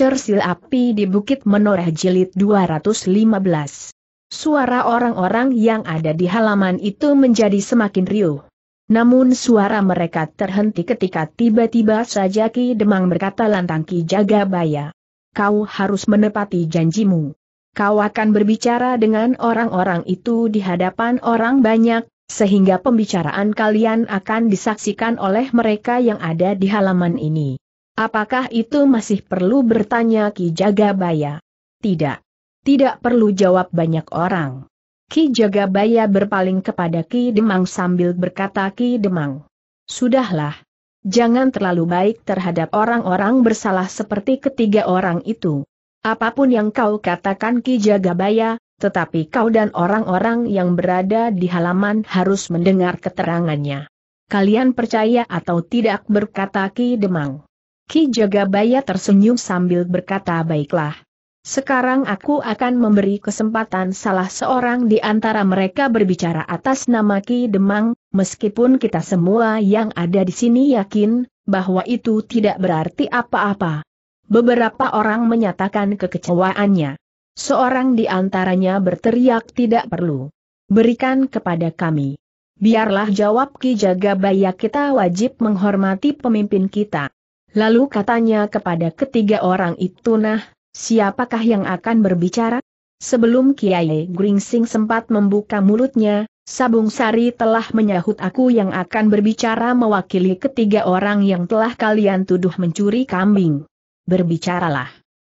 Cersil Api di Bukit Menoreh Jilid 215. Suara orang-orang yang ada di halaman itu menjadi semakin riuh. Namun suara mereka terhenti ketika tiba-tiba saja Ki Demang berkata lantang Ki Jagabaya. Kau harus menepati janjimu. Kau akan berbicara dengan orang-orang itu di hadapan orang banyak, sehingga pembicaraan kalian akan disaksikan oleh mereka yang ada di halaman ini. Apakah itu masih perlu bertanya Ki Jagabaya? Tidak. Tidak perlu jawab banyak orang. Ki Jagabaya berpaling kepada Ki Demang sambil berkata Ki Demang. Sudahlah. Jangan terlalu baik terhadap orang-orang bersalah seperti ketiga orang itu. Apa pun yang kau katakan Ki Jagabaya, tetapi kau dan orang-orang yang berada di halaman harus mendengar keterangannya. Kalian percaya atau tidak berkata Ki Demang. Ki Jagabaya tersenyum sambil berkata baiklah. Sekarang aku akan memberi kesempatan salah seorang di antara mereka berbicara atas nama Ki Demang, meskipun kita semua yang ada di sini yakin, bahwa itu tidak berarti apa-apa. Beberapa orang menyatakan kekecewaannya. Seorang di antaranya berteriak tidak perlu. Berikan kepada kami. Biarlah jawab Ki Jagabaya kita wajib menghormati pemimpin kita. Lalu katanya kepada ketiga orang itu nah, siapakah yang akan berbicara? Sebelum Kiai Gringsing sempat membuka mulutnya, Sabung Sari telah menyahut aku yang akan berbicara mewakili ketiga orang yang telah kalian tuduh mencuri kambing. Berbicaralah.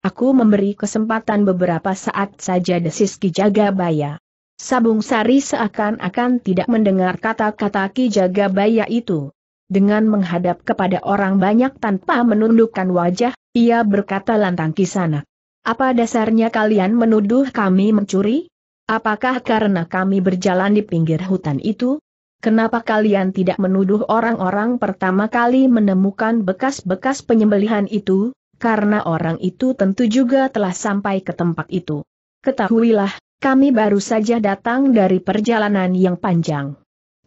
Aku memberi kesempatan beberapa saat saja desis Ki Jagabaya. Sabung Sari seakan-akan tidak mendengar kata-kata Ki Jagabaya itu. Dengan menghadap kepada orang banyak tanpa menundukkan wajah, ia berkata lantang kisana. Apa dasarnya kalian menuduh kami mencuri? Apakah karena kami berjalan di pinggir hutan itu? Kenapa kalian tidak menuduh orang-orang pertama kali menemukan bekas-bekas penyembelihan itu? Karena orang itu tentu juga telah sampai ke tempat itu. Ketahuilah, kami baru saja datang dari perjalanan yang panjang.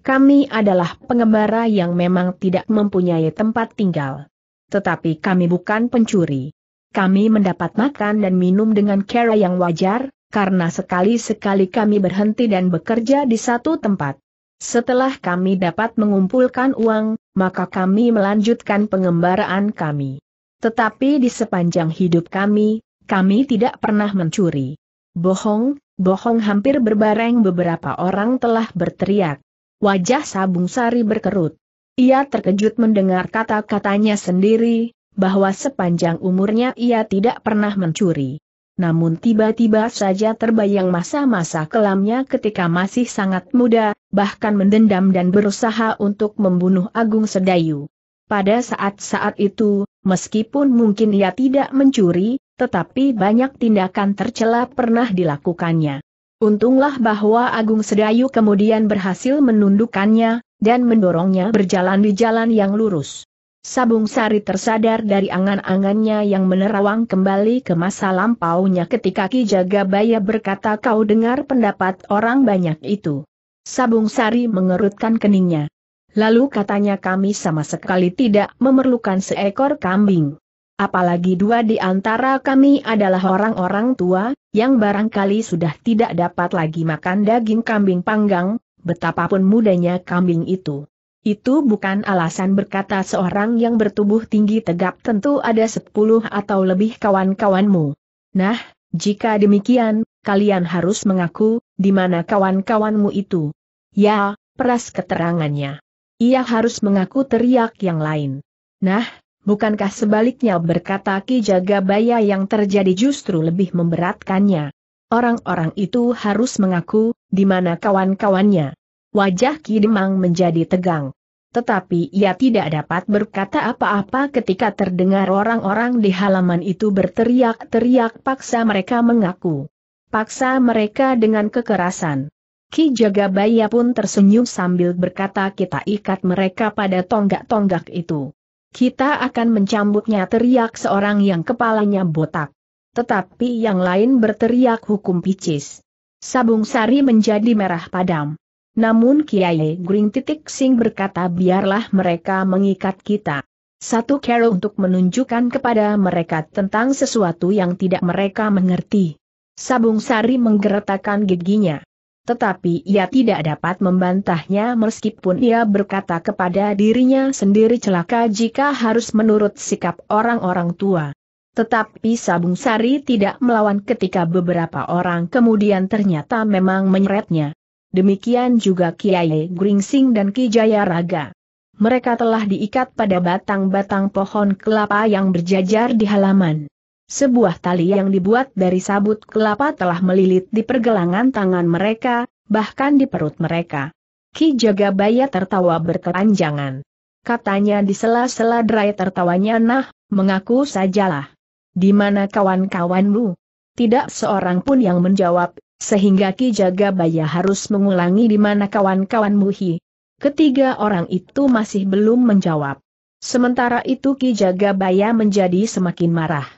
Kami adalah pengembara yang memang tidak mempunyai tempat tinggal. Tetapi kami bukan pencuri. Kami mendapat makan dan minum dengan cara yang wajar, karena sekali-sekali kami berhenti dan bekerja di satu tempat. Setelah kami dapat mengumpulkan uang, maka kami melanjutkan pengembaraan kami. Tetapi di sepanjang hidup kami, kami tidak pernah mencuri. Bohong, bohong hampir berbareng beberapa orang telah berteriak. Wajah Sabung Sari berkerut. Ia terkejut mendengar kata-katanya sendiri, bahwa sepanjang umurnya ia tidak pernah mencuri. Namun tiba-tiba saja terbayang masa-masa kelamnya ketika masih sangat muda, bahkan mendendam dan berusaha untuk membunuh Agung Sedayu. Pada saat-saat itu, meskipun mungkin ia tidak mencuri, tetapi banyak tindakan tercela pernah dilakukannya. Untunglah bahwa Agung Sedayu kemudian berhasil menundukkannya, dan mendorongnya berjalan di jalan yang lurus. Sabung Sari tersadar dari angan-angannya yang menerawang kembali ke masa lampaunya ketika Ki Jagabaya berkata kau dengar pendapat orang banyak itu. Sabung Sari mengerutkan keningnya. Lalu katanya kami sama sekali tidak memerlukan seekor kambing. Apalagi dua di antara kami adalah orang-orang tua, yang barangkali sudah tidak dapat lagi makan daging kambing panggang, betapapun mudanya kambing itu. Itu bukan alasan berkata seorang yang bertubuh tinggi tegap tentu ada sepuluh atau lebih kawan-kawanmu. Nah, jika demikian, kalian harus mengaku, di mana kawan-kawanmu itu. Ya, peras keterangannya. Ia harus mengaku teriak yang lain. Nah, Bukankah sebaliknya berkata Ki Jagabaya yang terjadi justru lebih memberatkannya? Orang-orang itu harus mengaku, di mana kawan-kawannya. Wajah Ki Demang menjadi tegang. Tetapi ia tidak dapat berkata apa-apa ketika terdengar orang-orang di halaman itu berteriak-teriak paksa mereka mengaku. Paksa mereka dengan kekerasan. Ki Jagabaya pun tersenyum sambil berkata kita ikat mereka pada tonggak-tonggak itu. Kita akan mencambuknya teriak seorang yang kepalanya botak. Tetapi yang lain berteriak hukum picis. Sabung Sari menjadi merah padam. Namun Kiai Gring Titik Sing berkata biarlah mereka mengikat kita. satu cara untuk menunjukkan kepada mereka tentang sesuatu yang tidak mereka mengerti. Sabung Sari menggeretakkan giginya. Tetapi ia tidak dapat membantahnya meskipun ia berkata kepada dirinya sendiri celaka jika harus menurut sikap orang-orang tua. Tetapi Sabung Sari tidak melawan ketika beberapa orang kemudian ternyata memang menyeretnya. Demikian juga Kiai Gringsing dan Ki Jaya Raga. Mereka telah diikat pada batang-batang pohon kelapa yang berjajar di halaman. Sebuah tali yang dibuat dari sabut kelapa telah melilit di pergelangan tangan mereka, bahkan di perut mereka. Ki Jagabaya tertawa berkepanjangan. Katanya di sela-sela derai tertawanya nah, mengaku sajalah. Di mana kawan-kawanmu? Tidak seorang pun yang menjawab, sehingga Ki Jagabaya harus mengulangi di mana kawan-kawanmu hi. Ketiga orang itu masih belum menjawab. Sementara itu Ki Jagabaya menjadi semakin marah.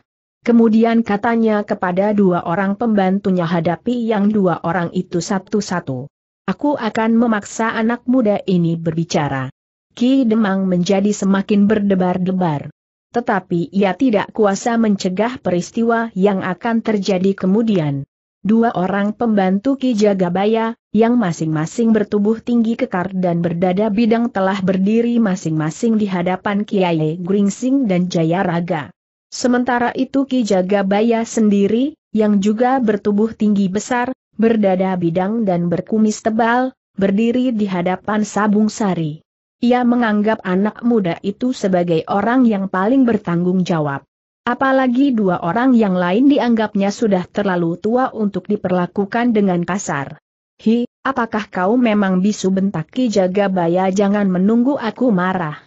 Kemudian katanya kepada dua orang pembantunya hadapi yang dua orang itu satu-satu. Aku akan memaksa anak muda ini berbicara. Ki Demang menjadi semakin berdebar-debar tetapi ia tidak kuasa mencegah peristiwa yang akan terjadi kemudian. Dua orang pembantu Ki Jagabaya, yang masing-masing bertubuh tinggi kekar dan berdada bidang telah berdiri masing-masing di hadapan Kiai Gringsing dan Jaya Raga. Sementara itu Ki Jagabaya sendiri, yang juga bertubuh tinggi besar, berdada bidang dan berkumis tebal, berdiri di hadapan Sabung Sari. Ia menganggap anak muda itu sebagai orang yang paling bertanggung jawab. Apalagi dua orang yang lain dianggapnya sudah terlalu tua untuk diperlakukan dengan kasar. Hi, apakah kau memang bisu bentak Ki Jagabaya jangan menunggu aku marah.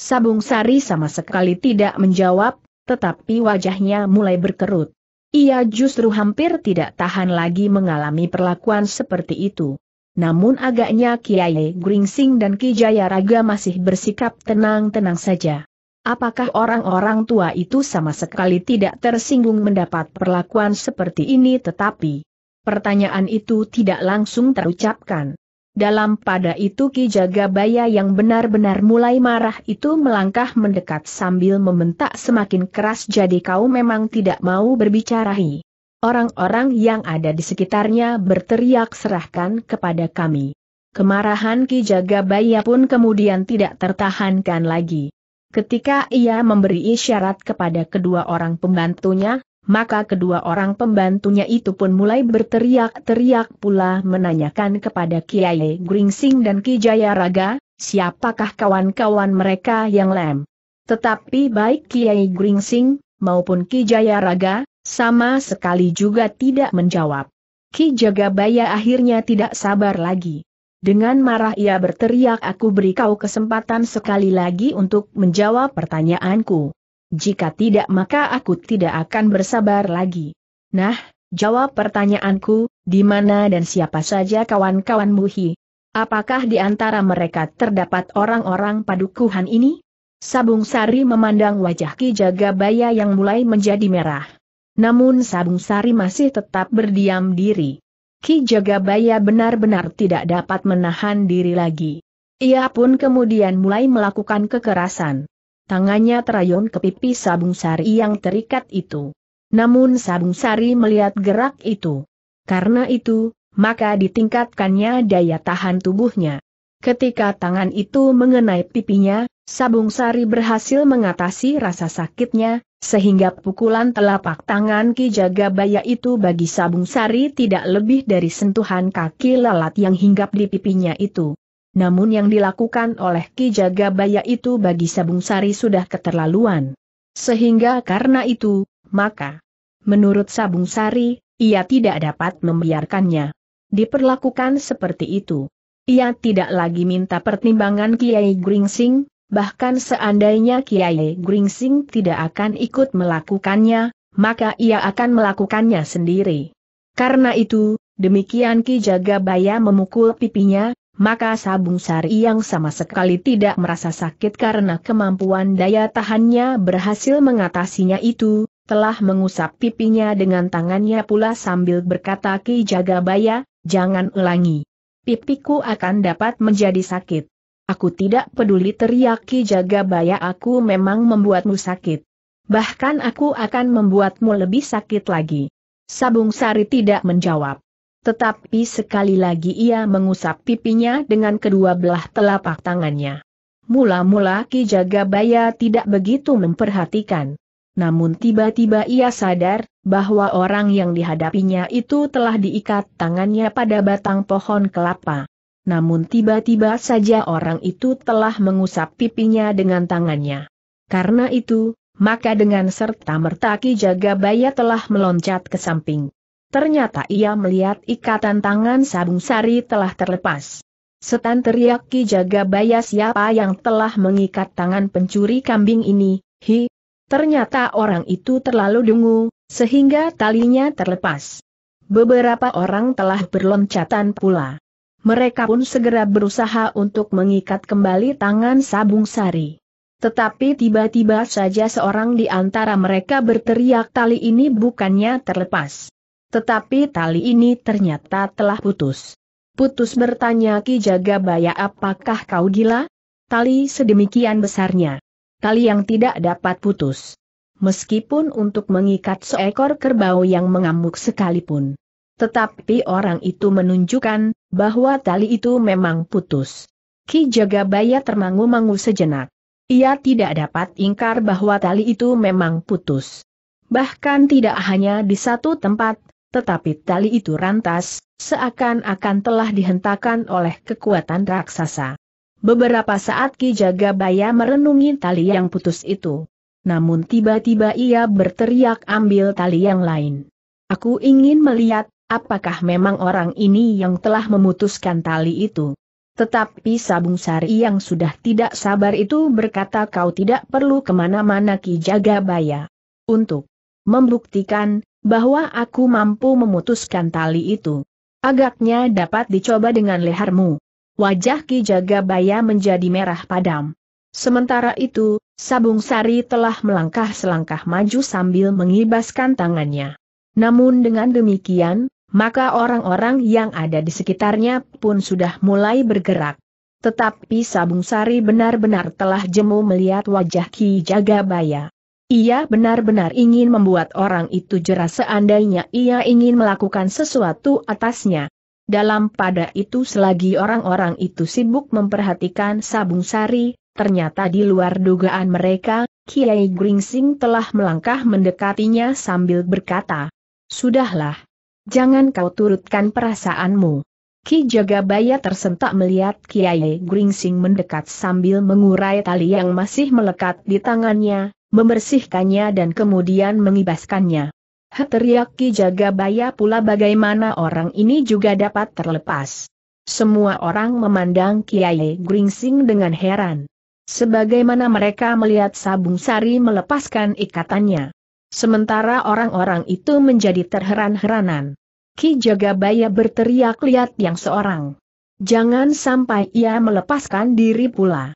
Sabung Sari sama sekali tidak menjawab, tetapi wajahnya mulai berkerut. Ia justru hampir tidak tahan lagi mengalami perlakuan seperti itu. Namun agaknya Kiai Gringsing dan Ki Jaya Raga masih bersikap tenang-tenang saja. Apakah orang-orang tua itu sama sekali tidak tersinggung mendapat perlakuan seperti ini tetapi pertanyaan itu tidak langsung terucapkan. Dalam pada itu Ki Jagabaya yang benar-benar mulai marah itu melangkah mendekat sambil membentak semakin keras jadi kau memang tidak mau berbicara hi. Orang-orang yang ada di sekitarnya berteriak serahkan kepada kami. Kemarahan Ki Jagabaya pun kemudian tidak tertahankan lagi. Ketika ia memberi isyarat kepada kedua orang pembantunya, maka kedua orang pembantunya itu pun mulai berteriak-teriak pula menanyakan kepada Kiai Gringsing dan Ki Jaya Raga, siapakah kawan-kawan mereka yang lem. Tetapi baik Kiai Gringsing, maupun Ki Jaya Raga, sama sekali juga tidak menjawab. Ki Jagabaya akhirnya tidak sabar lagi. Dengan marah ia berteriak aku beri kau kesempatan sekali lagi untuk menjawab pertanyaanku. Jika tidak maka aku tidak akan bersabar lagi. Nah, jawab pertanyaanku, di mana dan siapa saja kawan-kawan Muhi? Apakah di antara mereka terdapat orang-orang padukuhan ini? Sabung Sari memandang wajah Ki Jagabaya yang mulai menjadi merah. Namun Sabung Sari masih tetap berdiam diri. Ki Jagabaya benar-benar tidak dapat menahan diri lagi. Ia pun kemudian mulai melakukan kekerasan. Tangannya terayun ke pipi Sabung Sari yang terikat itu. Namun Sabung Sari melihat gerak itu. Karena itu, maka ditingkatkannya daya tahan tubuhnya. Ketika tangan itu mengenai pipinya, Sabung Sari berhasil mengatasi rasa sakitnya, sehingga pukulan telapak tangan Ki Jagabaya itu bagi Sabung Sari tidak lebih dari sentuhan kaki lalat yang hinggap di pipinya itu. Namun yang dilakukan oleh Ki Jagabaya itu bagi Sabung Sari sudah keterlaluan. Sehingga karena itu, maka, menurut Sabung Sari, ia tidak dapat membiarkannya. Diperlakukan seperti itu. Ia tidak lagi minta pertimbangan Kiai Gringsing, bahkan seandainya Kiai Gringsing tidak akan ikut melakukannya, maka ia akan melakukannya sendiri. Karena itu, demikian Ki Jagabaya memukul pipinya, maka Sabung Sari yang sama sekali tidak merasa sakit karena kemampuan daya tahannya berhasil mengatasinya itu, telah mengusap pipinya dengan tangannya pula sambil berkata Ki Jagabaya, jangan ulangi. Pipiku akan dapat menjadi sakit. Aku tidak peduli teriak Ki Jagabaya aku memang membuatmu sakit. Bahkan aku akan membuatmu lebih sakit lagi. Sabung Sari tidak menjawab. Tetapi sekali lagi ia mengusap pipinya dengan kedua belah telapak tangannya. Mula-mula Ki Jagabaya tidak begitu memperhatikan. Namun tiba-tiba ia sadar, bahwa orang yang dihadapinya itu telah diikat tangannya pada batang pohon kelapa. Namun tiba-tiba saja orang itu telah mengusap pipinya dengan tangannya. Karena itu, maka dengan serta-merta Ki Jagabaya telah meloncat ke samping. Ternyata ia melihat ikatan tangan Sabung Sari telah terlepas. Setan teriak Ki Jagabaya siapa yang telah mengikat tangan pencuri kambing ini, hi. Ternyata orang itu terlalu dungu, sehingga talinya terlepas. Beberapa orang telah berloncatan pula. Mereka pun segera berusaha untuk mengikat kembali tangan Sabung Sari. Tetapi tiba-tiba saja seorang di antara mereka berteriak tali ini bukannya terlepas. Tetapi tali ini ternyata telah putus. Putus bertanya Ki Jagabaya apakah kau gila? Tali sedemikian besarnya. Tali yang tidak dapat putus. Meskipun untuk mengikat seekor kerbau yang mengamuk sekalipun. Tetapi orang itu menunjukkan, bahwa tali itu memang putus. Ki Jagabaya termangu-mangu sejenak. Ia tidak dapat ingkar bahwa tali itu memang putus. Bahkan tidak hanya di satu tempat, tetapi tali itu rantas, seakan-akan telah dihentakkan oleh kekuatan raksasa. Beberapa saat Ki Jagabaya merenungi tali yang putus itu. Namun tiba-tiba ia berteriak ambil tali yang lain. Aku ingin melihat, apakah memang orang ini yang telah memutuskan tali itu. Tetapi Sabung Sari yang sudah tidak sabar itu berkata kau tidak perlu ke mana-mana Ki Jagabaya. Untuk membuktikan, bahwa aku mampu memutuskan tali itu. Agaknya dapat dicoba dengan lehermu. Wajah Ki Jagabaya menjadi merah padam. Sementara itu, Sabung Sari telah melangkah selangkah maju sambil mengibaskan tangannya. Namun dengan demikian, maka orang-orang yang ada di sekitarnya pun sudah mulai bergerak. Tetapi Sabung Sari benar-benar telah jemu melihat wajah Ki Jagabaya. Ia benar-benar ingin membuat orang itu jeras seandainya ia ingin melakukan sesuatu atasnya. Dalam pada itu selagi orang-orang itu sibuk memperhatikan Sabung Sari, ternyata di luar dugaan mereka, Kiai Gringsing telah melangkah mendekatinya sambil berkata, Sudahlah, Jangan kau turutkan perasaanmu. Ki Jagabaya tersentak melihat Kiai Gringsing mendekat sambil mengurai tali yang masih melekat di tangannya, membersihkannya dan kemudian mengibaskannya. Teriak Ki Jagabaya pula bagaimana orang ini juga dapat terlepas. Semua orang memandang Kiai Gringsing dengan heran. Sebagaimana mereka melihat Sabung Sari melepaskan ikatannya. Sementara orang-orang itu menjadi terheran-heranan. Ki Jagabaya berteriak lihat yang seorang. Jangan sampai ia melepaskan diri pula.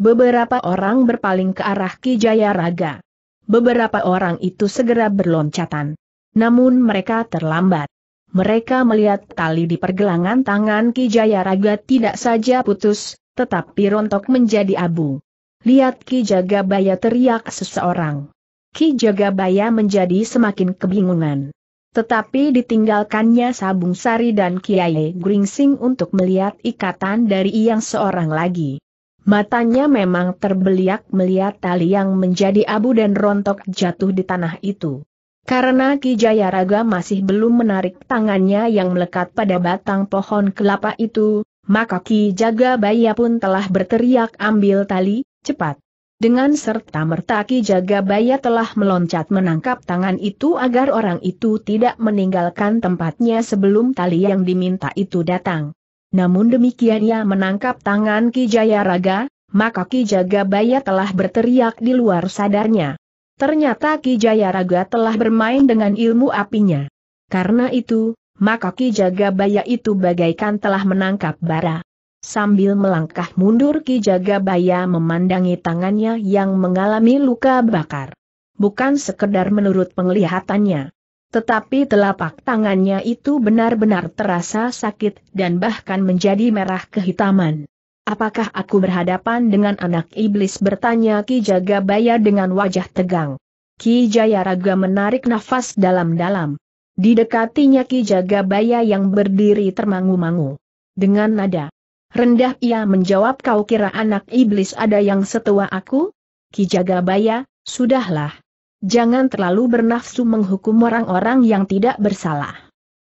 Beberapa orang berpaling ke arah Ki Jayaraga. Beberapa orang itu segera berloncatan. Namun mereka terlambat. Mereka melihat tali di pergelangan tangan Ki Jayaraga tidak saja putus, tetapi rontok menjadi abu. Lihat Ki Jagabaya teriak seseorang. Ki Jagabaya menjadi semakin kebingungan. Tetapi ditinggalkannya Sabung Sari dan Kiai Gringsing untuk melihat ikatan dari yang seorang lagi. Matanya memang terbeliak melihat tali yang menjadi abu dan rontok jatuh di tanah itu. Karena Ki Jayaraga masih belum menarik tangannya yang melekat pada batang pohon kelapa itu, maka Ki Jagabaya pun telah berteriak ambil tali, cepat. Dengan serta-merta Ki Jagabaya telah meloncat menangkap tangan itu agar orang itu tidak meninggalkan tempatnya sebelum tali yang diminta itu datang. Namun demikian ia menangkap tangan Ki Jayaraga, maka Ki Jagabaya telah berteriak di luar sadarnya. Ternyata Ki Jayaraga telah bermain dengan ilmu apinya. Karena itu, maka Ki Jagabaya itu bagaikan telah menangkap bara. Sambil melangkah mundur Ki Jagabaya memandangi tangannya yang mengalami luka bakar. Bukan sekedar menurut penglihatannya. Tetapi telapak tangannya itu benar-benar terasa sakit dan bahkan menjadi merah kehitaman. Apakah aku berhadapan dengan anak iblis bertanya Ki Jagabaya dengan wajah tegang. Ki Jayaraga menarik nafas dalam-dalam. Didekatinya Ki Jagabaya yang berdiri termangu-mangu. Dengan nada rendah ia menjawab kau kira anak iblis ada yang setua aku? Ki Jagabaya, sudahlah. Jangan terlalu bernafsu menghukum orang-orang yang tidak bersalah.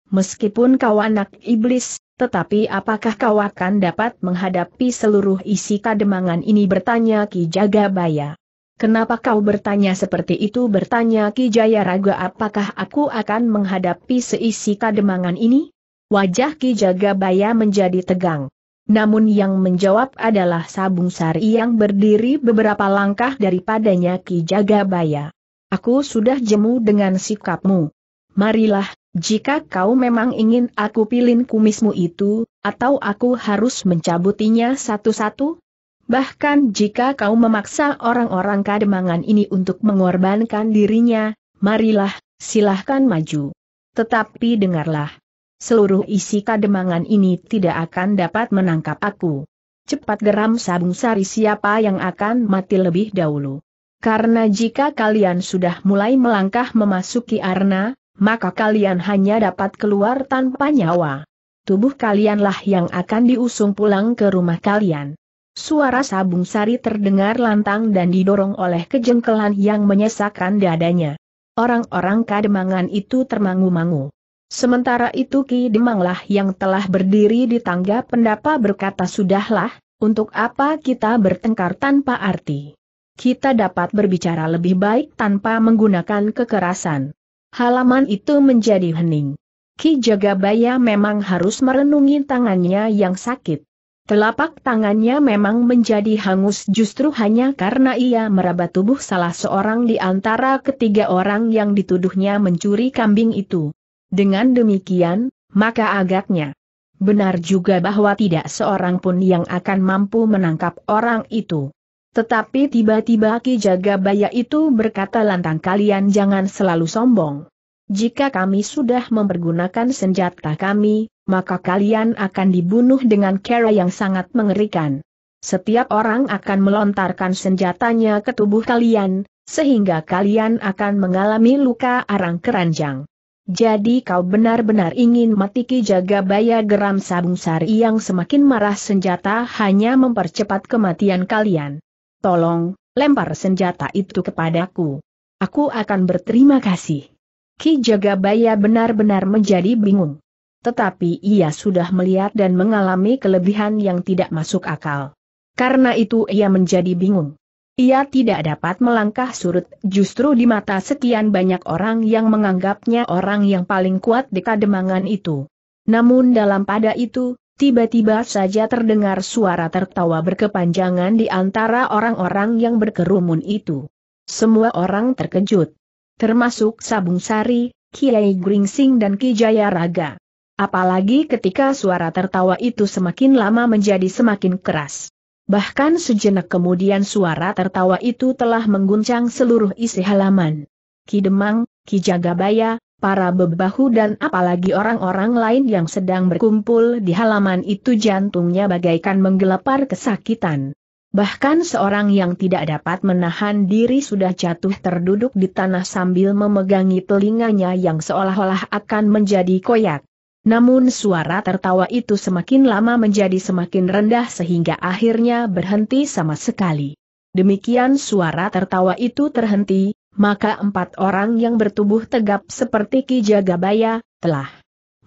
Meskipun kau anak iblis, tetapi apakah kau akan dapat menghadapi seluruh isi kademangan ini bertanya Ki Jagabaya. Kenapa kau bertanya seperti itu bertanya Ki Jaya Raga apakah aku akan menghadapi seisi kademangan ini? Wajah Ki Jagabaya menjadi tegang. Namun yang menjawab adalah Sabung Sari yang berdiri beberapa langkah daripadanya Ki Jagabaya. Aku sudah jemu dengan sikapmu. Marilah, jika kau memang ingin aku pilin kumismu itu, atau aku harus mencabutinya satu-satu? Bahkan jika kau memaksa orang-orang kademangan ini untuk mengorbankan dirinya, marilah, silahkan maju. Tetapi dengarlah. Seluruh isi kademangan ini tidak akan dapat menangkap aku. Cepat geram sabung sari siapa yang akan mati lebih dahulu. Karena jika kalian sudah mulai melangkah memasuki arna, maka kalian hanya dapat keluar tanpa nyawa. Tubuh kalianlah yang akan diusung pulang ke rumah kalian. Suara sabung sari terdengar lantang dan didorong oleh kejengkelan yang menyesakkan dadanya. Orang-orang kademangan itu termangu-mangu. Sementara itu Ki Demanglah yang telah berdiri di tangga pendapa berkata sudahlah, untuk apa kita bertengkar tanpa arti. Kita dapat berbicara lebih baik tanpa menggunakan kekerasan. Halaman itu menjadi hening. Ki Jagabaya memang harus merenungi tangannya yang sakit. Telapak tangannya memang menjadi hangus justru hanya karena ia meraba tubuh salah seorang di antara ketiga orang yang dituduhnya mencuri kambing itu. Dengan demikian, maka agaknya benar juga bahwa tidak seorang pun yang akan mampu menangkap orang itu. Tetapi tiba-tiba Ki Jagabaya itu berkata lantang kalian jangan selalu sombong. Jika kami sudah mempergunakan senjata kami, maka kalian akan dibunuh dengan cara yang sangat mengerikan. Setiap orang akan melontarkan senjatanya ke tubuh kalian, sehingga kalian akan mengalami luka arang keranjang. Jadi kau benar-benar ingin mati Ki Jagabaya geram sabung sari yang semakin marah senjata hanya mempercepat kematian kalian tolong, lempar senjata itu kepadaku. Aku akan berterima kasih. Ki Jagabaya benar-benar menjadi bingung. Tetapi ia sudah melihat dan mengalami kelebihan yang tidak masuk akal. Karena itu ia menjadi bingung. Ia tidak dapat melangkah surut justru di mata sekian banyak orang yang menganggapnya orang yang paling kuat di kademangan itu. Namun dalam pada itu, Tiba-tiba saja terdengar suara tertawa berkepanjangan di antara orang-orang yang berkerumun itu. Semua orang terkejut. Termasuk Sabung Sari, Kiai Gringsing dan Ki Jaya Raga. Apalagi ketika suara tertawa itu semakin lama menjadi semakin keras. Bahkan sejenak kemudian suara tertawa itu telah mengguncang seluruh isi halaman. Ki Demang, Ki Jagabaya, para bebahu dan apalagi orang-orang lain yang sedang berkumpul di halaman itu jantungnya bagaikan menggelepar kesakitan. Bahkan seorang yang tidak dapat menahan diri sudah jatuh terduduk di tanah sambil memegangi telinganya yang seolah-olah akan menjadi koyak. Namun suara tertawa itu semakin lama menjadi semakin rendah sehingga akhirnya berhenti sama sekali. Demikian suara tertawa itu terhenti, maka empat orang yang bertubuh tegap seperti Ki Jagabaya, telah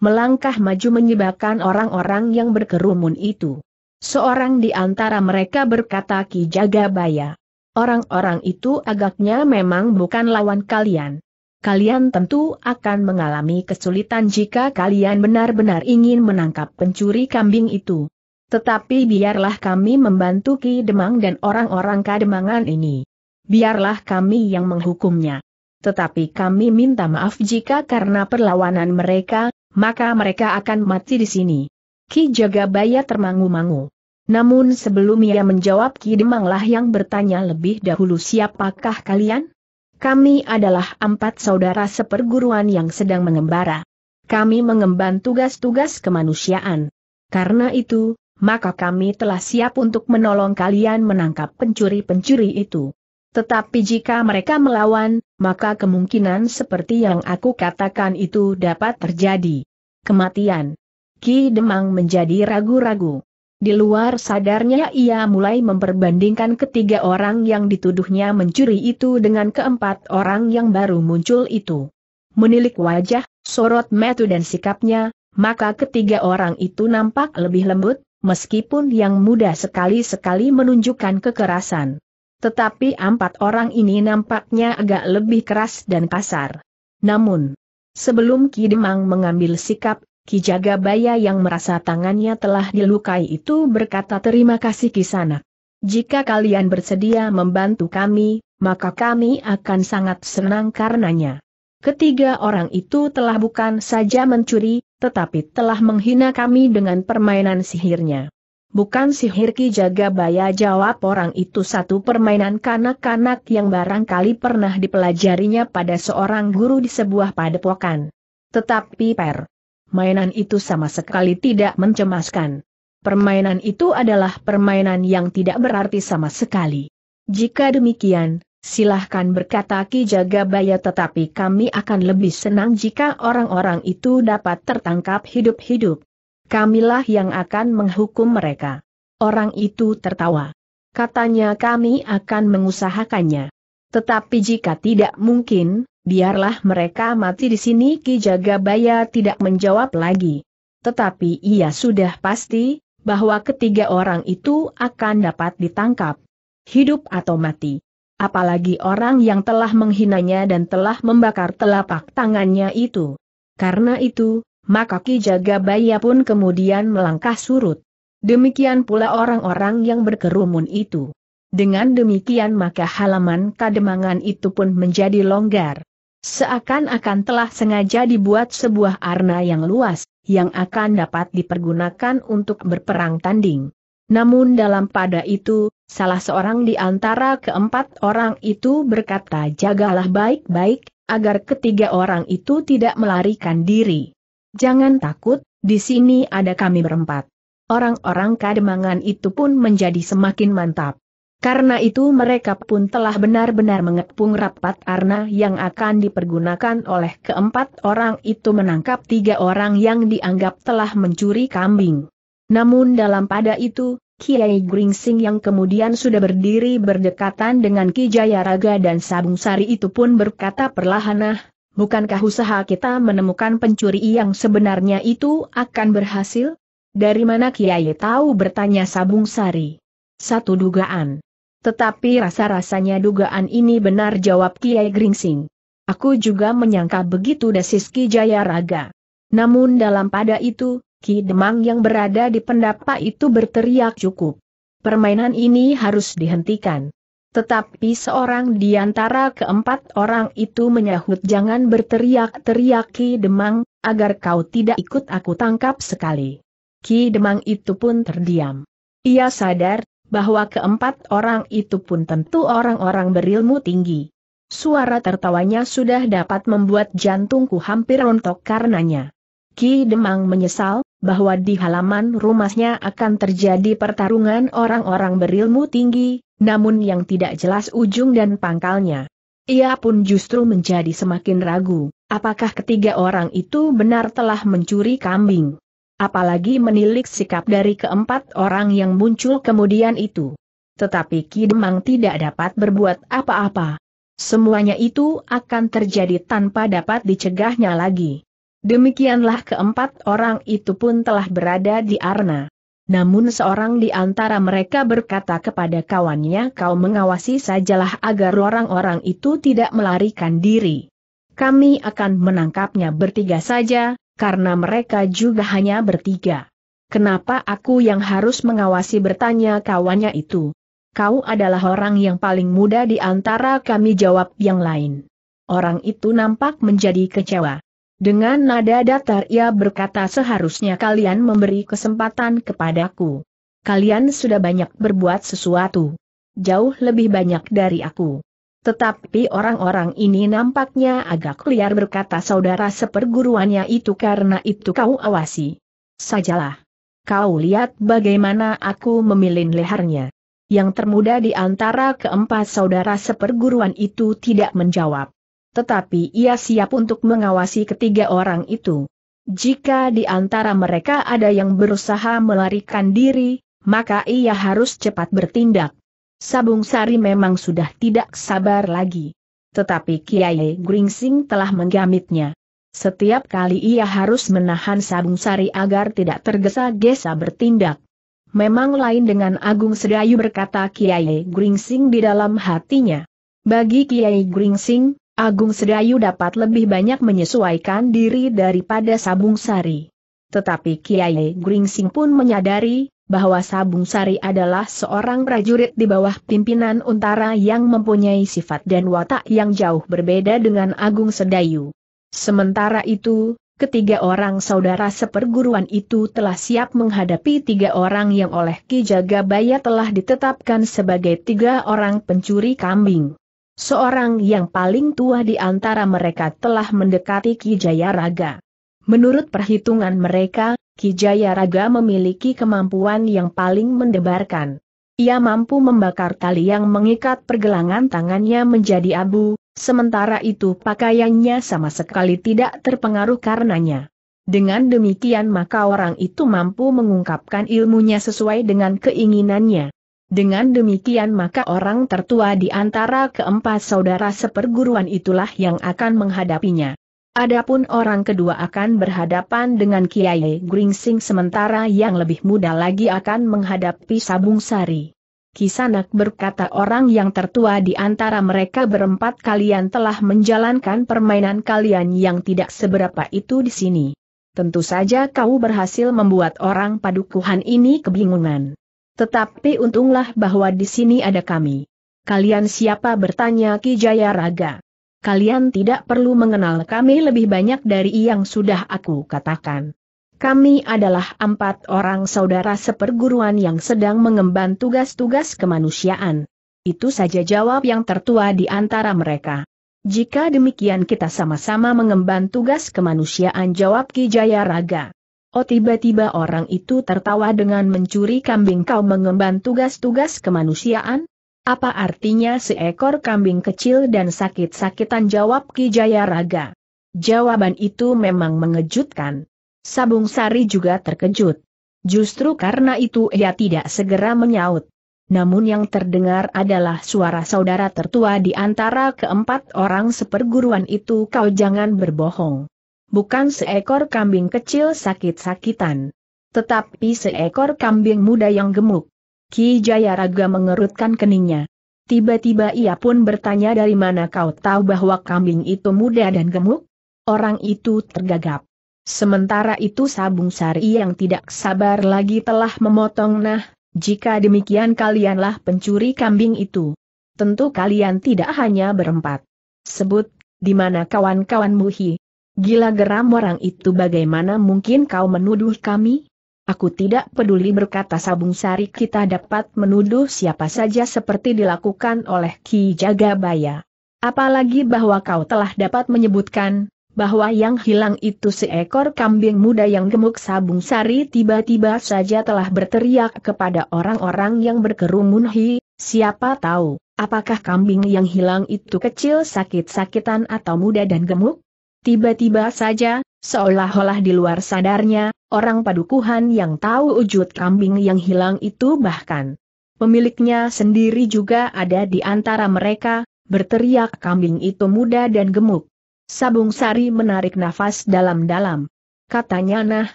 melangkah maju menyebabkan orang-orang yang berkerumun itu. Seorang di antara mereka berkata Ki Jagabaya, orang-orang itu agaknya memang bukan lawan kalian. Kalian tentu akan mengalami kesulitan jika kalian benar-benar ingin menangkap pencuri kambing itu. Tetapi biarlah kami membantu Ki Demang dan orang-orang Kademangan ini biarlah kami yang menghukumnya. Tetapi kami minta maaf jika karena perlawanan mereka, maka mereka akan mati di sini. Ki Jagabaya termangu-mangu. Namun sebelum ia menjawab Ki Demanglah yang bertanya lebih dahulu siapakah kalian? Kami adalah empat saudara seperguruan yang sedang mengembara. Kami mengemban tugas-tugas kemanusiaan. Karena itu, maka kami telah siap untuk menolong kalian menangkap pencuri-pencuri itu. Tetapi jika mereka melawan, maka kemungkinan seperti yang aku katakan itu dapat terjadi. Kematian. Ki Demang menjadi ragu-ragu. Di luar sadarnya ia mulai memperbandingkan ketiga orang yang dituduhnya mencuri itu dengan keempat orang yang baru muncul itu. Menilik wajah, sorot metu dan sikapnya, maka ketiga orang itu nampak lebih lembut, meskipun yang muda sekali-sekali menunjukkan kekerasan. Tetapi empat orang ini nampaknya agak lebih keras dan kasar. Namun, sebelum Ki Demang mengambil sikap, Ki Jagabaya yang merasa tangannya telah dilukai itu berkata terima kasih Kisana. Jika kalian bersedia membantu kami, maka kami akan sangat senang karenanya. Ketiga orang itu telah bukan saja mencuri, tetapi telah menghina kami dengan permainan sihirnya. Bukan sihir Ki Jagabaya jawab orang itu satu permainan kanak-kanak yang barangkali pernah dipelajarinya pada seorang guru di sebuah padepokan. Tetapi per mainan itu sama sekali tidak mencemaskan. Permainan itu adalah permainan yang tidak berarti sama sekali. Jika demikian, silahkan berkata Ki Jagabaya tetapi kami akan lebih senang jika orang-orang itu dapat tertangkap hidup-hidup. Kamilah yang akan menghukum mereka. Orang itu tertawa. Katanya kami akan mengusahakannya. Tetapi jika tidak mungkin, biarlah mereka mati di sini Ki Jagabaya tidak menjawab lagi. Tetapi ia sudah pasti, bahwa ketiga orang itu akan dapat ditangkap. Hidup atau mati. Apalagi orang yang telah menghinanya dan telah membakar telapak tangannya itu. Karena itu, maka Ki Jagabaya pun kemudian melangkah surut. Demikian pula orang-orang yang berkerumun itu. Dengan demikian maka halaman kademangan itu pun menjadi longgar. Seakan-akan telah sengaja dibuat sebuah arna yang luas, yang akan dapat dipergunakan untuk berperang tanding. Namun dalam pada itu, salah seorang di antara keempat orang itu berkata jagalah baik-baik, agar ketiga orang itu tidak melarikan diri. Jangan takut, di sini ada kami berempat. Orang-orang kademangan itu pun menjadi semakin mantap. Karena itu mereka pun telah benar-benar mengepung rapat arna yang akan dipergunakan oleh keempat orang itu menangkap tiga orang yang dianggap telah mencuri kambing. Namun dalam pada itu, Kiai Gringsing yang kemudian sudah berdiri berdekatan dengan Ki Jayaraga dan Sabung Sari itu pun berkata perlahan bukankah usaha kita menemukan pencuri yang sebenarnya itu akan berhasil? Dari mana Kiai tahu bertanya Sabung Sari? Satu dugaan. Tetapi rasa-rasanya dugaan ini benar jawab Kiai Gringsing. Aku juga menyangka begitu desis Ki Jaya Raga. Namun dalam pada itu, Ki Demang yang berada di pendapa itu berteriak cukup. Permainan ini harus dihentikan. Tetapi seorang di antara keempat orang itu menyahut jangan berteriak-teriak Ki Demang, agar kau tidak ikut aku tangkap sekali. Ki Demang itu pun terdiam. Ia sadar, bahwa keempat orang itu pun tentu orang-orang berilmu tinggi. Suara tertawanya sudah dapat membuat jantungku hampir rontok karenanya. Ki Demang menyesal, bahwa di halaman rumahnya akan terjadi pertarungan orang-orang berilmu tinggi, namun yang tidak jelas ujung dan pangkalnya. Ia pun justru menjadi semakin ragu, apakah ketiga orang itu benar telah mencuri kambing apalagi menilik sikap dari keempat orang yang muncul kemudian itu. Tetapi Ki Demang tidak dapat berbuat apa-apa. Semuanya itu akan terjadi tanpa dapat dicegahnya lagi. Demikianlah keempat orang itu pun telah berada di arna. Namun seorang di antara mereka berkata kepada kawannya kau mengawasi sajalah agar orang-orang itu tidak melarikan diri. Kami akan menangkapnya bertiga saja, karena mereka juga hanya bertiga. Kenapa aku yang harus mengawasi bertanya kawannya itu? Kau adalah orang yang paling muda di antara kami jawab yang lain. Orang itu nampak menjadi kecewa. Dengan nada datar ia berkata seharusnya kalian memberi kesempatan kepadaku. Kalian sudah banyak berbuat sesuatu. Jauh lebih banyak dari aku. Tetapi orang-orang ini nampaknya agak liar berkata saudara seperguruannya itu karena itu kau awasi. Sajalah. Kau lihat bagaimana aku memilih lehernya. Yang termuda di antara keempat saudara seperguruan itu tidak menjawab. Tetapi ia siap untuk mengawasi ketiga orang itu. Jika di antara mereka ada yang berusaha melarikan diri, maka ia harus cepat bertindak. Sabung Sari memang sudah tidak sabar lagi. Tetapi Kiai Gringsing telah menggamitnya. Setiap kali ia harus menahan Sabung Sari agar tidak tergesa-gesa bertindak. Memang lain dengan Agung Sedayu berkata Kiai Gringsing di dalam hatinya. Bagi Kiai Gringsing, Agung Sedayu dapat lebih banyak menyesuaikan diri daripada Sabung Sari. Tetapi Kiai Gringsing pun menyadari, bahwa Sabung Sari adalah seorang prajurit di bawah pimpinan Untara yang mempunyai sifat dan watak yang jauh berbeda dengan Agung Sedayu. Sementara itu, ketiga orang saudara seperguruan itu telah siap menghadapi tiga orang yang oleh Ki Jagabaya telah ditetapkan sebagai tiga orang pencuri kambing. Seorang yang paling tua di antara mereka telah mendekati Ki Jaya Raga. Menurut perhitungan mereka, Ki Jaya Raga memiliki kemampuan yang paling mendebarkan. Ia mampu membakar tali yang mengikat pergelangan tangannya menjadi abu, sementara itu pakaiannya sama sekali tidak terpengaruh karenanya. Dengan demikian maka orang itu mampu mengungkapkan ilmunya sesuai dengan keinginannya. Dengan demikian maka orang tertua di antara keempat saudara seperguruan itulah yang akan menghadapinya. Adapun orang kedua akan berhadapan dengan Kiai Gringsing sementara yang lebih muda lagi akan menghadapi Sabung Sari. Kisanak berkata orang yang tertua di antara mereka berempat kalian telah menjalankan permainan kalian yang tidak seberapa itu di sini. Tentu saja kau berhasil membuat orang padukuhan ini kebingungan. Tetapi untunglah bahwa di sini ada kami. Kalian siapa bertanya Ki Jaya Raga. Kalian tidak perlu mengenal kami lebih banyak dari yang sudah aku katakan. Kami adalah empat orang saudara seperguruan yang sedang mengemban tugas-tugas kemanusiaan. Itu saja jawab yang tertua di antara mereka. Jika demikian kita sama-sama mengemban tugas kemanusiaan jawab Ki Jaya Raga. Oh tiba-tiba orang itu tertawa dengan mencuri kambing kau mengemban tugas-tugas kemanusiaan? Apa artinya seekor kambing kecil dan sakit-sakitan jawab Ki Jaya Raga? Jawaban itu memang mengejutkan. Sabung Sari juga terkejut. Justru karena itu ia tidak segera menyaut. Namun yang terdengar adalah suara saudara tertua di antara keempat orang seperguruan itu kau jangan berbohong. Bukan seekor kambing kecil sakit-sakitan. Tetapi seekor kambing muda yang gemuk. Ki Jaya Raga mengerutkan keningnya. Tiba-tiba ia pun bertanya dari mana kau tahu bahwa kambing itu muda dan gemuk? Orang itu tergagap. Sementara itu Sabung Sari yang tidak sabar lagi telah memotong nah, jika demikian kalianlah pencuri kambing itu. Tentu kalian tidak hanya berempat. Sebut, di mana kawan-kawan Muhi? Gila geram orang itu bagaimana mungkin kau menuduh kami? Aku tidak peduli berkata Sabung Sari kita dapat menuduh siapa saja seperti dilakukan oleh Ki Jagabaya. Apalagi bahwa kau telah dapat menyebutkan, bahwa yang hilang itu seekor kambing muda yang gemuk sabung sari tiba-tiba saja telah berteriak kepada orang-orang yang berkerumun hi, siapa tahu, apakah kambing yang hilang itu kecil sakit-sakitan atau muda dan gemuk? Tiba-tiba saja, seolah-olah di luar sadarnya, orang padukuhan yang tahu wujud kambing yang hilang itu bahkan pemiliknya sendiri juga ada di antara mereka, berteriak kambing itu muda dan gemuk. Sabung Sari menarik nafas dalam-dalam. Katanya nah,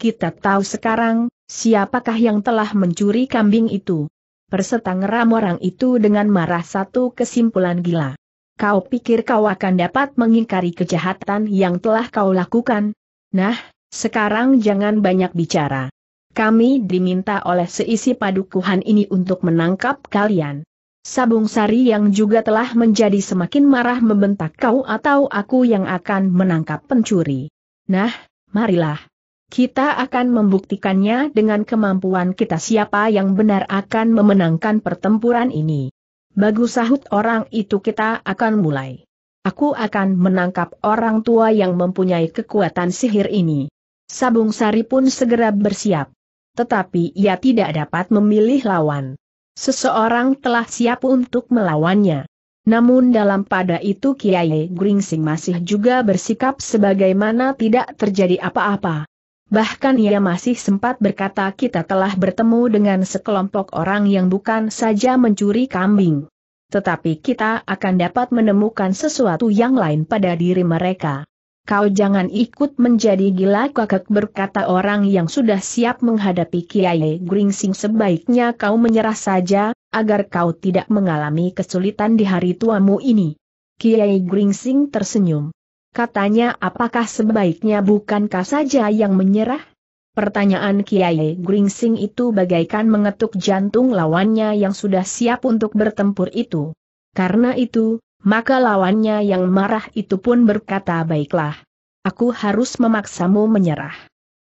kita tahu sekarang, siapakah yang telah mencuri kambing itu. Perserta ngeram orang itu dengan marah satu kesimpulan gila. Kau pikir kau akan dapat mengingkari kejahatan yang telah kau lakukan? Nah, sekarang jangan banyak bicara. Kami diminta oleh seisi padukuhan ini untuk menangkap kalian. Sabung Sari yang juga telah menjadi semakin marah membentak kau atau aku yang akan menangkap pencuri. Nah, marilah. Kita akan membuktikannya dengan kemampuan kita siapa yang benar akan memenangkan pertempuran ini. Bagus sahut orang itu kita akan mulai. Aku akan menangkap orang tua yang mempunyai kekuatan sihir ini. Sabung Sari pun segera bersiap. tetapi ia tidak dapat memilih lawan. Seseorang telah siap untuk melawannya. Namun dalam pada itu Kiai Gringsing masih juga bersikap sebagaimana tidak terjadi apa-apa. Bahkan ia masih sempat berkata kita telah bertemu dengan sekelompok orang yang bukan saja mencuri kambing. Tetapi kita akan dapat menemukan sesuatu yang lain pada diri mereka. Kau jangan ikut menjadi gila kakak berkata orang yang sudah siap menghadapi Kiai Gringsing sebaiknya kau menyerah saja, agar kau tidak mengalami kesulitan di hari tuamu ini. Kiai Gringsing tersenyum. Katanya apakah sebaiknya bukankah saja yang menyerah? Pertanyaan Kiai Gringsing itu bagaikan mengetuk jantung lawannya yang sudah siap untuk bertempur itu. Karena itu, maka lawannya yang marah itu pun berkata baiklah. Aku harus memaksamu menyerah.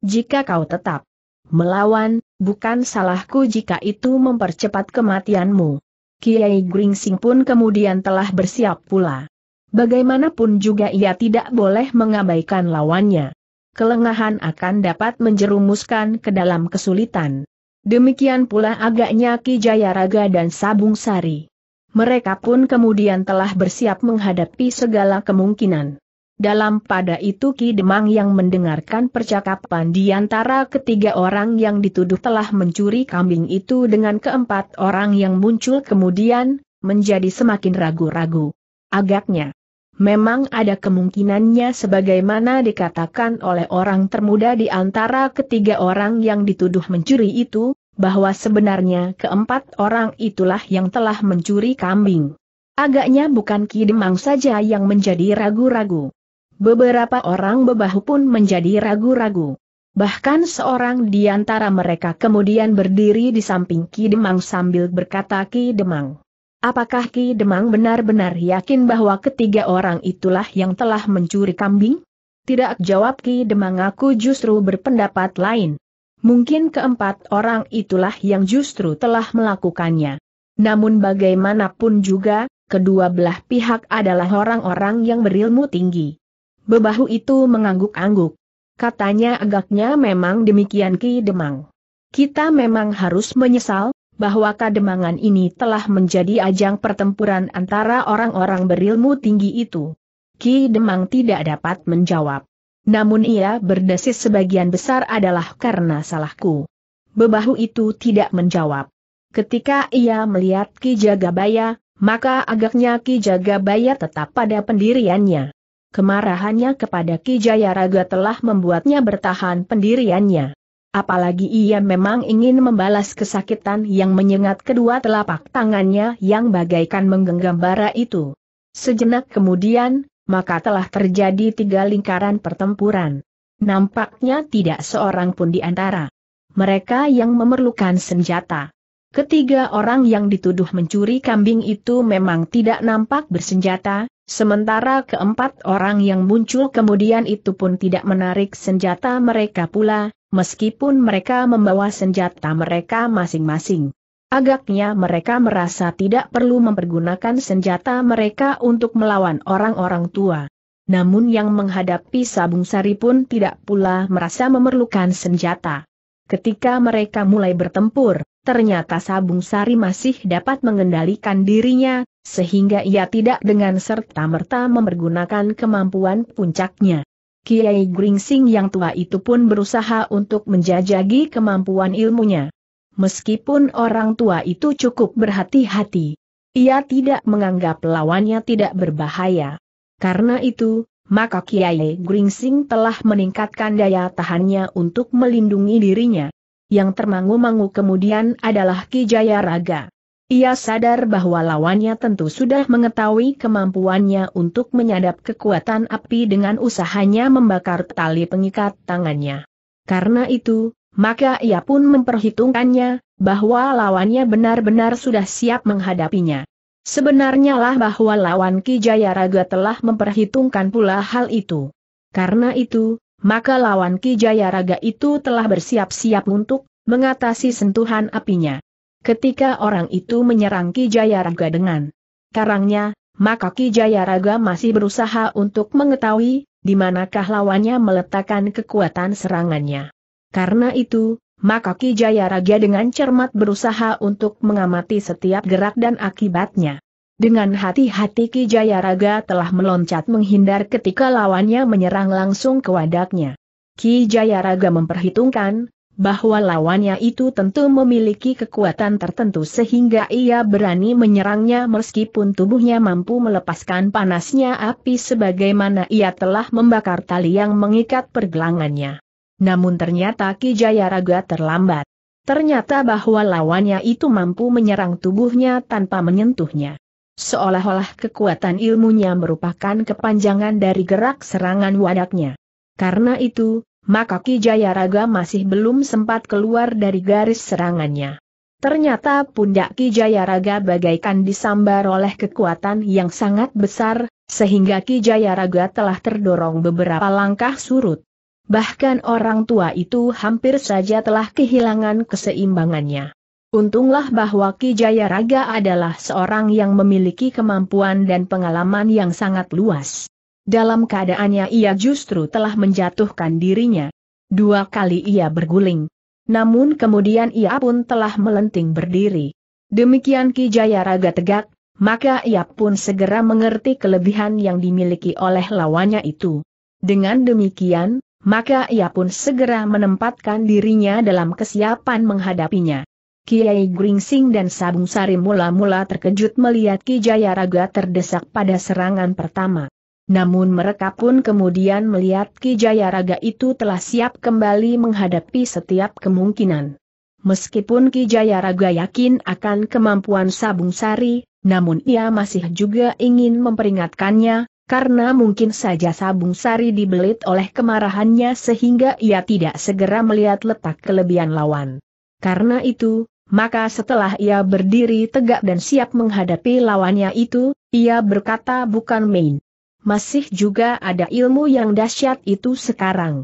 Jika kau tetap melawan, bukan salahku jika itu mempercepat kematianmu. Kiai Gringsing pun kemudian telah bersiap pula. Bagaimanapun juga ia tidak boleh mengabaikan lawannya. Kelengahan akan dapat menjerumuskan ke dalam kesulitan. Demikian pula agaknya Ki Jayaraga dan Sabung Sari. Mereka pun kemudian telah bersiap menghadapi segala kemungkinan. Dalam pada itu Ki Demang yang mendengarkan percakapan di antara ketiga orang yang dituduh telah mencuri kambing itu dengan keempat orang yang muncul kemudian, menjadi semakin ragu-ragu. Agaknya, memang ada kemungkinannya sebagaimana dikatakan oleh orang termuda di antara ketiga orang yang dituduh mencuri itu, bahwa sebenarnya keempat orang itulah yang telah mencuri kambing. Agaknya bukan Ki Demang saja yang menjadi ragu-ragu. Beberapa orang bebahu pun menjadi ragu-ragu. Bahkan seorang di antara mereka kemudian berdiri di samping Ki Demang sambil berkata Ki Demang. Apakah Ki Demang benar-benar yakin bahwa ketiga orang itulah yang telah mencuri kambing? Tidak jawab Ki Demang aku justru berpendapat lain. Mungkin keempat orang itulah yang justru telah melakukannya. Namun bagaimanapun juga, kedua belah pihak adalah orang-orang yang berilmu tinggi. Bebahu itu mengangguk-angguk. Katanya agaknya memang demikian Ki Demang. Kita memang harus menyesal, bahwa kademangan ini telah menjadi ajang pertempuran antara orang-orang berilmu tinggi itu. Ki Demang tidak dapat menjawab. Namun ia berdesis sebagian besar adalah karena salahku. Bebahu itu tidak menjawab. Ketika ia melihat Ki Jagabaya, maka agaknya Ki Jagabaya tetap pada pendiriannya. Kemarahannya kepada Ki Jayaraga telah membuatnya bertahan pendiriannya. Apalagi ia memang ingin membalas kesakitan yang menyengat kedua telapak tangannya yang bagaikan menggenggam bara itu. Sejenak kemudian, maka telah terjadi tiga lingkaran pertempuran. Nampaknya tidak seorang pun di antara mereka yang memerlukan senjata. Ketiga orang yang dituduh mencuri kambing itu memang tidak nampak bersenjata, Sementara keempat orang yang muncul kemudian itu pun tidak menarik senjata mereka pula, meskipun mereka membawa senjata mereka masing-masing. Agaknya mereka merasa tidak perlu mempergunakan senjata mereka untuk melawan orang-orang tua. Namun yang menghadapi Sabung Sari pun tidak pula merasa memerlukan senjata. Ketika mereka mulai bertempur, ternyata Sabung Sari masih dapat mengendalikan dirinya, sehingga ia tidak dengan serta-merta mempergunakan kemampuan puncaknya. Kiai Gringsing yang tua itu pun berusaha untuk menjajagi kemampuan ilmunya. Meskipun orang tua itu cukup berhati-hati, ia tidak menganggap lawannya tidak berbahaya. Karena itu, maka Kiai Gringsing telah meningkatkan daya tahannya untuk melindungi dirinya. Yang termangu-mangu kemudian adalah Ki Jaya Raga. Ia sadar bahwa lawannya tentu sudah mengetahui kemampuannya untuk menyadap kekuatan api dengan usahanya membakar tali pengikat tangannya. Karena itu, maka ia pun memperhitungkannya, bahwa lawannya benar-benar sudah siap menghadapinya. Sebenarnya lah bahwa lawan Ki Jayaraga telah memperhitungkan pula hal itu. Karena itu, maka lawan Ki Jayaraga itu telah bersiap-siap untuk mengatasi sentuhan apinya. Ketika orang itu menyerang Ki Jayaraga dengan karangnya, maka Ki Jayaraga masih berusaha untuk mengetahui di manakah lawannya meletakkan kekuatan serangannya. Karena itu, maka Ki Jaya Raga dengan cermat berusaha untuk mengamati setiap gerak dan akibatnya. Dengan hati-hati Ki Jaya Raga telah meloncat menghindar ketika lawannya menyerang langsung ke wadaknya. Ki Jaya Raga memperhitungkan, bahwa lawannya itu tentu memiliki kekuatan tertentu sehingga ia berani menyerangnya meskipun tubuhnya mampu melepaskan panasnya api sebagaimana ia telah membakar tali yang mengikat pergelangannya. Namun ternyata Ki Jaya Raga terlambat. Ternyata bahwa lawannya itu mampu menyerang tubuhnya tanpa menyentuhnya. Seolah-olah kekuatan ilmunya merupakan kepanjangan dari gerak serangan wadaknya. Karena itu, maka Ki Jaya Raga masih belum sempat keluar dari garis serangannya. Ternyata pundak Ki Jaya Raga bagaikan disambar oleh kekuatan yang sangat besar, sehingga Ki Jaya Raga telah terdorong beberapa langkah surut. Bahkan orang tua itu hampir saja telah kehilangan keseimbangannya. Untunglah bahwa Ki Jaya Raga adalah seorang yang memiliki kemampuan dan pengalaman yang sangat luas. Dalam keadaannya ia justru telah menjatuhkan dirinya. Dua kali ia berguling. Namun kemudian ia pun telah melenting berdiri. Demikian Ki Jaya Raga tegak, maka ia pun segera mengerti kelebihan yang dimiliki oleh lawannya itu. Dengan demikian, maka ia pun segera menempatkan dirinya dalam kesiapan menghadapinya. Kiai Gringsing dan Sabung Sari mula-mula terkejut melihat Ki Jaya Raga terdesak pada serangan pertama. Namun mereka pun kemudian melihat Ki Jaya Raga itu telah siap kembali menghadapi setiap kemungkinan. Meskipun Ki Jaya Raga yakin akan kemampuan Sabung Sari, namun ia masih juga ingin memperingatkannya, karena mungkin saja Sabung Sari dibelit oleh kemarahannya sehingga ia tidak segera melihat letak kelebihan lawan. Karena itu, maka setelah ia berdiri tegak dan siap menghadapi lawannya itu, ia berkata bukan main. Masih juga ada ilmu yang dahsyat itu sekarang.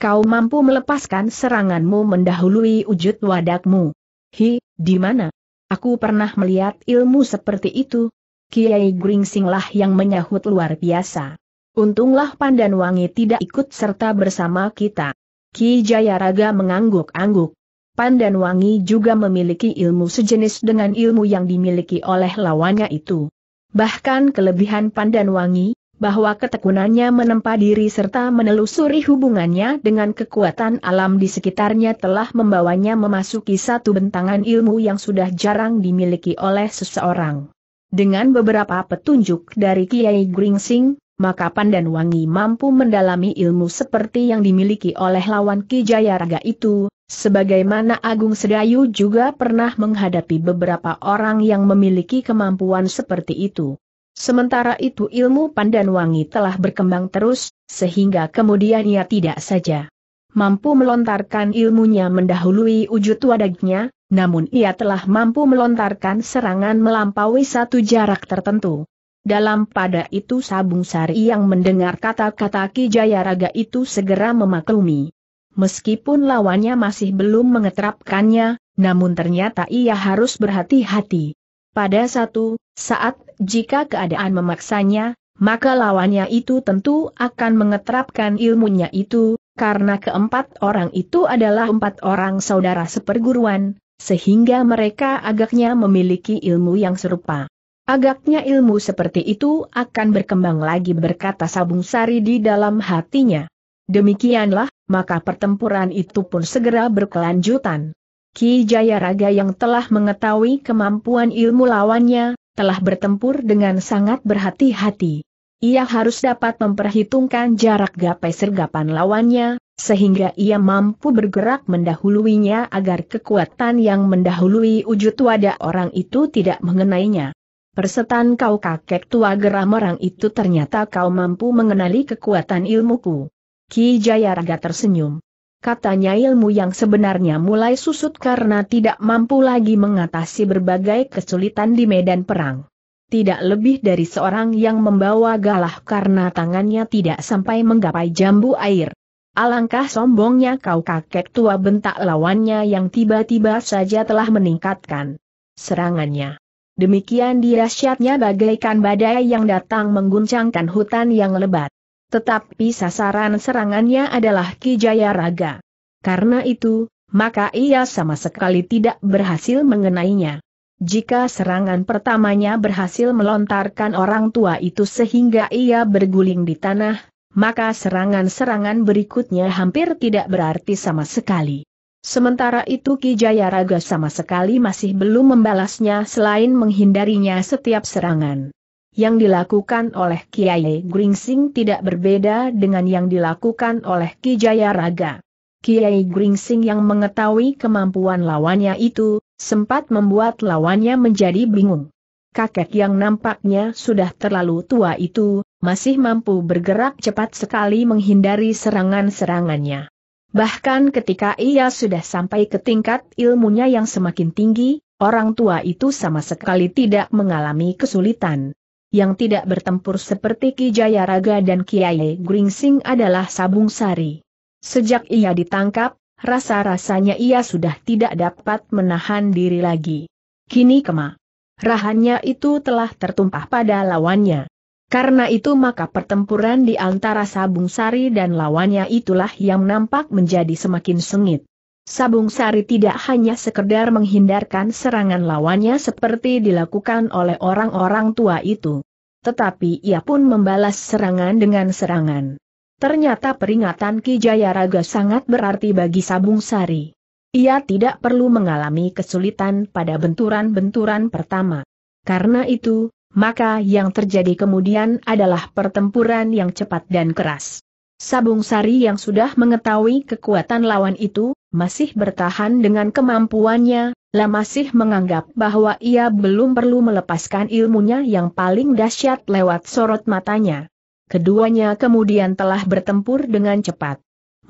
Kau mampu melepaskan seranganmu mendahului wujud wadakmu. Hi, di mana? Aku pernah melihat ilmu seperti itu, Kiai Gringsing lah yang menyahut luar biasa. Untunglah Pandan Wangi tidak ikut serta bersama kita. Ki Jayaraga mengangguk-angguk. Pandan Wangi juga memiliki ilmu sejenis dengan ilmu yang dimiliki oleh lawannya itu. Bahkan kelebihan Pandan Wangi, bahwa ketekunannya menempa diri serta menelusuri hubungannya dengan kekuatan alam di sekitarnya telah membawanya memasuki satu bentangan ilmu yang sudah jarang dimiliki oleh seseorang. Dengan beberapa petunjuk dari Kiai Gringsing, maka Pandan Wangi mampu mendalami ilmu seperti yang dimiliki oleh lawan Ki Jayaraga itu, sebagaimana Agung Sedayu juga pernah menghadapi beberapa orang yang memiliki kemampuan seperti itu. Sementara itu ilmu Pandan Wangi telah berkembang terus, sehingga kemudian ia tidak saja mampu melontarkan ilmunya mendahului wujud wadagnya, namun ia telah mampu melontarkan serangan melampaui satu jarak tertentu. Dalam pada itu Sabung Sari yang mendengar kata-kata Ki Jayaraga itu segera memaklumi. Meskipun lawannya masih belum mengeterapkannya, namun ternyata ia harus berhati-hati. Pada satu saat, jika keadaan memaksanya, maka lawannya itu tentu akan mengeterapkan ilmunya itu, karena keempat orang itu adalah empat orang saudara seperguruan, sehingga mereka agaknya memiliki ilmu yang serupa. Agaknya ilmu seperti itu akan berkembang lagi berkata Sabung Sari di dalam hatinya. Demikianlah, maka pertempuran itu pun segera berkelanjutan. Ki Jayaraga yang telah mengetahui kemampuan ilmu lawannya, telah bertempur dengan sangat berhati-hati. Ia harus dapat memperhitungkan jarak gapai sergapan lawannya, sehingga ia mampu bergerak mendahuluinya agar kekuatan yang mendahului wujud wadah orang itu tidak mengenainya. Persetan kau kakek tua geram orang itu ternyata kau mampu mengenali kekuatan ilmuku. Ki Jayaraga tersenyum. Katanya ilmu yang sebenarnya mulai susut karena tidak mampu lagi mengatasi berbagai kesulitan di medan perang. Tidak lebih dari seorang yang membawa galah karena tangannya tidak sampai menggapai jambu air. Alangkah sombongnya kau kakek tua bentak lawannya yang tiba-tiba saja telah meningkatkan serangannya. Demikian dirasyatnya bagaikan badai yang datang mengguncangkan hutan yang lebat. Tetapi sasaran serangannya adalah Ki Jaya Raga. Karena itu, maka ia sama sekali tidak berhasil mengenainya. Jika serangan pertamanya berhasil melontarkan orang tua itu sehingga ia berguling di tanah, maka serangan-serangan berikutnya hampir tidak berarti sama sekali. Sementara itu Ki Jayaraga sama sekali masih belum membalasnya selain menghindarinya setiap serangan. Yang dilakukan oleh Kiai Gringsing tidak berbeda dengan yang dilakukan oleh Ki Jayaraga. Kiai Gringsing yang mengetahui kemampuan lawannya itu, sempat membuat lawannya menjadi bingung. Kakek yang nampaknya sudah terlalu tua itu, masih mampu bergerak cepat sekali menghindari serangan-serangannya. Bahkan ketika ia sudah sampai ke tingkat ilmunya yang semakin tinggi, orang tua itu sama sekali tidak mengalami kesulitan. Yang tidak bertempur seperti Ki Jayaraga dan Kiai Gringsing adalah Sabung Sari. Sejak ia ditangkap, rasa-rasanya ia sudah tidak dapat menahan diri lagi. Kini kema. Rahannya itu telah tertumpah pada lawannya. Karena itu maka pertempuran di antara Sabung Sari dan lawannya itulah yang nampak menjadi semakin sengit. Sabung Sari tidak hanya sekedar menghindarkan serangan lawannya seperti dilakukan oleh orang-orang tua itu. Tetapi ia pun membalas serangan dengan serangan. Ternyata peringatan Ki Jayaraga sangat berarti bagi Sabung Sari. Ia tidak perlu mengalami kesulitan pada benturan-benturan pertama. Karena itu, maka yang terjadi kemudian adalah pertempuran yang cepat dan keras. Sabung Sari yang sudah mengetahui kekuatan lawan itu, masih bertahan dengan kemampuannya, lah masih menganggap bahwa ia belum perlu melepaskan ilmunya yang paling dahsyat lewat sorot matanya. Keduanya kemudian telah bertempur dengan cepat.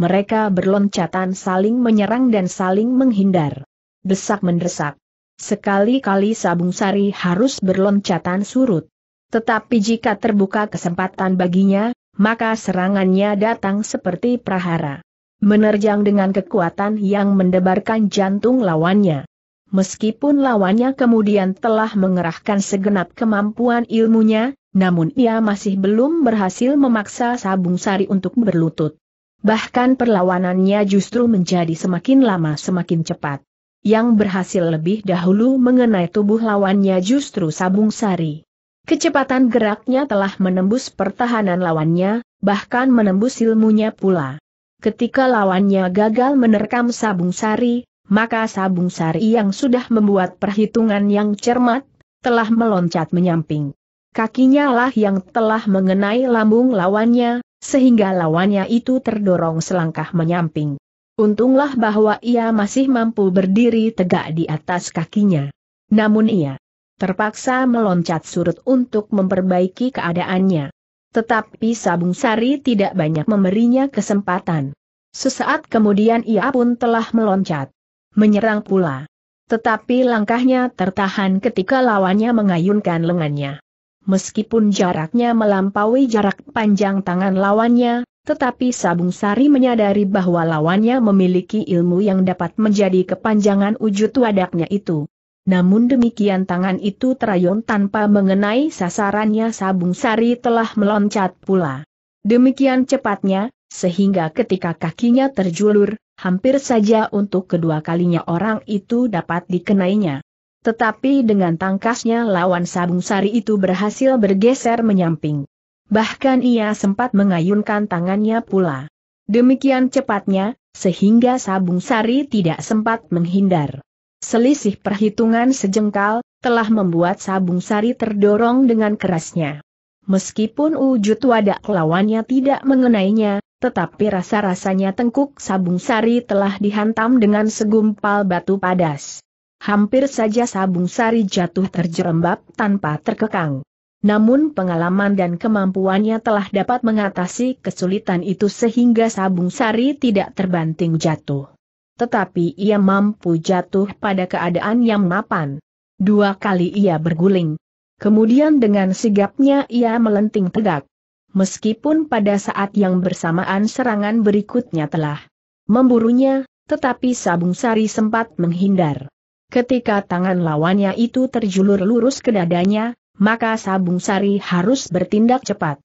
Mereka berloncatan saling menyerang dan saling menghindar. Desak-mendesak. Sekali-kali Sabung Sari harus berloncatan surut. Tetapi jika terbuka kesempatan baginya, maka serangannya datang seperti prahara. Menerjang dengan kekuatan yang mendebarkan jantung lawannya. Meskipun lawannya kemudian telah mengerahkan segenap kemampuan ilmunya, namun ia masih belum berhasil memaksa Sabung Sari untuk berlutut. Bahkan perlawanannya justru menjadi semakin lama semakin cepat. Yang berhasil lebih dahulu mengenai tubuh lawannya justru Sabung Sari. Kecepatan geraknya telah menembus pertahanan lawannya, bahkan menembus ilmunya pula. Ketika lawannya gagal menerkam Sabung Sari, maka Sabung Sari yang sudah membuat perhitungan yang cermat, telah meloncat menyamping. Kakinya lah yang telah mengenai lambung lawannya, sehingga lawannya itu terdorong selangkah menyamping. Untunglah bahwa ia masih mampu berdiri tegak di atas kakinya. Namun ia terpaksa meloncat surut untuk memperbaiki keadaannya. Tetapi Sabung Sari tidak banyak memberinya kesempatan. Sesaat kemudian ia pun telah meloncat. Menyerang pula. Tetapi langkahnya tertahan ketika lawannya mengayunkan lengannya. Meskipun jaraknya melampaui jarak panjang tangan lawannya, tetapi Sabung Sari menyadari bahwa lawannya memiliki ilmu yang dapat menjadi kepanjangan wujud wadaknya itu. Namun demikian tangan itu terayun tanpa mengenai sasarannya Sabung Sari telah meloncat pula. Demikian cepatnya, sehingga ketika kakinya terjulur, hampir saja untuk kedua kalinya orang itu dapat dikenainya. Tetapi dengan tangkasnya lawan Sabung Sari itu berhasil bergeser menyamping. Bahkan ia sempat mengayunkan tangannya pula. Demikian cepatnya, sehingga Sabung Sari tidak sempat menghindar. Selisih perhitungan sejengkal, telah membuat Sabung Sari terdorong dengan kerasnya. Meskipun wujud wadak lawannya tidak mengenainya, tetapi rasa-rasanya tengkuk Sabung Sari telah dihantam dengan segumpal batu padas. Hampir saja Sabung Sari jatuh terjerembab tanpa terkekang. Namun pengalaman dan kemampuannya telah dapat mengatasi kesulitan itu sehingga Sabung Sari tidak terbanting jatuh. Tetapi ia mampu jatuh pada keadaan yang mapan. Dua kali ia berguling. Kemudian dengan sigapnya ia melenting tegak. Meskipun pada saat yang bersamaan serangan berikutnya telah memburunya, tetapi Sabung Sari sempat menghindar. Ketika tangan lawannya itu terjulur lurus ke dadanya, maka Sabung Sari harus bertindak cepat.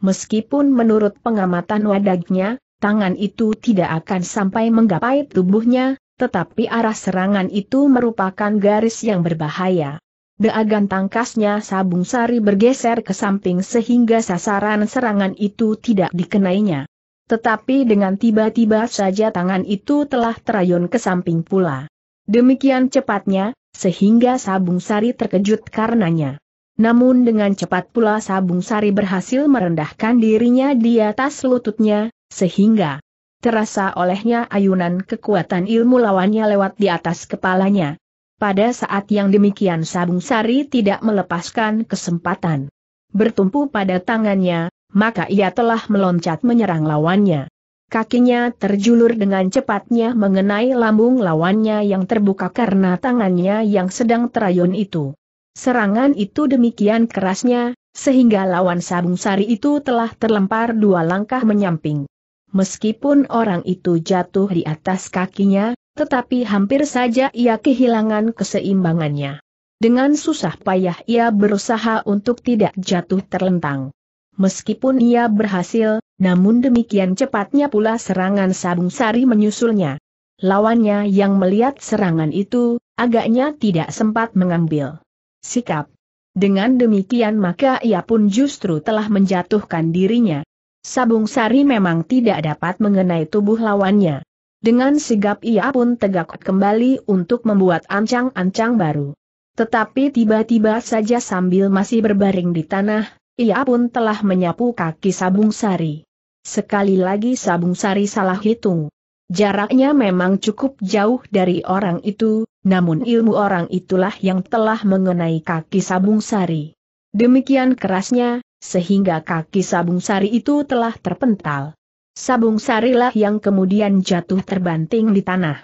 Meskipun menurut pengamatan wadagnya, tangan itu tidak akan sampai menggapai tubuhnya, tetapi arah serangan itu merupakan garis yang berbahaya. Deagan tangkasnya Sabung Sari bergeser ke samping sehingga sasaran serangan itu tidak dikenainya. Tetapi dengan tiba-tiba saja tangan itu telah terayun ke samping pula. Demikian cepatnya, sehingga Sabung Sari terkejut karenanya. Namun dengan cepat pula Sabung Sari berhasil merendahkan dirinya di atas lututnya, sehingga terasa olehnya ayunan kekuatan ilmu lawannya lewat di atas kepalanya. Pada saat yang demikian Sabung Sari tidak melepaskan kesempatan. Bertumpu pada tangannya, maka ia telah meloncat menyerang lawannya. Kakinya terjulur dengan cepatnya mengenai lambung lawannya yang terbuka karena tangannya yang sedang terayun itu. Serangan itu demikian kerasnya, sehingga lawan Sabung Sari itu telah terlempar dua langkah menyamping. Meskipun orang itu jatuh di atas kakinya, tetapi hampir saja ia kehilangan keseimbangannya. Dengan susah payah ia berusaha untuk tidak jatuh terlentang. Meskipun ia berhasil, namun demikian cepatnya pula serangan Sabung Sari menyusulnya. Lawannya yang melihat serangan itu, agaknya tidak sempat mengambil sikap. Dengan demikian maka ia pun justru telah menjatuhkan dirinya. Sabung Sari memang tidak dapat mengenai tubuh lawannya. Dengan sigap ia pun tegak kembali untuk membuat ancang-ancang baru. Tetapi tiba-tiba saja sambil masih berbaring di tanah, ia pun telah menyapu kaki Sabung Sari. Sekali lagi Sabung Sari salah hitung. Jaraknya memang cukup jauh dari orang itu, namun ilmu orang itulah yang telah mengenai kaki Sabung Sari. Demikian kerasnya, sehingga kaki Sabung Sari itu telah terpental. Sabung Sarilah yang kemudian jatuh terbanting di tanah.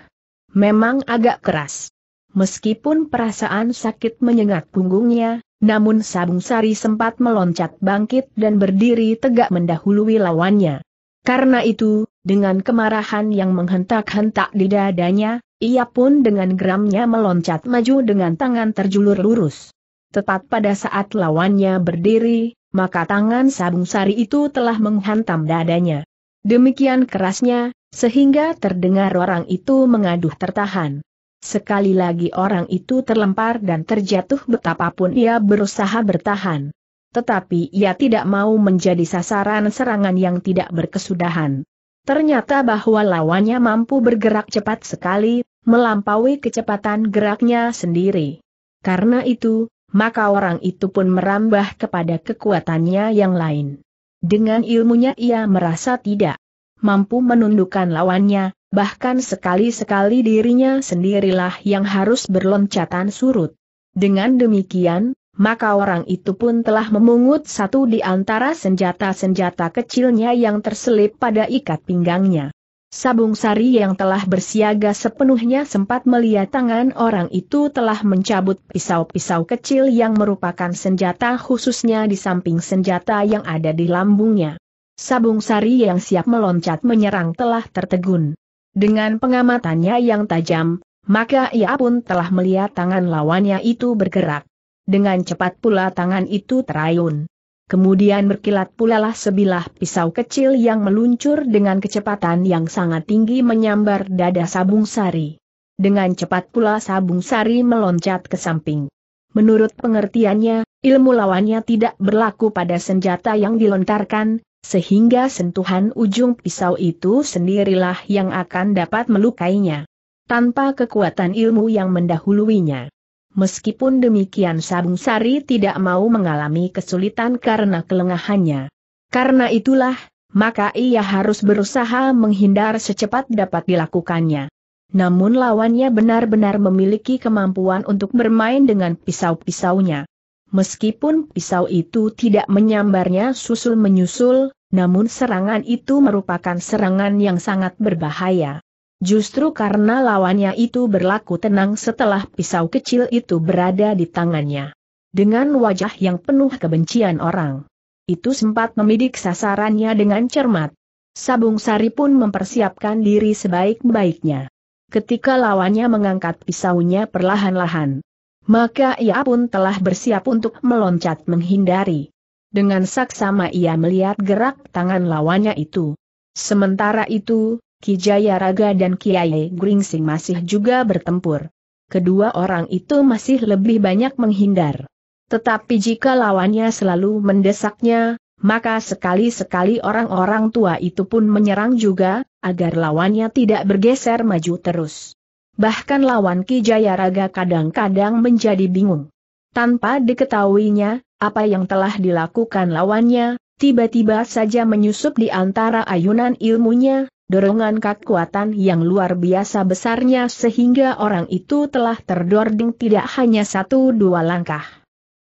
Memang agak keras. Meskipun perasaan sakit menyengat punggungnya, namun Sabung Sari sempat meloncat bangkit dan berdiri tegak mendahului lawannya. Karena itu, dengan kemarahan yang menghentak-hentak di dadanya, ia pun dengan geramnya meloncat maju dengan tangan terjulur lurus. Tepat pada saat lawannya berdiri, maka tangan Sabung Sari itu telah menghantam dadanya. Demikian kerasnya, sehingga terdengar orang itu mengaduh tertahan. Sekali lagi orang itu terlempar dan terjatuh betapapun ia berusaha bertahan. Tetapi ia tidak mau menjadi sasaran serangan yang tidak berkesudahan. Ternyata bahwa lawannya mampu bergerak cepat sekali, melampaui kecepatan geraknya sendiri. Karena itu, maka orang itu pun merambah kepada kekuatannya yang lain. Dengan ilmunya ia merasa tidak mampu menundukkan lawannya, bahkan sekali-sekali dirinya sendirilah yang harus berloncatan surut. Dengan demikian, maka orang itu pun telah memungut satu di antara senjata-senjata kecilnya yang terselip pada ikat pinggangnya. Sabung Sari yang telah bersiaga sepenuhnya sempat melihat tangan orang itu telah mencabut pisau-pisau kecil yang merupakan senjata khususnya di samping senjata yang ada di lambungnya. Sabung Sari yang siap meloncat menyerang telah tertegun. Dengan pengamatannya yang tajam, maka ia pun telah melihat tangan lawannya itu bergerak. Dengan cepat pula tangan itu terayun. Kemudian berkilat pula lah sebilah pisau kecil yang meluncur dengan kecepatan yang sangat tinggi menyambar dada Sabung Sari. Dengan cepat pula Sabung Sari meloncat ke samping. Menurut pengertiannya, ilmu lawannya tidak berlaku pada senjata yang dilontarkan, sehingga sentuhan ujung pisau itu sendirilah yang akan dapat melukainya. Tanpa kekuatan ilmu yang mendahuluinya. Meskipun demikian Sabung Sari tidak mau mengalami kesulitan karena kelengahannya. Karena itulah, maka ia harus berusaha menghindar secepat dapat dilakukannya. Namun lawannya benar-benar memiliki kemampuan untuk bermain dengan pisau-pisaunya. Meskipun pisau itu tidak menyambarnya susul menyusul, namun serangan itu merupakan serangan yang sangat berbahaya. Justru karena lawannya itu berlaku tenang setelah pisau kecil itu berada di tangannya. Dengan wajah yang penuh kebencian orang. Itu sempat memidik sasarannya dengan cermat. Sabung Sari pun mempersiapkan diri sebaik-baiknya. Ketika lawannya mengangkat pisaunya perlahan-lahan. Maka ia pun telah bersiap untuk meloncat menghindari. Dengan saksama ia melihat gerak tangan lawannya itu. Sementara itu, Ki Jaya Raga dan Kiai Gringsing masih juga bertempur. Kedua orang itu masih lebih banyak menghindar. Tetapi jika lawannya selalu mendesaknya, maka sekali-sekali orang-orang tua itu pun menyerang juga, agar lawannya tidak bergeser maju terus. Bahkan lawan Ki Jaya Raga kadang-kadang menjadi bingung. Tanpa diketahuinya, apa yang telah dilakukan lawannya, tiba-tiba saja menyusup di antara ayunan ilmunya, dorongan kekuatan yang luar biasa besarnya sehingga orang itu telah terdording tidak hanya satu dua langkah.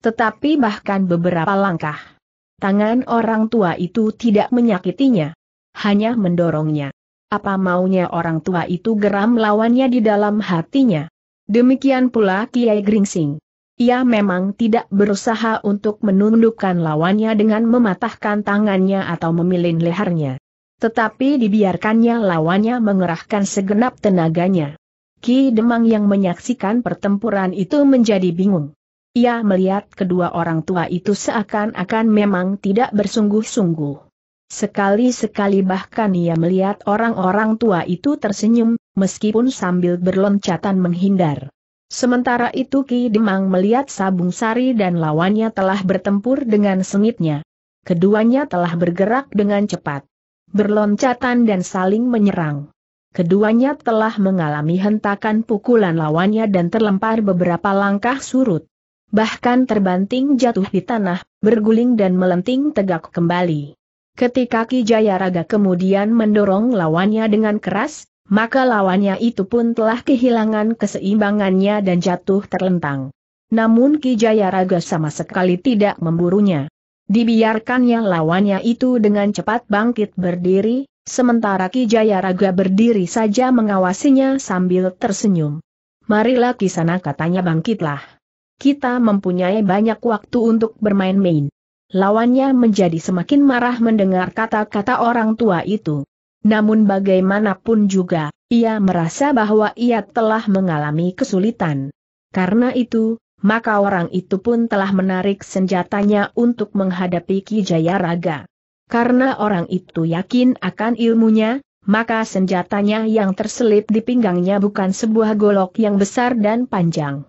Tetapi bahkan beberapa langkah. Tangan orang tua itu tidak menyakitinya. Hanya mendorongnya. Apa maunya orang tua itu geram lawannya di dalam hatinya. Demikian pula Kiai Gringsing. Ia memang tidak berusaha untuk menundukkan lawannya dengan mematahkan tangannya atau memilin lehernya tetapi dibiarkannya lawannya mengerahkan segenap tenaganya. Ki Demang yang menyaksikan pertempuran itu menjadi bingung. Ia melihat kedua orang tua itu seakan-akan memang tidak bersungguh-sungguh. Sekali-sekali bahkan ia melihat orang-orang tua itu tersenyum, meskipun sambil berloncatan menghindar. Sementara itu Ki Demang melihat Sabung Sari dan lawannya telah bertempur dengan sengitnya. Keduanya telah bergerak dengan cepat berloncatan dan saling menyerang. Keduanya telah mengalami hentakan pukulan lawannya dan terlempar beberapa langkah surut. Bahkan terbanting jatuh di tanah, berguling dan melenting tegak kembali. Ketika Ki Jaya Raga kemudian mendorong lawannya dengan keras, maka lawannya itu pun telah kehilangan keseimbangannya dan jatuh terlentang. Namun Ki Jaya Raga sama sekali tidak memburunya. Dibiarkannya lawannya itu dengan cepat bangkit berdiri, sementara Ki Jaya Raga berdiri saja mengawasinya sambil tersenyum. Marilah kisana katanya bangkitlah. Kita mempunyai banyak waktu untuk bermain-main. Lawannya menjadi semakin marah mendengar kata-kata orang tua itu. Namun bagaimanapun juga, ia merasa bahwa ia telah mengalami kesulitan. Karena itu, maka orang itu pun telah menarik senjatanya untuk menghadapi Ki Jaya Raga. Karena orang itu yakin akan ilmunya, maka senjatanya yang terselip di pinggangnya bukan sebuah golok yang besar dan panjang.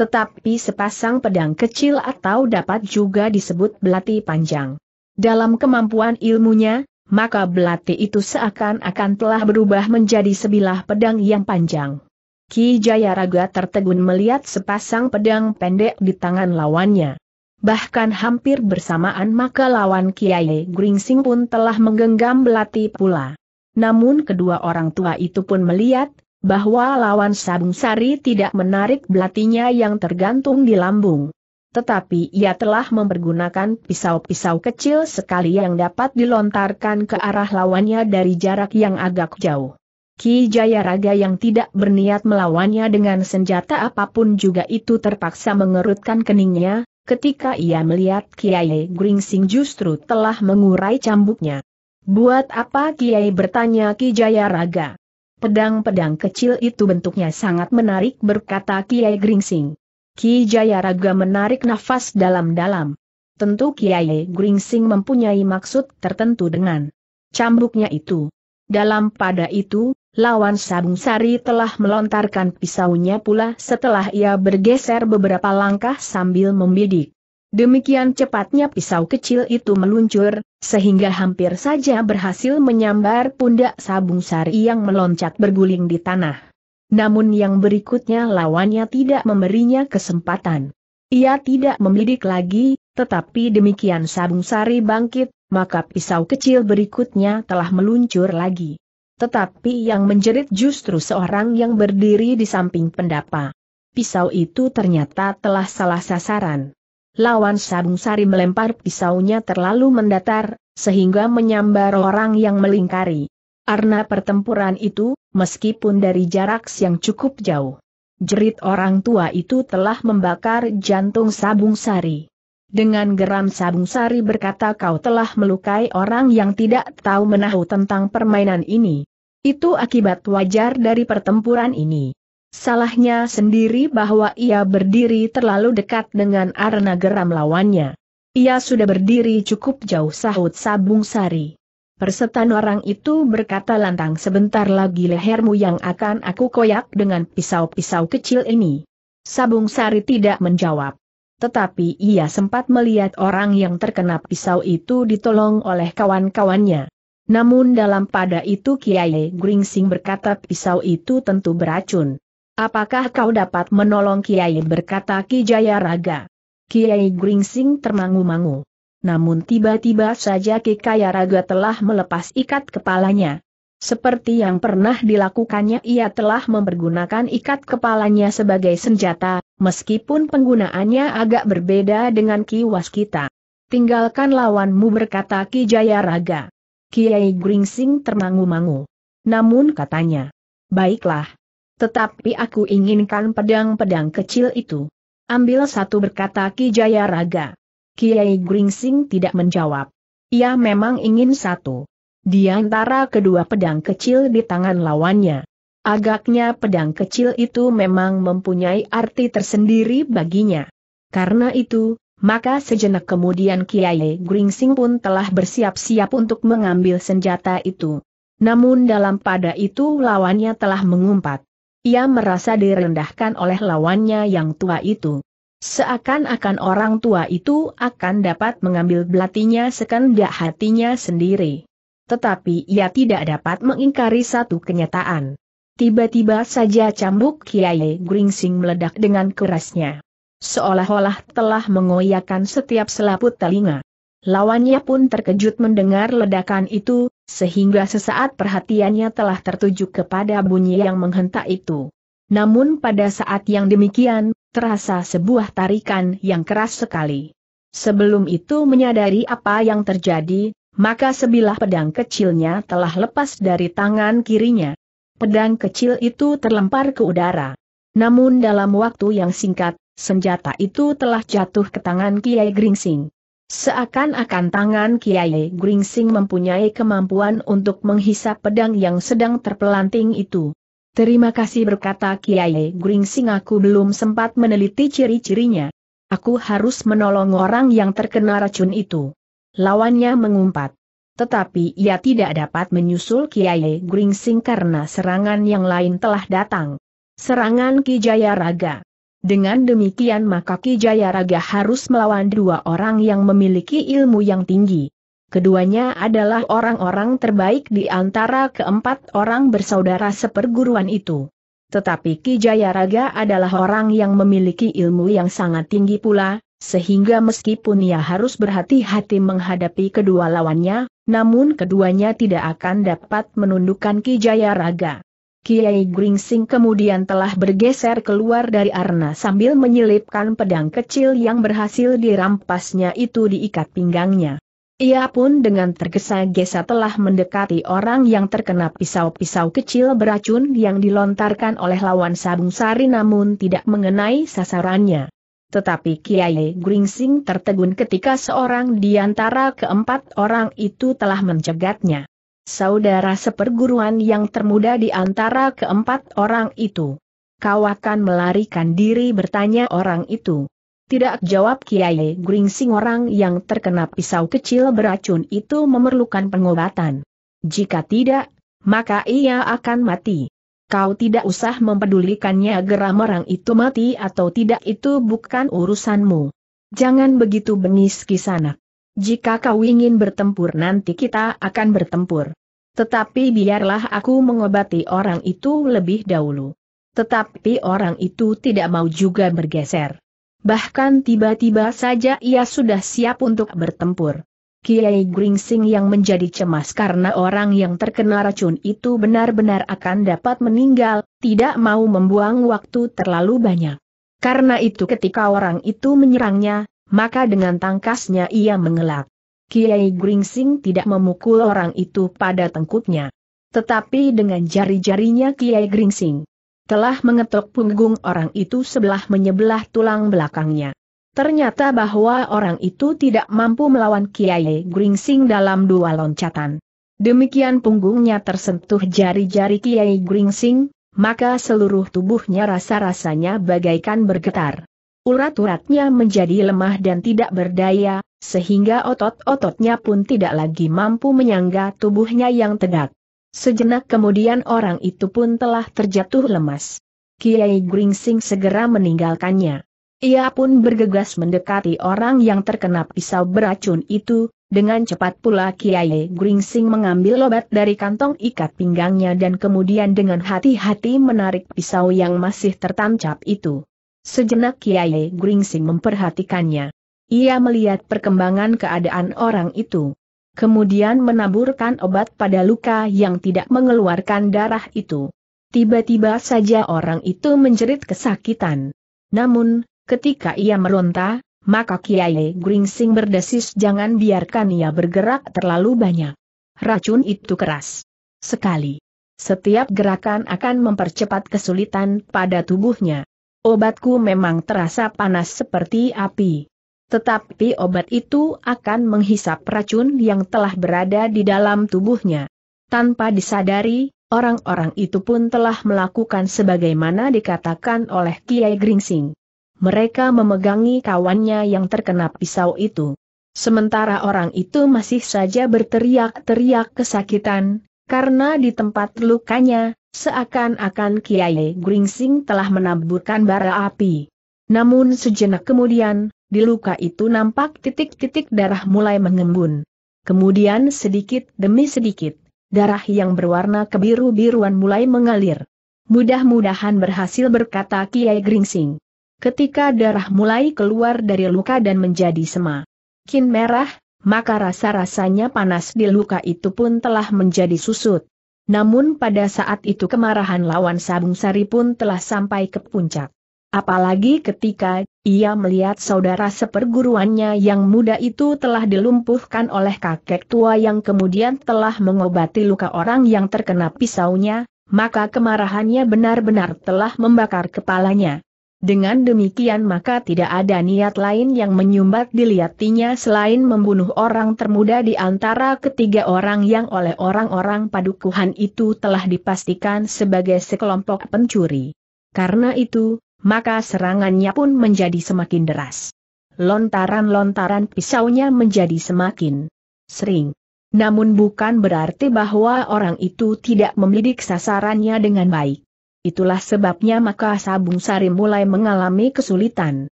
Tetapi sepasang pedang kecil atau dapat juga disebut belati panjang. Dalam kemampuan ilmunya, maka belati itu seakan-akan telah berubah menjadi sebilah pedang yang panjang. Ki Jayaraga tertegun melihat sepasang pedang pendek di tangan lawannya. Bahkan hampir bersamaan maka lawan Kiai Gringsing pun telah menggenggam belati pula. Namun kedua orang tua itu pun melihat, bahwa lawan Sabung Sari tidak menarik belatinya yang tergantung di lambung. Tetapi ia telah mempergunakan pisau-pisau kecil sekali yang dapat dilontarkan ke arah lawannya dari jarak yang agak jauh. Ki Jaya Raga yang tidak berniat melawannya dengan senjata apa pun juga itu terpaksa mengerutkan keningnya, ketika ia melihat Kiai Gringsing justru telah mengurai cambuknya. Buat apa Kiai bertanya Ki Jaya Raga? Pedang-pedang kecil itu bentuknya sangat menarik berkata Kiai Gringsing. Ki Jaya Raga menarik nafas dalam-dalam. Tentu Kiai Gringsing mempunyai maksud tertentu dengan cambuknya itu. Dalam pada itu, lawan Sabung Sari telah melontarkan pisaunya pula setelah ia bergeser beberapa langkah sambil membidik. Demikian cepatnya pisau kecil itu meluncur, sehingga hampir saja berhasil menyambar pundak Sabung Sari yang meloncat berguling di tanah. Namun yang berikutnya lawannya tidak memberinya kesempatan. Ia tidak membidik lagi, tetapi demikian Sabung Sari bangkit, maka pisau kecil berikutnya telah meluncur lagi. Tetapi yang menjerit justru seorang yang berdiri di samping pendapa. Pisau itu ternyata telah salah sasaran. Lawan Sabung Sari melempar pisaunya terlalu mendatar, sehingga menyambar orang yang melingkari. Karena pertempuran itu, meskipun dari jarak yang cukup jauh. Jerit orang tua itu telah membakar jantung Sabung Sari. Dengan geram Sabung Sari berkata kau telah melukai orang yang tidak tahu menahu tentang permainan ini. Itu akibat wajar dari pertempuran ini. Salahnya sendiri bahwa ia berdiri terlalu dekat dengan arena geram lawannya. Ia sudah berdiri cukup jauh sahut Sabung Sari. Persetan orang itu berkata lantang sebentar lagi lehermu yang akan aku koyak dengan pisau-pisau kecil ini. Sabung Sari tidak menjawab. Tetapi ia sempat melihat orang yang terkena pisau itu ditolong oleh kawan-kawannya. Namun dalam pada itu Kiai Gringsing berkata pisau itu tentu beracun. Apakah kau dapat menolong Kiai berkata Ki Jaya Raga? Kiai Gringsing termangu-mangu. Namun tiba-tiba saja Ki Kaya Raga telah melepas ikat kepalanya. Seperti yang pernah dilakukannya ia telah mempergunakan ikat kepalanya sebagai senjata, meskipun penggunaannya agak berbeda dengan Ki Waskita. Tinggalkan lawanmu berkata Ki Jaya Raga. Kiai Gringsing termangu-mangu. Namun katanya, baiklah. Tetapi aku inginkan pedang-pedang kecil itu. Ambil satu berkata Ki Jaya Raga. Kiai Gringsing tidak menjawab. Ia memang ingin satu. Di antara kedua pedang kecil di tangan lawannya. Agaknya pedang kecil itu memang mempunyai arti tersendiri baginya. Karena itu, maka sejenak kemudian Kiai Gringsing pun telah bersiap-siap untuk mengambil senjata itu. Namun dalam pada itu lawannya telah mengumpat. Ia merasa direndahkan oleh lawannya yang tua itu. Seakan-akan orang tua itu akan dapat mengambil belatinya sekendak hatinya sendiri. Tetapi ia tidak dapat mengingkari satu kenyataan. Tiba-tiba saja cambuk Kiai Gringsing meledak dengan kerasnya. Seolah-olah telah mengoyakkan setiap selaput telinga. Lawannya pun terkejut mendengar ledakan itu, sehingga sesaat perhatiannya telah tertuju kepada bunyi yang menghentak itu. Namun pada saat yang demikian, terasa sebuah tarikan yang keras sekali. Sebelum itu menyadari apa yang terjadi, maka sebilah pedang kecilnya telah lepas dari tangan kirinya. Pedang kecil itu terlempar ke udara. Namun dalam waktu yang singkat, senjata itu telah jatuh ke tangan Kiai Gringsing. Seakan-akan tangan Kiai Gringsing mempunyai kemampuan untuk menghisap pedang yang sedang terpelanting itu. Terima kasih berkata Kiai Gringsing aku belum sempat meneliti ciri-cirinya. Aku harus menolong orang yang terkena racun itu. Lawannya mengumpat. Tetapi ia tidak dapat menyusul Kiai Gringsing karena serangan yang lain telah datang. Serangan Ki Jaya Raga. Dengan demikian maka Ki Jaya Raga harus melawan dua orang yang memiliki ilmu yang tinggi. Keduanya adalah orang-orang terbaik di antara keempat orang bersaudara seperguruan itu. Tetapi Ki Jayaraga adalah orang yang memiliki ilmu yang sangat tinggi pula, sehingga meskipun ia harus berhati-hati menghadapi kedua lawannya, namun keduanya tidak akan dapat menundukkan Ki Jayaraga. Kiai Gringsing kemudian telah bergeser keluar dari arna sambil menyelipkan pedang kecil yang berhasil dirampasnya itu diikat pinggangnya. Ia pun dengan tergesa-gesa telah mendekati orang yang terkena pisau-pisau kecil beracun yang dilontarkan oleh lawan Sabung Sari namun tidak mengenai sasarannya. Tetapi Kiai Gringsing tertegun ketika seorang di antara keempat orang itu telah mencegatnya. Saudara seperguruan yang termuda di antara keempat orang itu. Kau akan melarikan diri bertanya orang itu. Tidak jawab Kiai Gringsing orang yang terkena pisau kecil beracun itu memerlukan pengobatan. Jika tidak, maka ia akan mati. Kau tidak usah mempedulikannya geram orang itu mati atau tidak itu bukan urusanmu. Jangan begitu bengis kisanak. Jika kau ingin bertempur nanti kita akan bertempur. Tetapi biarlah aku mengobati orang itu lebih dahulu. Tetapi orang itu tidak mau juga bergeser. Bahkan tiba-tiba saja ia sudah siap untuk bertempur. Kiai Gringsing yang menjadi cemas karena orang yang terkena racun itu benar-benar akan dapat meninggal, tidak mau membuang waktu terlalu banyak. Karena itu ketika orang itu menyerangnya, maka dengan tangkasnya ia mengelak. Kiai Gringsing tidak memukul orang itu pada tengkuknya. Tetapi dengan jari-jarinya Kiai Gringsing telah mengetuk punggung orang itu sebelah menyebelah tulang belakangnya. Ternyata bahwa orang itu tidak mampu melawan Kiai Gringsing dalam dua loncatan. Demikian punggungnya tersentuh jari-jari Kiai Gringsing, maka seluruh tubuhnya rasa-rasanya bagaikan bergetar. Urat-uratnya menjadi lemah dan tidak berdaya, sehingga otot-ototnya pun tidak lagi mampu menyangga tubuhnya yang tegak. Sejenak kemudian orang itu pun telah terjatuh lemas. Kiai Gringsing segera meninggalkannya. Ia pun bergegas mendekati orang yang terkena pisau beracun itu, dengan cepat pula Kiai Gringsing mengambil obat dari kantong ikat pinggangnya dan kemudian dengan hati-hati menarik pisau yang masih tertancap itu. Sejenak Kiai Gringsing memperhatikannya. Ia melihat perkembangan keadaan orang itu. Kemudian menaburkan obat pada luka yang tidak mengeluarkan darah itu. Tiba-tiba saja orang itu menjerit kesakitan. Namun, ketika ia meronta, maka Kiai Gringsing berdesis jangan biarkan ia bergerak terlalu banyak. Racun itu keras sekali. Setiap gerakan akan mempercepat kesulitan pada tubuhnya. Obatku memang terasa panas seperti api. Tetapi obat itu akan menghisap racun yang telah berada di dalam tubuhnya. Tanpa disadari, orang-orang itu pun telah melakukan sebagaimana dikatakan oleh Kiai Gringsing mereka memegangi kawannya yang terkena pisau itu. Sementara orang itu masih saja berteriak-teriak kesakitan, karena di tempat lukanya, seakan-akan Kiai Gringsing telah menaburkan bara api. Namun sejenak kemudian, di luka itu nampak titik-titik darah mulai mengembun. Kemudian sedikit demi sedikit, darah yang berwarna kebiru-biruan mulai mengalir. Mudah-mudahan berhasil berkata Kiai Gringsing. Ketika darah mulai keluar dari luka dan menjadi semakin merah, maka rasa-rasanya panas di luka itu pun telah menjadi susut. Namun pada saat itu kemarahan lawan Sabung Sari pun telah sampai ke puncak. Apalagi ketika ia melihat saudara seperguruannya yang muda itu telah dilumpuhkan oleh kakek tua yang kemudian telah mengobati luka orang yang terkena pisaunya, maka kemarahannya benar-benar telah membakar kepalanya. Dengan demikian maka tidak ada niat lain yang menyumbat dilihatnya selain membunuh orang termuda di antara ketiga orang yang oleh orang-orang padukuhan itu telah dipastikan sebagai sekelompok pencuri. Karena itu, maka serangannya pun menjadi semakin deras. Lontaran-lontaran pisaunya menjadi semakin sering. Namun bukan berarti bahwa orang itu tidak membidik sasarannya dengan baik. Itulah sebabnya maka Sabung Sari mulai mengalami kesulitan.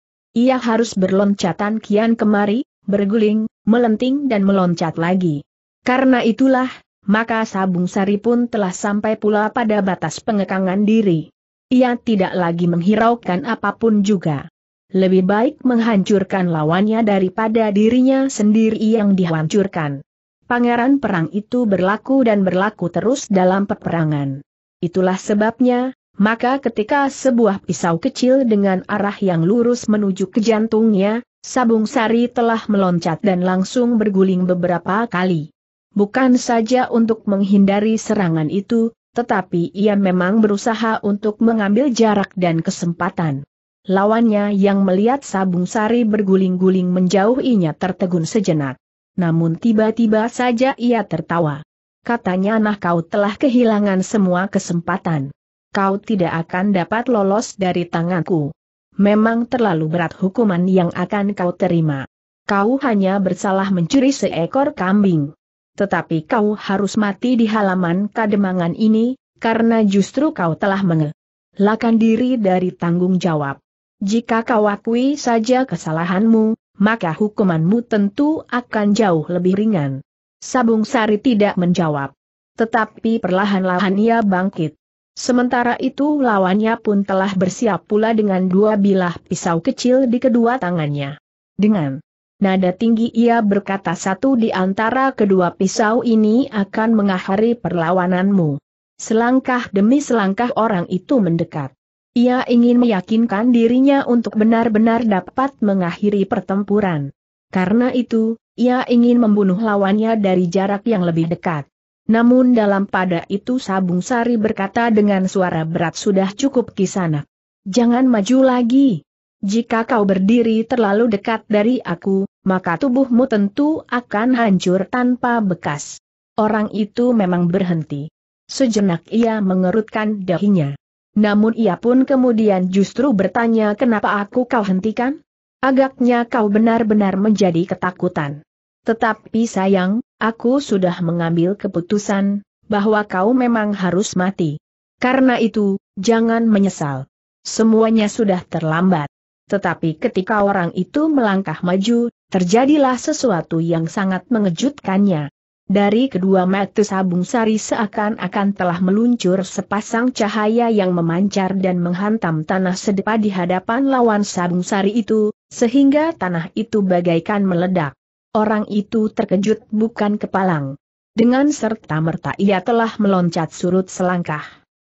Ia harus berloncatan kian kemari, berguling, melenting dan meloncat lagi. Karena itulah, maka Sabung Sari pun telah sampai pula pada batas pengekangan diri. Ia tidak lagi menghiraukan apa pun juga. Lebih baik menghancurkan lawannya daripada dirinya sendiri yang dihancurkan. Pangeran perang itu berlaku dan berlaku terus dalam peperangan. Itulah sebabnya, maka ketika sebuah pisau kecil dengan arah yang lurus menuju ke jantungnya, Sabung Sari telah meloncat dan langsung berguling beberapa kali. Bukan saja untuk menghindari serangan itu, tetapi ia memang berusaha untuk mengambil jarak dan kesempatan. Lawannya yang melihat Sabung Sari berguling-guling menjauhinya tertegun sejenak. Namun tiba-tiba saja ia tertawa katanya nah kau telah kehilangan semua kesempatan. Kau tidak akan dapat lolos dari tanganku. Memang terlalu berat hukuman yang akan kau terima. Kau hanya bersalah mencuri seekor kambing. Tetapi kau harus mati di halaman kademangan ini, karena justru kau telah mengelakan diri dari tanggung jawab. Jika kau akui saja kesalahanmu, maka hukumanmu tentu akan jauh lebih ringan. Sabung Sari tidak menjawab. Tetapi perlahan-lahan ia bangkit. Sementara itu lawannya pun telah bersiap pula dengan dua bilah pisau kecil di kedua tangannya. Dengan nada tinggi ia berkata satu di antara kedua pisau ini akan mengakhiri perlawananmu. Selangkah demi selangkah orang itu mendekat. Ia ingin meyakinkan dirinya untuk benar-benar dapat mengakhiri pertempuran. Karena itu, ia ingin membunuh lawannya dari jarak yang lebih dekat. Namun dalam pada itu Sabung Sari berkata dengan suara berat sudah cukup kisana. Jangan maju lagi. Jika kau berdiri terlalu dekat dari aku, maka tubuhmu tentu akan hancur tanpa bekas. Orang itu memang berhenti. Sejenak ia mengerutkan dahinya. Namun ia pun kemudian justru bertanya kenapa aku kau hentikan? Agaknya kau benar-benar menjadi ketakutan. Tetapi sayang, aku sudah mengambil keputusan, bahwa kau memang harus mati. Karena itu, jangan menyesal. Semuanya sudah terlambat. Tetapi ketika orang itu melangkah maju, terjadilah sesuatu yang sangat mengejutkannya. Dari kedua mata sabung sari seakan-akan telah meluncur sepasang cahaya yang memancar dan menghantam tanah sedepa di hadapan lawan sabung sari itu, sehingga tanah itu bagaikan meledak. Orang itu terkejut bukan kepalang. Dengan serta-merta ia telah meloncat surut selangkah.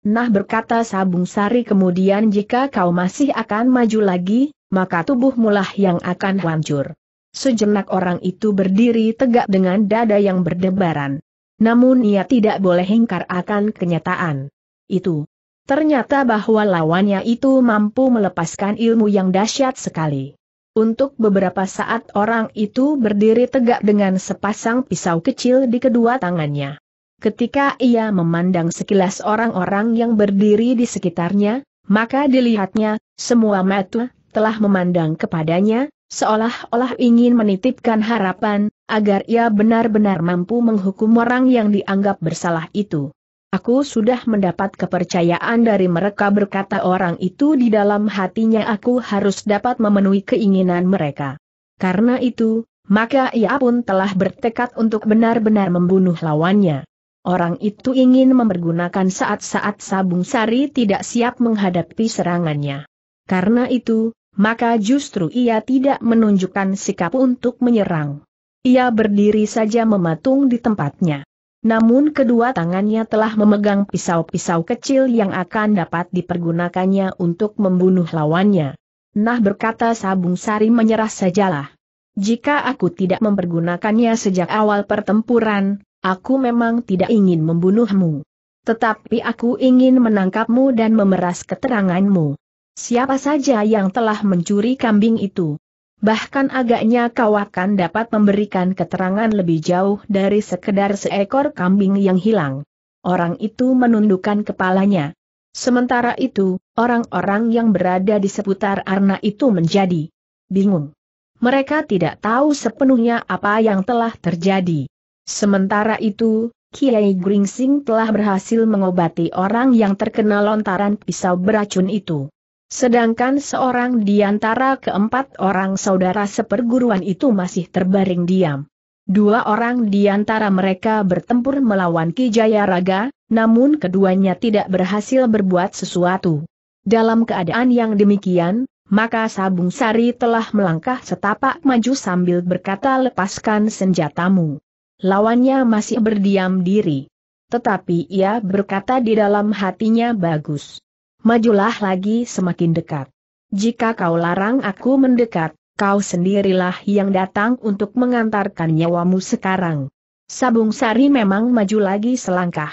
Nah berkata sabung sari kemudian jika kau masih akan maju lagi, maka tubuhmulah yang akan hancur. Sejenak orang itu berdiri tegak dengan dada yang berdebaran. Namun ia tidak boleh ingkar akan kenyataan. Itu. Ternyata bahwa lawannya itu mampu melepaskan ilmu yang dahsyat sekali. Untuk beberapa saat orang itu berdiri tegak dengan sepasang pisau kecil di kedua tangannya. Ketika ia memandang sekilas orang-orang yang berdiri di sekitarnya, maka dilihatnya, semua mata telah memandang kepadanya, seolah-olah ingin menitipkan harapan, agar ia benar-benar mampu menghukum orang yang dianggap bersalah itu. Aku sudah mendapat kepercayaan dari mereka berkata orang itu di dalam hatinya aku harus dapat memenuhi keinginan mereka. Karena itu, maka ia pun telah bertekad untuk benar-benar membunuh lawannya. Orang itu ingin mempergunakan saat-saat sabung sari tidak siap menghadapi serangannya. Karena itu, maka justru ia tidak menunjukkan sikap untuk menyerang. Ia berdiri saja mematung di tempatnya. Namun kedua tangannya telah memegang pisau-pisau kecil yang akan dapat dipergunakannya untuk membunuh lawannya. Nah berkata Sabung Sari menyerah sajalah. Jika aku tidak mempergunakannya sejak awal pertempuran, aku memang tidak ingin membunuhmu. Tetapi aku ingin menangkapmu dan memeras keteranganmu. Siapa saja yang telah mencuri kambing itu? Bahkan agaknya kau akan dapat memberikan keterangan lebih jauh dari sekedar seekor kambing yang hilang. Orang itu menundukkan kepalanya. Sementara itu, orang-orang yang berada di seputar Arna itu menjadi bingung. Mereka tidak tahu sepenuhnya apa yang telah terjadi. Sementara itu, Kiai Gringsing telah berhasil mengobati orang yang terkena lontaran pisau beracun itu. Sedangkan seorang di antara keempat orang saudara seperguruan itu masih terbaring diam. Dua orang di antara mereka bertempur melawan Ki Jaya Raga, namun keduanya tidak berhasil berbuat sesuatu. Dalam keadaan yang demikian, maka Sabung Sari telah melangkah setapak maju sambil berkata lepaskan senjatamu. Lawannya masih berdiam diri. Tetapi ia berkata di dalam hatinya bagus majulah lagi semakin dekat. Jika kau larang aku mendekat, kau sendirilah yang datang untuk mengantarkan nyawamu sekarang. Sabung Sari memang maju lagi selangkah.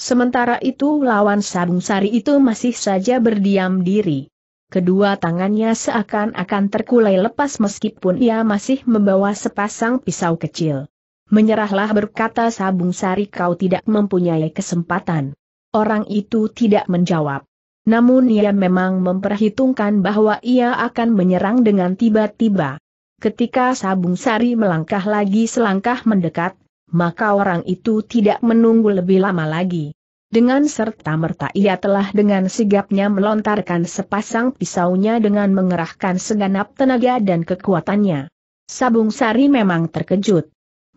Sementara itu lawan Sabung Sari itu masih saja berdiam diri. Kedua tangannya seakan-akan terkulai lepas meskipun ia masih membawa sepasang pisau kecil. Menyerahlah berkata Sabung Sari kau tidak mempunyai kesempatan. Orang itu tidak menjawab. Namun ia memang memperhitungkan bahwa ia akan menyerang dengan tiba-tiba. Ketika Sabung Sari melangkah lagi selangkah mendekat, maka orang itu tidak menunggu lebih lama lagi. Dengan serta-merta ia telah dengan sigapnya melontarkan sepasang pisaunya dengan mengerahkan segenap tenaga dan kekuatannya. Sabung Sari memang terkejut.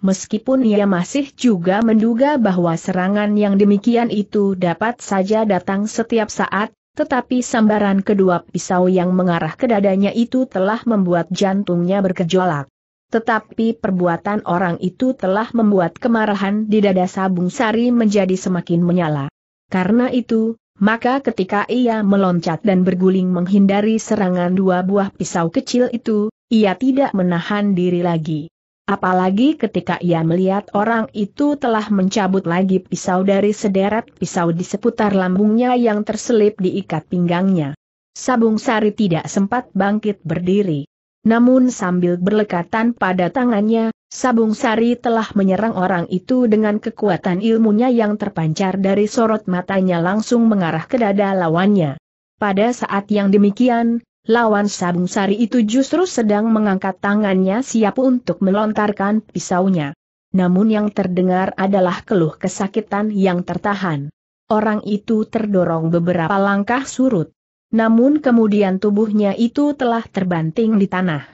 Meskipun ia masih juga menduga bahwa serangan yang demikian itu dapat saja datang setiap saat, tetapi sambaran kedua pisau yang mengarah ke dadanya itu telah membuat jantungnya bergejolak. Tetapi perbuatan orang itu telah membuat kemarahan di dada Sabung Sari menjadi semakin menyala. Karena itu, maka ketika ia meloncat dan berguling menghindari serangan dua buah pisau kecil itu, ia tidak menahan diri lagi. Apalagi ketika ia melihat orang itu telah mencabut lagi pisau dari sederet pisau di seputar lambungnya yang terselip di ikat pinggangnya. Sabung Sari tidak sempat bangkit berdiri. Namun sambil berlekatan pada tangannya, Sabung Sari telah menyerang orang itu dengan kekuatan ilmunya yang terpancar dari sorot matanya langsung mengarah ke dada lawannya. Pada saat yang demikian, lawan Sabung Sari itu justru sedang mengangkat tangannya siap untuk melontarkan pisaunya. Namun yang terdengar adalah keluh kesakitan yang tertahan. Orang itu terdorong beberapa langkah surut. Namun kemudian tubuhnya itu telah terbanting di tanah.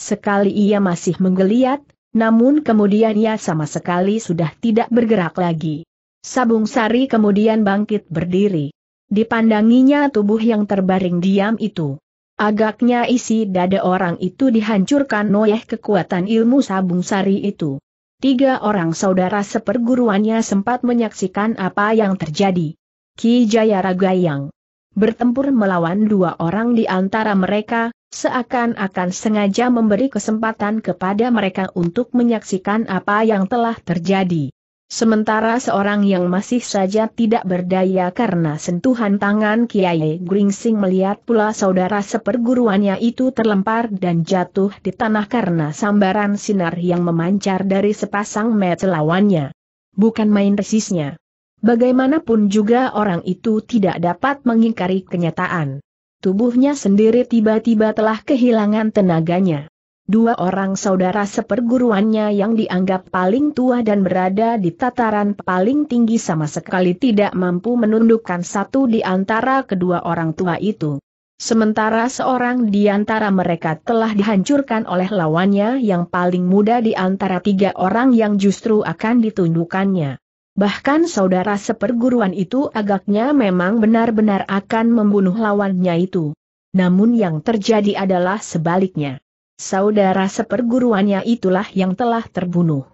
Sekali ia masih menggeliat, namun kemudian ia sama sekali sudah tidak bergerak lagi. Sabung Sari kemudian bangkit berdiri. Dipandanginya tubuh yang terbaring diam itu. Agaknya isi dada orang itu dihancurkan oleh kekuatan ilmu sabung sari itu. Tiga orang saudara seperguruannya sempat menyaksikan apa yang terjadi. Ki Jaya Ragayang bertempur melawan dua orang di antara mereka, seakan-akan sengaja memberi kesempatan kepada mereka untuk menyaksikan apa yang telah terjadi. Sementara seorang yang masih saja tidak berdaya karena sentuhan tangan Kiai Gringsing melihat pula saudara seperguruannya itu terlempar dan jatuh di tanah karena sambaran sinar yang memancar dari sepasang mata lawannya. Bukan main resisnya. Bagaimanapun juga orang itu tidak dapat mengingkari kenyataan. Tubuhnya sendiri tiba-tiba telah kehilangan tenaganya dua orang saudara seperguruannya yang dianggap paling tua dan berada di tataran paling tinggi sama sekali tidak mampu menundukkan satu di antara kedua orang tua itu. Sementara seorang di antara mereka telah dihancurkan oleh lawannya yang paling muda di antara tiga orang yang justru akan ditundukkannya. Bahkan saudara seperguruan itu agaknya memang benar-benar akan membunuh lawannya itu. Namun yang terjadi adalah sebaliknya saudara seperguruannya itulah yang telah terbunuh.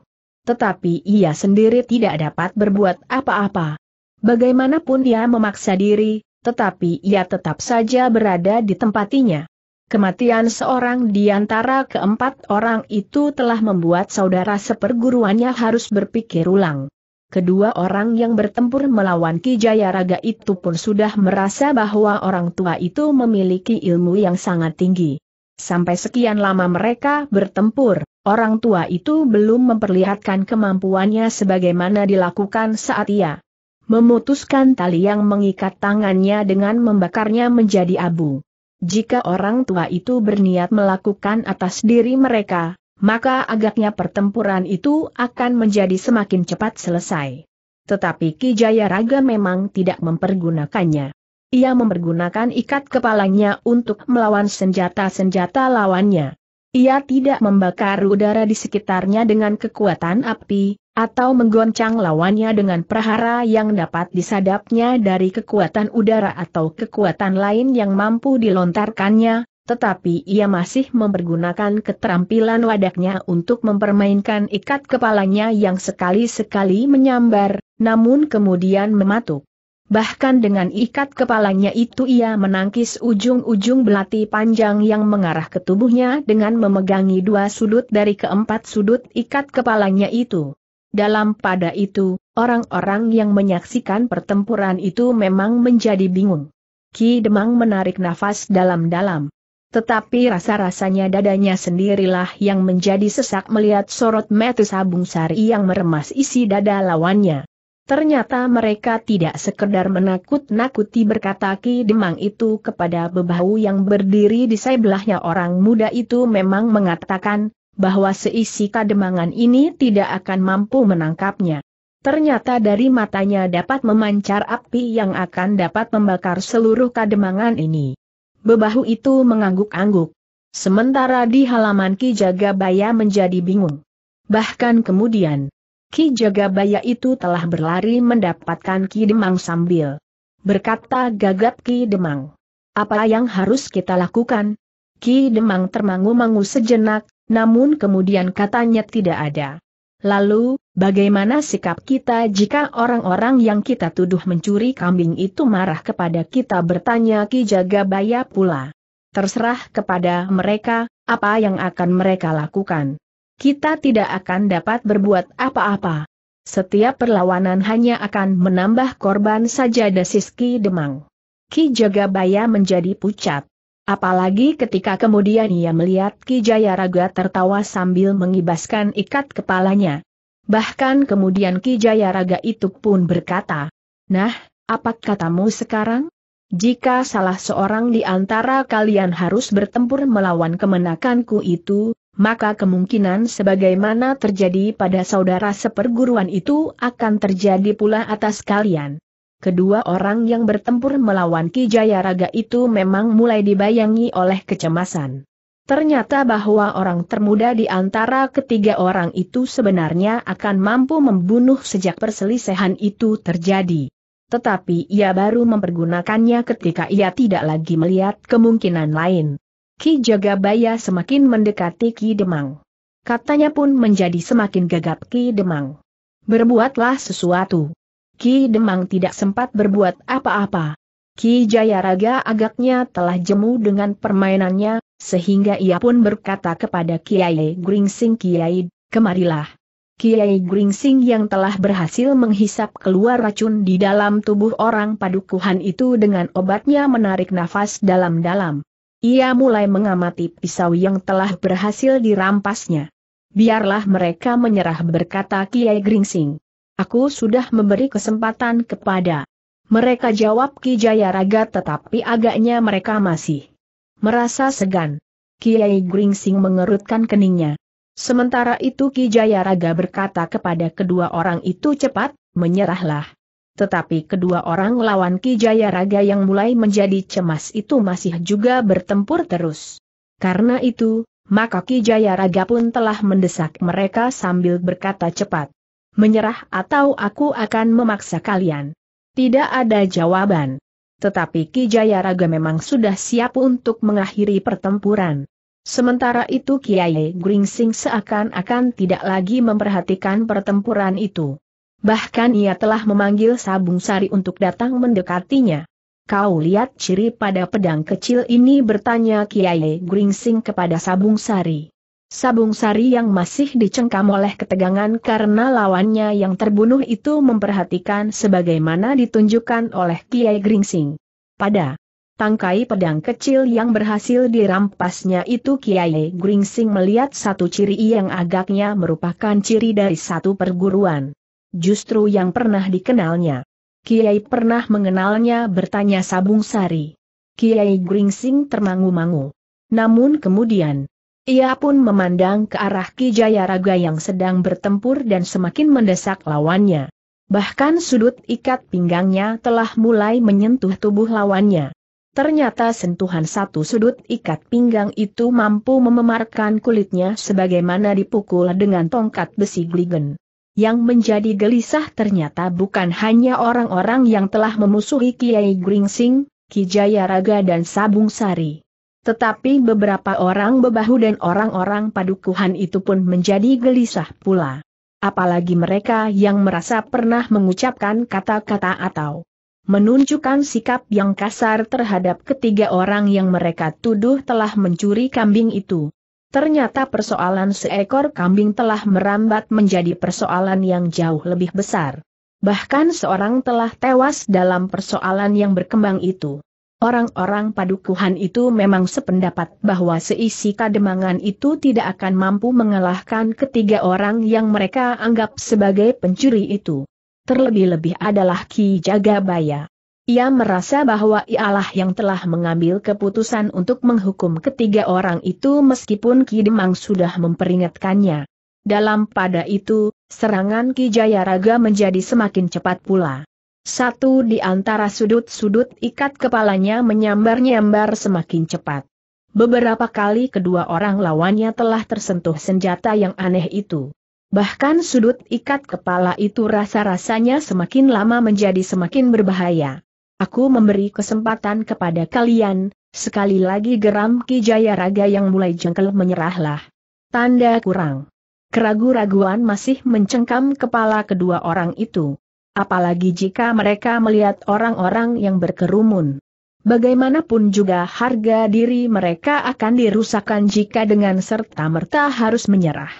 Tetapi ia sendiri tidak dapat berbuat apa-apa. Bagaimanapun ia memaksa diri, tetapi ia tetap saja berada di tempatinya. Kematian seorang di antara keempat orang itu telah membuat saudara seperguruannya harus berpikir ulang. Kedua orang yang bertempur melawan Ki Jaya Raga itu pun sudah merasa bahwa orang tua itu memiliki ilmu yang sangat tinggi. Sampai sekian lama mereka bertempur, orang tua itu belum memperlihatkan kemampuannya sebagaimana dilakukan saat ia memutuskan tali yang mengikat tangannya dengan membakarnya menjadi abu. Jika orang tua itu berniat melakukan atas diri mereka, maka agaknya pertempuran itu akan menjadi semakin cepat selesai. Tetapi Ki Jaya Raga memang tidak mempergunakannya ia mempergunakan ikat kepalanya untuk melawan senjata-senjata lawannya. Ia tidak membakar udara di sekitarnya dengan kekuatan api, atau menggoncang lawannya dengan prahara yang dapat disadapnya dari kekuatan udara atau kekuatan lain yang mampu dilontarkannya, tetapi ia masih mempergunakan keterampilan wadaknya untuk mempermainkan ikat kepalanya yang sekali-sekali menyambar, namun kemudian mematuk. Bahkan dengan ikat kepalanya itu ia menangkis ujung-ujung belati panjang yang mengarah ke tubuhnya dengan memegangi dua sudut dari keempat sudut ikat kepalanya itu. Dalam pada itu, orang-orang yang menyaksikan pertempuran itu memang menjadi bingung. Ki Demang menarik nafas dalam-dalam. Tetapi rasa-rasanya dadanya sendirilah yang menjadi sesak melihat sorot mata sabung sari yang meremas isi dada lawannya. Ternyata mereka tidak sekedar menakut-nakuti berkata Ki Demang itu kepada bebahu yang berdiri di sebelahnya orang muda itu memang mengatakan, bahwa seisi kademangan ini tidak akan mampu menangkapnya. Ternyata dari matanya dapat memancar api yang akan dapat membakar seluruh kademangan ini. Bebahu itu mengangguk-angguk. Sementara di halaman Ki Jagabaya menjadi bingung. Bahkan kemudian, Ki Jagabaya itu telah berlari mendapatkan Ki Demang sambil berkata gagap Ki Demang. Apa yang harus kita lakukan? Ki Demang termangu-mangu sejenak, namun kemudian katanya tidak ada. Lalu, bagaimana sikap kita jika orang-orang yang kita tuduh mencuri kambing itu marah kepada kita bertanya Ki Jagabaya pula. Terserah kepada mereka, apa yang akan mereka lakukan kita tidak akan dapat berbuat apa-apa. Setiap perlawanan hanya akan menambah korban saja desis Ki Demang. Ki Jagabaya menjadi pucat. Apalagi ketika kemudian ia melihat Ki Jayaraga tertawa sambil mengibaskan ikat kepalanya. Bahkan kemudian Ki Jayaraga itu pun berkata, Nah, apa katamu sekarang? jika salah seorang di antara kalian harus bertempur melawan kemenakanku itu, maka kemungkinan sebagaimana terjadi pada saudara seperguruan itu akan terjadi pula atas kalian. Kedua orang yang bertempur melawan Ki Jayaraga itu memang mulai dibayangi oleh kecemasan. Ternyata bahwa orang termuda di antara ketiga orang itu sebenarnya akan mampu membunuh sejak perselisihan itu terjadi. Tetapi ia baru mempergunakannya ketika ia tidak lagi melihat kemungkinan lain. Ki Jagabaya semakin mendekati Ki Demang. Katanya pun menjadi semakin gagap Ki Demang. Berbuatlah sesuatu. Ki Demang tidak sempat berbuat apa-apa. Ki Jayaraga agaknya telah jemu dengan permainannya, sehingga ia pun berkata kepada Kiai Gringsing Kiai, kemarilah. Kiai Gringsing yang telah berhasil menghisap keluar racun di dalam tubuh orang padukuhan itu dengan obatnya menarik nafas dalam-dalam. Ia mulai mengamati pisau yang telah berhasil dirampasnya. Biarlah mereka menyerah berkata Kiai Gringsing. Aku sudah memberi kesempatan kepada mereka jawab Ki Jaya Raga tetapi agaknya mereka masih merasa segan. Kiai Gringsing mengerutkan keningnya. Sementara itu Ki Jaya Raga berkata kepada kedua orang itu cepat, menyerahlah. Tetapi kedua orang lawan Ki Raga yang mulai menjadi cemas itu masih juga bertempur terus. Karena itu, maka Ki Raga pun telah mendesak mereka sambil berkata cepat. Menyerah atau aku akan memaksa kalian. Tidak ada jawaban tetapi Ki Jayaraga memang sudah siap untuk mengakhiri pertempuran. Sementara itu Kiai Gringsing seakan-akan tidak lagi memperhatikan pertempuran itu. Bahkan ia telah memanggil Sabung Sari untuk datang mendekatinya. Kau lihat ciri pada pedang kecil ini bertanya Kiai Gringsing kepada Sabung Sari. Sabung Sari yang masih dicengkam oleh ketegangan karena lawannya yang terbunuh itu memperhatikan sebagaimana ditunjukkan oleh Kiai Gringsing. Pada tangkai pedang kecil yang berhasil dirampasnya itu Kiai Gringsing melihat satu ciri yang agaknya merupakan ciri dari satu perguruan. Justru yang pernah dikenalnya. Kiai pernah mengenalnya bertanya Sabung Sari. Kiai Gringsing termangu-mangu. Namun kemudian, ia pun memandang ke arah Ki Jayaraga yang sedang bertempur dan semakin mendesak lawannya. Bahkan sudut ikat pinggangnya telah mulai menyentuh tubuh lawannya. Ternyata sentuhan satu sudut ikat pinggang itu mampu mememarkan kulitnya sebagaimana dipukul dengan tongkat besi gligen. Yang menjadi gelisah ternyata bukan hanya orang-orang yang telah memusuhi Kiai Gringsing, Ki Jayaraga dan Sabung Sari. Tetapi beberapa orang bebahu dan orang-orang padukuhan itu pun menjadi gelisah pula. Apalagi mereka yang merasa pernah mengucapkan kata-kata atau menunjukkan sikap yang kasar terhadap ketiga orang yang mereka tuduh telah mencuri kambing itu. Ternyata persoalan seekor kambing telah merambat menjadi persoalan yang jauh lebih besar. Bahkan seorang telah tewas dalam persoalan yang berkembang itu. Orang-orang padukuhan itu memang sependapat bahwa seisi kademangan itu tidak akan mampu mengalahkan ketiga orang yang mereka anggap sebagai pencuri itu. Terlebih-lebih adalah Ki Jagabaya. Ia merasa bahwa ialah yang telah mengambil keputusan untuk menghukum ketiga orang itu meskipun Ki Demang sudah memperingatkannya. Dalam pada itu, serangan Ki Jayaraga menjadi semakin cepat pula. Satu di antara sudut-sudut ikat kepalanya menyambar-nyambar semakin cepat. Beberapa kali kedua orang lawannya telah tersentuh senjata yang aneh itu. Bahkan sudut ikat kepala itu rasa-rasanya semakin lama menjadi semakin berbahaya. Aku memberi kesempatan kepada kalian, sekali lagi geram Ki Jaya Raga yang mulai jengkel menyerahlah. Tanda kurang. Keragu-raguan masih mencengkam kepala kedua orang itu apalagi jika mereka melihat orang-orang yang berkerumun. Bagaimanapun juga harga diri mereka akan dirusakkan jika dengan serta-merta harus menyerah.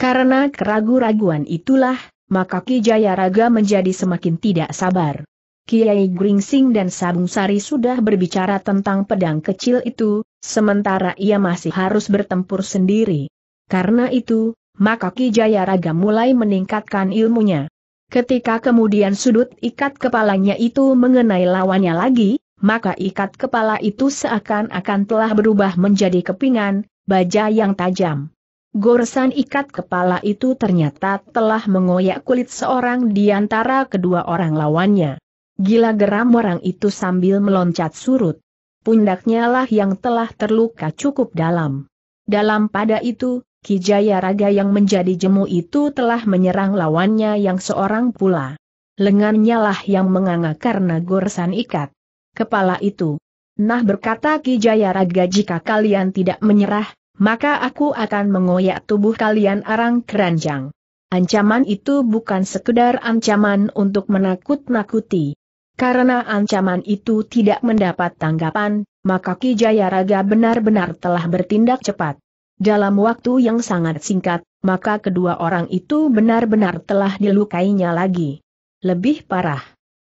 Karena keragu-raguan itulah, maka Ki Jayaraga menjadi semakin tidak sabar. Kiai Gringsing dan Sabung Sari sudah berbicara tentang pedang kecil itu, sementara ia masih harus bertempur sendiri. Karena itu, maka Ki Jayaraga mulai meningkatkan ilmunya. Ketika kemudian sudut ikat kepalanya itu mengenai lawannya lagi, maka ikat kepala itu seakan-akan telah berubah menjadi kepingan, baja yang tajam. Goresan ikat kepala itu ternyata telah mengoyak kulit seorang di antara kedua orang lawannya. Gila geram orang itu sambil meloncat surut. Pundaknya lah yang telah terluka cukup dalam. Dalam pada itu, Kijaya Raga yang menjadi jemu itu telah menyerang lawannya yang seorang pula. Lengannya lah yang menganga karena goresan ikat. Kepala itu. Nah berkata Kijaya Raga jika kalian tidak menyerah, maka aku akan mengoyak tubuh kalian arang keranjang. Ancaman itu bukan sekedar ancaman untuk menakut-nakuti. Karena ancaman itu tidak mendapat tanggapan, maka Ki Jayaraga benar-benar telah bertindak cepat. Dalam waktu yang sangat singkat, maka kedua orang itu benar-benar telah dilukainya lagi. Lebih parah.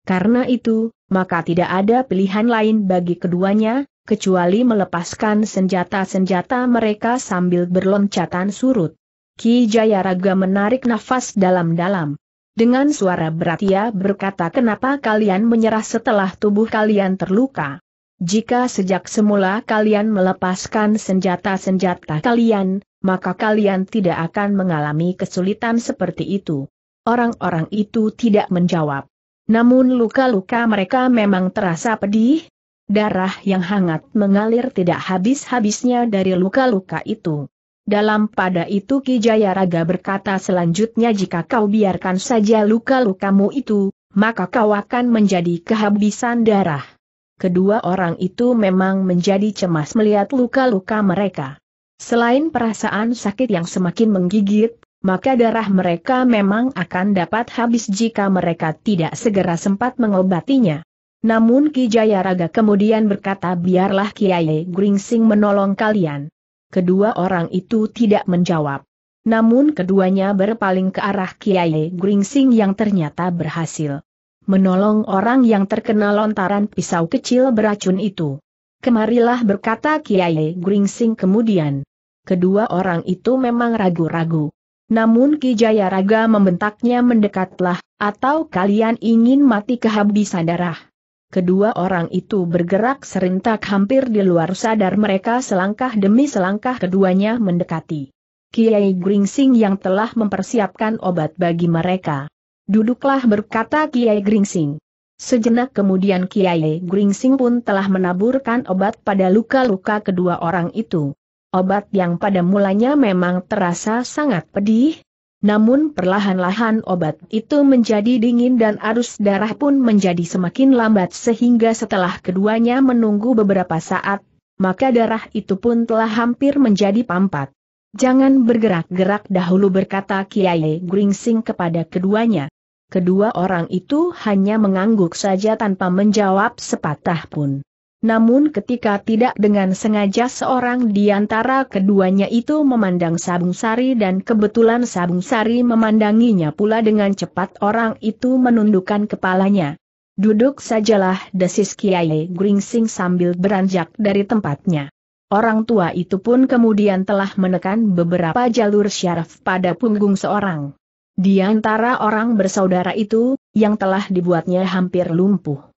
Karena itu, maka tidak ada pilihan lain bagi keduanya, kecuali melepaskan senjata-senjata mereka sambil berloncatan surut. Ki Jayaraga menarik nafas dalam-dalam. Dengan suara berat ia berkata kenapa kalian menyerah setelah tubuh kalian terluka. Jika sejak semula kalian melepaskan senjata-senjata kalian, maka kalian tidak akan mengalami kesulitan seperti itu. Orang-orang itu tidak menjawab. Namun luka-luka mereka memang terasa pedih, darah yang hangat mengalir tidak habis-habisnya dari luka-luka itu. Dalam pada itu Ki Raga berkata selanjutnya jika kau biarkan saja luka-lukamu itu, maka kau akan menjadi kehabisan darah. Kedua orang itu memang menjadi cemas melihat luka-luka mereka. Selain perasaan sakit yang semakin menggigit, maka darah mereka memang akan dapat habis jika mereka tidak segera sempat mengobatinya. Namun Ki Jayaraga kemudian berkata biarlah Kiai Gringsing menolong kalian. Kedua orang itu tidak menjawab. Namun keduanya berpaling ke arah Kiai Gringsing yang ternyata berhasil. Menolong orang yang terkena lontaran pisau kecil beracun itu. Kemarilah berkata Kiai Gringsing kemudian. Kedua orang itu memang ragu-ragu. Namun Ki Jayaraga membentaknya mendekatlah, atau kalian ingin mati kehabisan darah. Kedua orang itu bergerak serentak hampir di luar sadar mereka selangkah demi selangkah keduanya mendekati. Kiai Gringsing yang telah mempersiapkan obat bagi mereka. Duduklah berkata Kiai Gringsing. Sejenak kemudian Kiai Gringsing pun telah menaburkan obat pada luka-luka kedua orang itu. Obat yang pada mulanya memang terasa sangat pedih, namun perlahan-lahan obat itu menjadi dingin dan arus darah pun menjadi semakin lambat sehingga setelah keduanya menunggu beberapa saat, maka darah itu pun telah hampir menjadi pampat. Jangan bergerak-gerak dahulu berkata Kiai Gringsing kepada keduanya. Kedua orang itu hanya mengangguk saja tanpa menjawab sepatah pun. Namun ketika tidak dengan sengaja seorang di antara keduanya itu memandang Sabung Sari dan kebetulan Sabung Sari memandanginya pula dengan cepat orang itu menundukkan kepalanya. Duduk sajalah desis Kiai Gringsing sambil beranjak dari tempatnya. Orang tua itu pun kemudian telah menekan beberapa jalur syaraf pada punggung seorang. Di antara orang bersaudara itu, yang telah dibuatnya hampir lumpuh.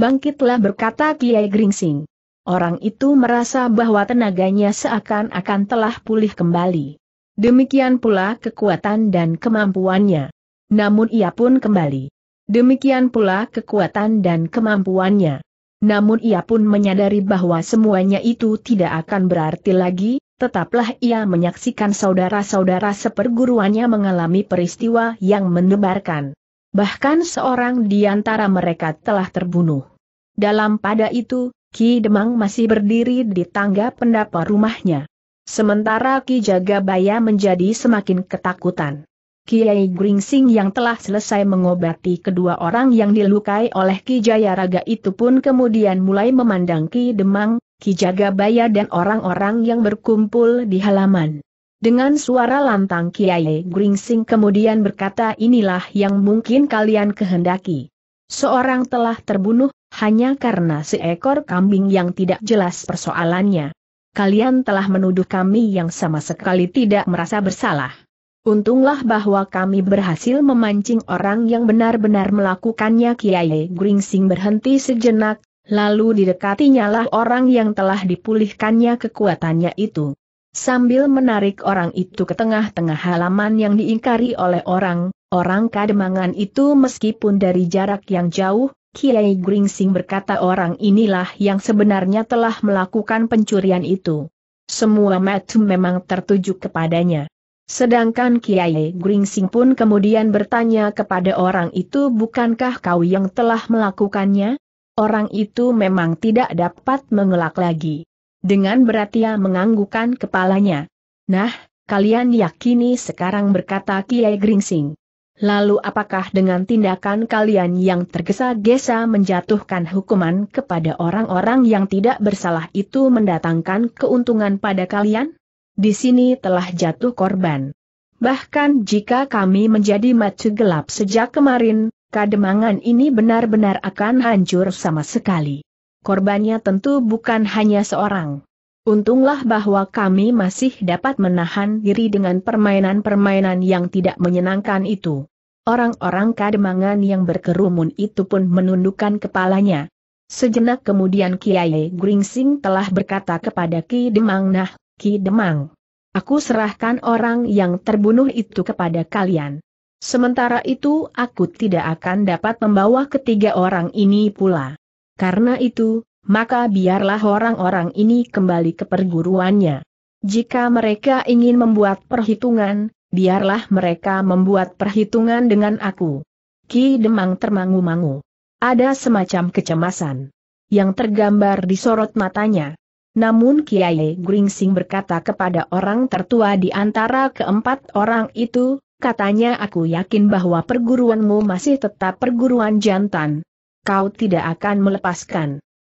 Bangkitlah berkata Kiai Gringsing. Orang itu merasa bahwa tenaganya seakan-akan telah pulih kembali. Demikian pula kekuatan dan kemampuannya. Namun ia pun kembali. Demikian pula kekuatan dan kemampuannya. Namun ia pun menyadari bahwa semuanya itu tidak akan berarti lagi, tetaplah ia menyaksikan saudara-saudara seperguruannya mengalami peristiwa yang mendebarkan. Bahkan seorang di antara mereka telah terbunuh. Dalam pada itu, Ki Demang masih berdiri di tangga pendapa rumahnya. Sementara Ki Jagabaya menjadi semakin ketakutan. Kiai Gringsing yang telah selesai mengobati kedua orang yang dilukai oleh Ki Jayaraga itu pun kemudian mulai memandang Ki Demang, Ki Jagabaya dan orang-orang yang berkumpul di halaman. Dengan suara lantang Kiai Gringsing kemudian berkata inilah yang mungkin kalian kehendaki. Seorang telah terbunuh, hanya karena seekor kambing yang tidak jelas persoalannya. Kalian telah menuduh kami yang sama sekali tidak merasa bersalah. Untunglah bahwa kami berhasil memancing orang yang benar-benar melakukannya Kiai Gringsing berhenti sejenak, Lalu didekatinya lah orang yang telah dipulihkannya kekuatannya itu. Sambil menarik orang itu ke tengah-tengah halaman yang diingkari oleh orang, orang kademangan itu meskipun dari jarak yang jauh, Kiai Gringsing berkata orang inilah yang sebenarnya telah melakukan pencurian itu. Semua mata memang tertuju kepadanya. Sedangkan Kiai Gringsing pun kemudian bertanya kepada orang itu bukankah kau yang telah melakukannya? Orang itu memang tidak dapat mengelak lagi. Dengan berat ia menganggukkan kepalanya. Nah, kalian yakini sekarang berkata Kiai Gringsing. Lalu apakah dengan tindakan kalian yang tergesa-gesa menjatuhkan hukuman kepada orang-orang yang tidak bersalah itu mendatangkan keuntungan pada kalian? Di sini telah jatuh korban. Bahkan jika kami menjadi matu gelap sejak kemarin, kademangan ini benar-benar akan hancur sama sekali korbannya tentu bukan hanya seorang. Untunglah bahwa kami masih dapat menahan diri dengan permainan-permainan yang tidak menyenangkan itu. Orang-orang kademangan yang berkerumun itu pun menundukkan kepalanya. Sejenak kemudian Kiai Gringsing telah berkata kepada Ki Demang Nah, Ki Demang. Aku serahkan orang yang terbunuh itu kepada kalian. Sementara itu aku tidak akan dapat membawa ketiga orang ini pula. Karena itu, maka biarlah orang-orang ini kembali ke perguruannya. Jika mereka ingin membuat perhitungan, biarlah mereka membuat perhitungan dengan aku. Ki Demang termangu-mangu. Ada semacam kecemasan yang tergambar di sorot matanya. Namun Kiai Gringsing berkata kepada orang tertua di antara keempat orang itu, katanya aku yakin bahwa perguruanmu masih tetap perguruan jantan, kau tidak akan melepaskan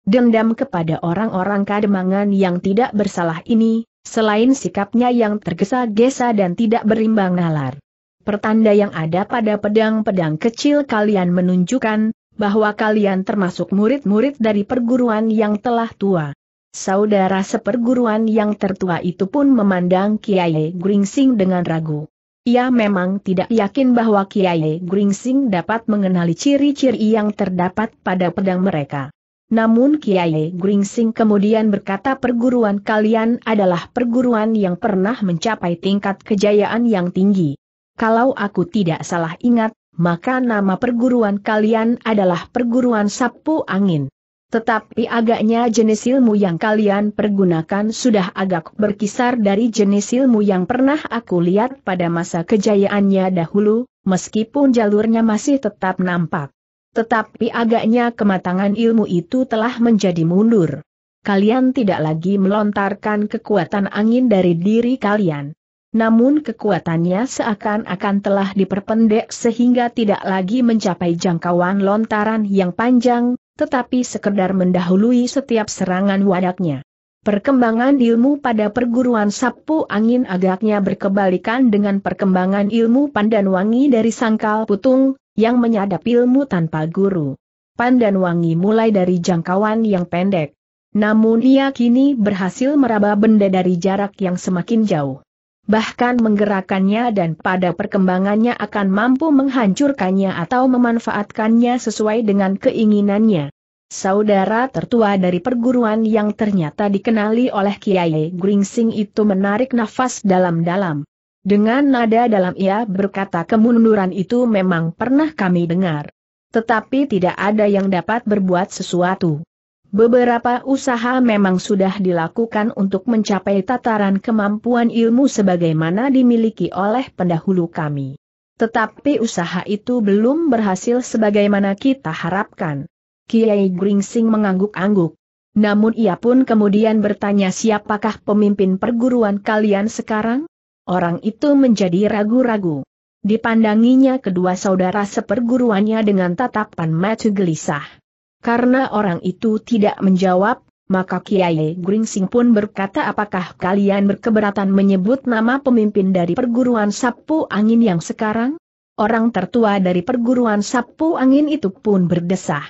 dendam kepada orang-orang kademangan yang tidak bersalah ini, selain sikapnya yang tergesa-gesa dan tidak berimbang nalar. Pertanda yang ada pada pedang-pedang kecil kalian menunjukkan, bahwa kalian termasuk murid-murid dari perguruan yang telah tua. Saudara seperguruan yang tertua itu pun memandang Kiai Gringsing dengan ragu. Ia memang tidak yakin bahwa Kiai Gringsing dapat mengenali ciri-ciri yang terdapat pada pedang mereka. Namun Kiai Gringsing kemudian berkata perguruan kalian adalah perguruan yang pernah mencapai tingkat kejayaan yang tinggi. Kalau aku tidak salah ingat, maka nama perguruan kalian adalah perguruan sapu angin. Tetapi agaknya jenis ilmu yang kalian pergunakan sudah agak berkisar dari jenis ilmu yang pernah aku lihat pada masa kejayaannya dahulu, meskipun jalurnya masih tetap nampak. Tetapi agaknya kematangan ilmu itu telah menjadi mundur. Kalian tidak lagi melontarkan kekuatan angin dari diri kalian. Namun kekuatannya seakan-akan telah diperpendek sehingga tidak lagi mencapai jangkauan lontaran yang panjang, tetapi sekedar mendahului setiap serangan wadaknya. Perkembangan ilmu pada perguruan sapu angin agaknya berkebalikan dengan perkembangan ilmu pandanwangi dari sangkal putung, yang menyadap ilmu tanpa guru. Pandanwangi mulai dari jangkauan yang pendek. Namun ia kini berhasil meraba benda dari jarak yang semakin jauh bahkan menggerakkannya dan pada perkembangannya akan mampu menghancurkannya atau memanfaatkannya sesuai dengan keinginannya. Saudara tertua dari perguruan yang ternyata dikenali oleh Kiai Gringsing itu menarik nafas dalam-dalam. Dengan nada dalam ia berkata kemunduran itu memang pernah kami dengar. Tetapi tidak ada yang dapat berbuat sesuatu. Beberapa usaha memang sudah dilakukan untuk mencapai tataran kemampuan ilmu sebagaimana dimiliki oleh pendahulu kami. Tetapi usaha itu belum berhasil sebagaimana kita harapkan. Kiai Gringsing mengangguk-angguk. Namun ia pun kemudian bertanya siapakah pemimpin perguruan kalian sekarang? Orang itu menjadi ragu-ragu. Dipandanginya kedua saudara seperguruannya dengan tatapan mata gelisah. Karena orang itu tidak menjawab, maka Kiai Gringsing pun berkata apakah kalian berkeberatan menyebut nama pemimpin dari perguruan sapu angin yang sekarang? Orang tertua dari perguruan sapu angin itu pun berdesah.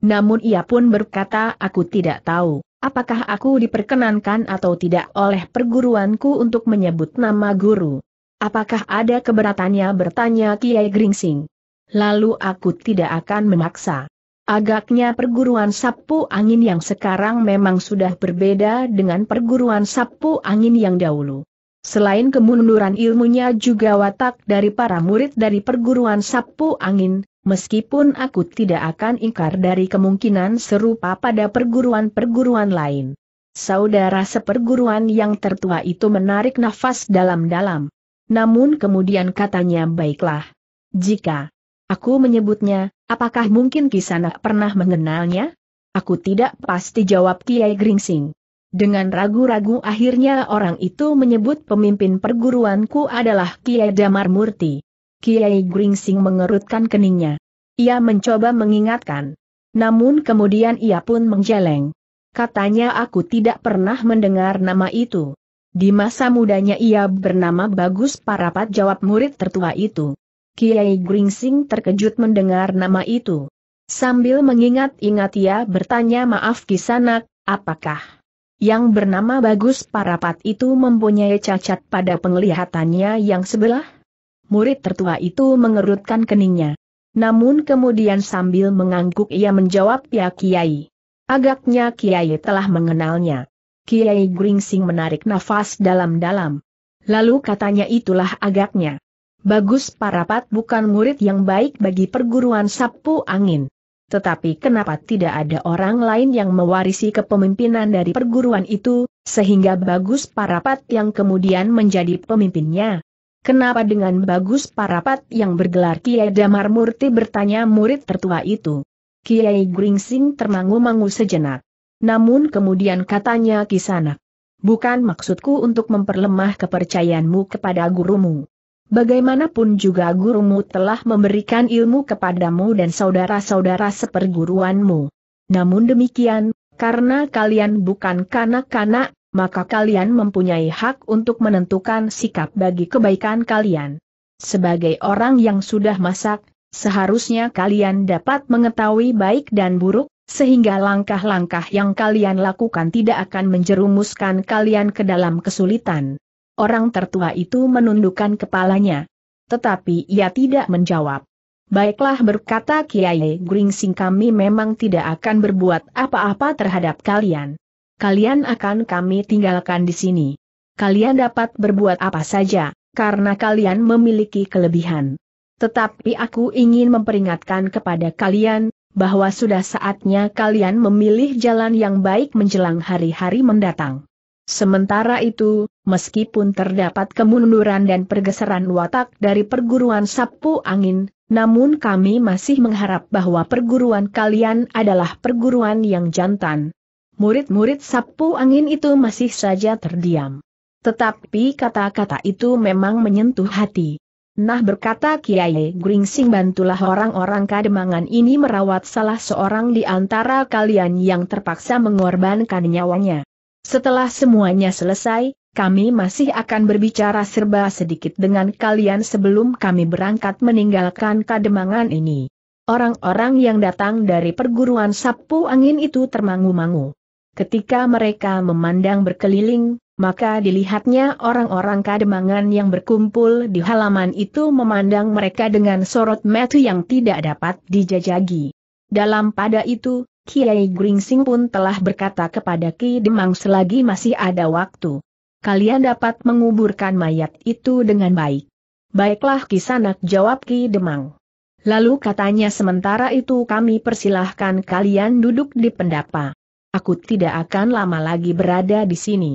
Namun ia pun berkata aku tidak tahu, apakah aku diperkenankan atau tidak oleh perguruanku untuk menyebut nama guru. Apakah ada keberatannya bertanya Kiai Gringsing? Lalu aku tidak akan memaksa. Agaknya perguruan sapu angin yang sekarang memang sudah berbeda dengan perguruan sapu angin yang dahulu. Selain kemunduran ilmunya juga watak dari para murid dari perguruan sapu angin, meskipun aku tidak akan ingkar dari kemungkinan serupa pada perguruan-perguruan lain. Saudara seperguruan yang tertua itu menarik nafas dalam-dalam. Namun kemudian katanya baiklah. Jika aku menyebutnya, Apakah mungkin Kisana pernah mengenalnya? Aku tidak pasti jawab Kiai Gringsing. Dengan ragu-ragu akhirnya orang itu menyebut pemimpin perguruanku adalah Kiai Damar Murti. Kiai Gringsing mengerutkan keningnya. Ia mencoba mengingatkan. Namun kemudian ia pun menjeleng. Katanya aku tidak pernah mendengar nama itu. Di masa mudanya ia bernama Bagus Parapat jawab murid tertua itu. Kiai Gringsing terkejut mendengar nama itu. Sambil mengingat-ingat ia bertanya maaf kisanak, apakah yang bernama Bagus Parapat itu mempunyai cacat pada penglihatannya yang sebelah? Murid tertua itu mengerutkan keningnya. Namun kemudian sambil mengangguk ia menjawab ya Kiai. Agaknya Kiai telah mengenalnya. Kiai Gringsing menarik nafas dalam-dalam. Lalu katanya itulah agaknya. Bagus Parapat bukan murid yang baik bagi perguruan sapu angin. Tetapi kenapa tidak ada orang lain yang mewarisi kepemimpinan dari perguruan itu, sehingga Bagus Parapat yang kemudian menjadi pemimpinnya? Kenapa dengan Bagus Parapat yang bergelar Kiai Damar Murti bertanya murid tertua itu? Kiai Gringsing termangu-mangu sejenak. Namun kemudian katanya kisana. Bukan maksudku untuk memperlemah kepercayaanmu kepada gurumu. Bagaimanapun juga gurumu telah memberikan ilmu kepadamu dan saudara-saudara seperguruanmu. Namun demikian, karena kalian bukan kanak-kanak, maka kalian mempunyai hak untuk menentukan sikap bagi kebaikan kalian. Sebagai orang yang sudah masak, seharusnya kalian dapat mengetahui baik dan buruk, sehingga langkah-langkah yang kalian lakukan tidak akan menjerumuskan kalian ke dalam kesulitan. Orang tertua itu menundukkan kepalanya. Tetapi ia tidak menjawab. Baiklah berkata Kiai Gringsing kami memang tidak akan berbuat apa-apa terhadap kalian. Kalian akan kami tinggalkan di sini. Kalian dapat berbuat apa saja, karena kalian memiliki kelebihan. Tetapi aku ingin memperingatkan kepada kalian, bahwa sudah saatnya kalian memilih jalan yang baik menjelang hari-hari mendatang. Sementara itu, meskipun terdapat kemunduran dan pergeseran watak dari perguruan sapu angin, namun kami masih mengharap bahwa perguruan kalian adalah perguruan yang jantan. Murid-murid sapu angin itu masih saja terdiam. Tetapi kata-kata itu memang menyentuh hati. Nah berkata Kiai Gringsing bantulah orang-orang kademangan ini merawat salah seorang di antara kalian yang terpaksa mengorbankan nyawanya. Setelah semuanya selesai, kami masih akan berbicara serba sedikit dengan kalian sebelum kami berangkat meninggalkan kademangan ini. Orang-orang yang datang dari perguruan sapu angin itu termangu-mangu. Ketika mereka memandang berkeliling, maka dilihatnya orang-orang kademangan yang berkumpul di halaman itu memandang mereka dengan sorot mata yang tidak dapat dijajagi. Dalam pada itu, Kiai Gringsing pun telah berkata kepada Ki Demang selagi masih ada waktu. Kalian dapat menguburkan mayat itu dengan baik. Baiklah kisanak jawab Ki Demang. Lalu katanya sementara itu kami persilahkan kalian duduk di pendapa. Aku tidak akan lama lagi berada di sini.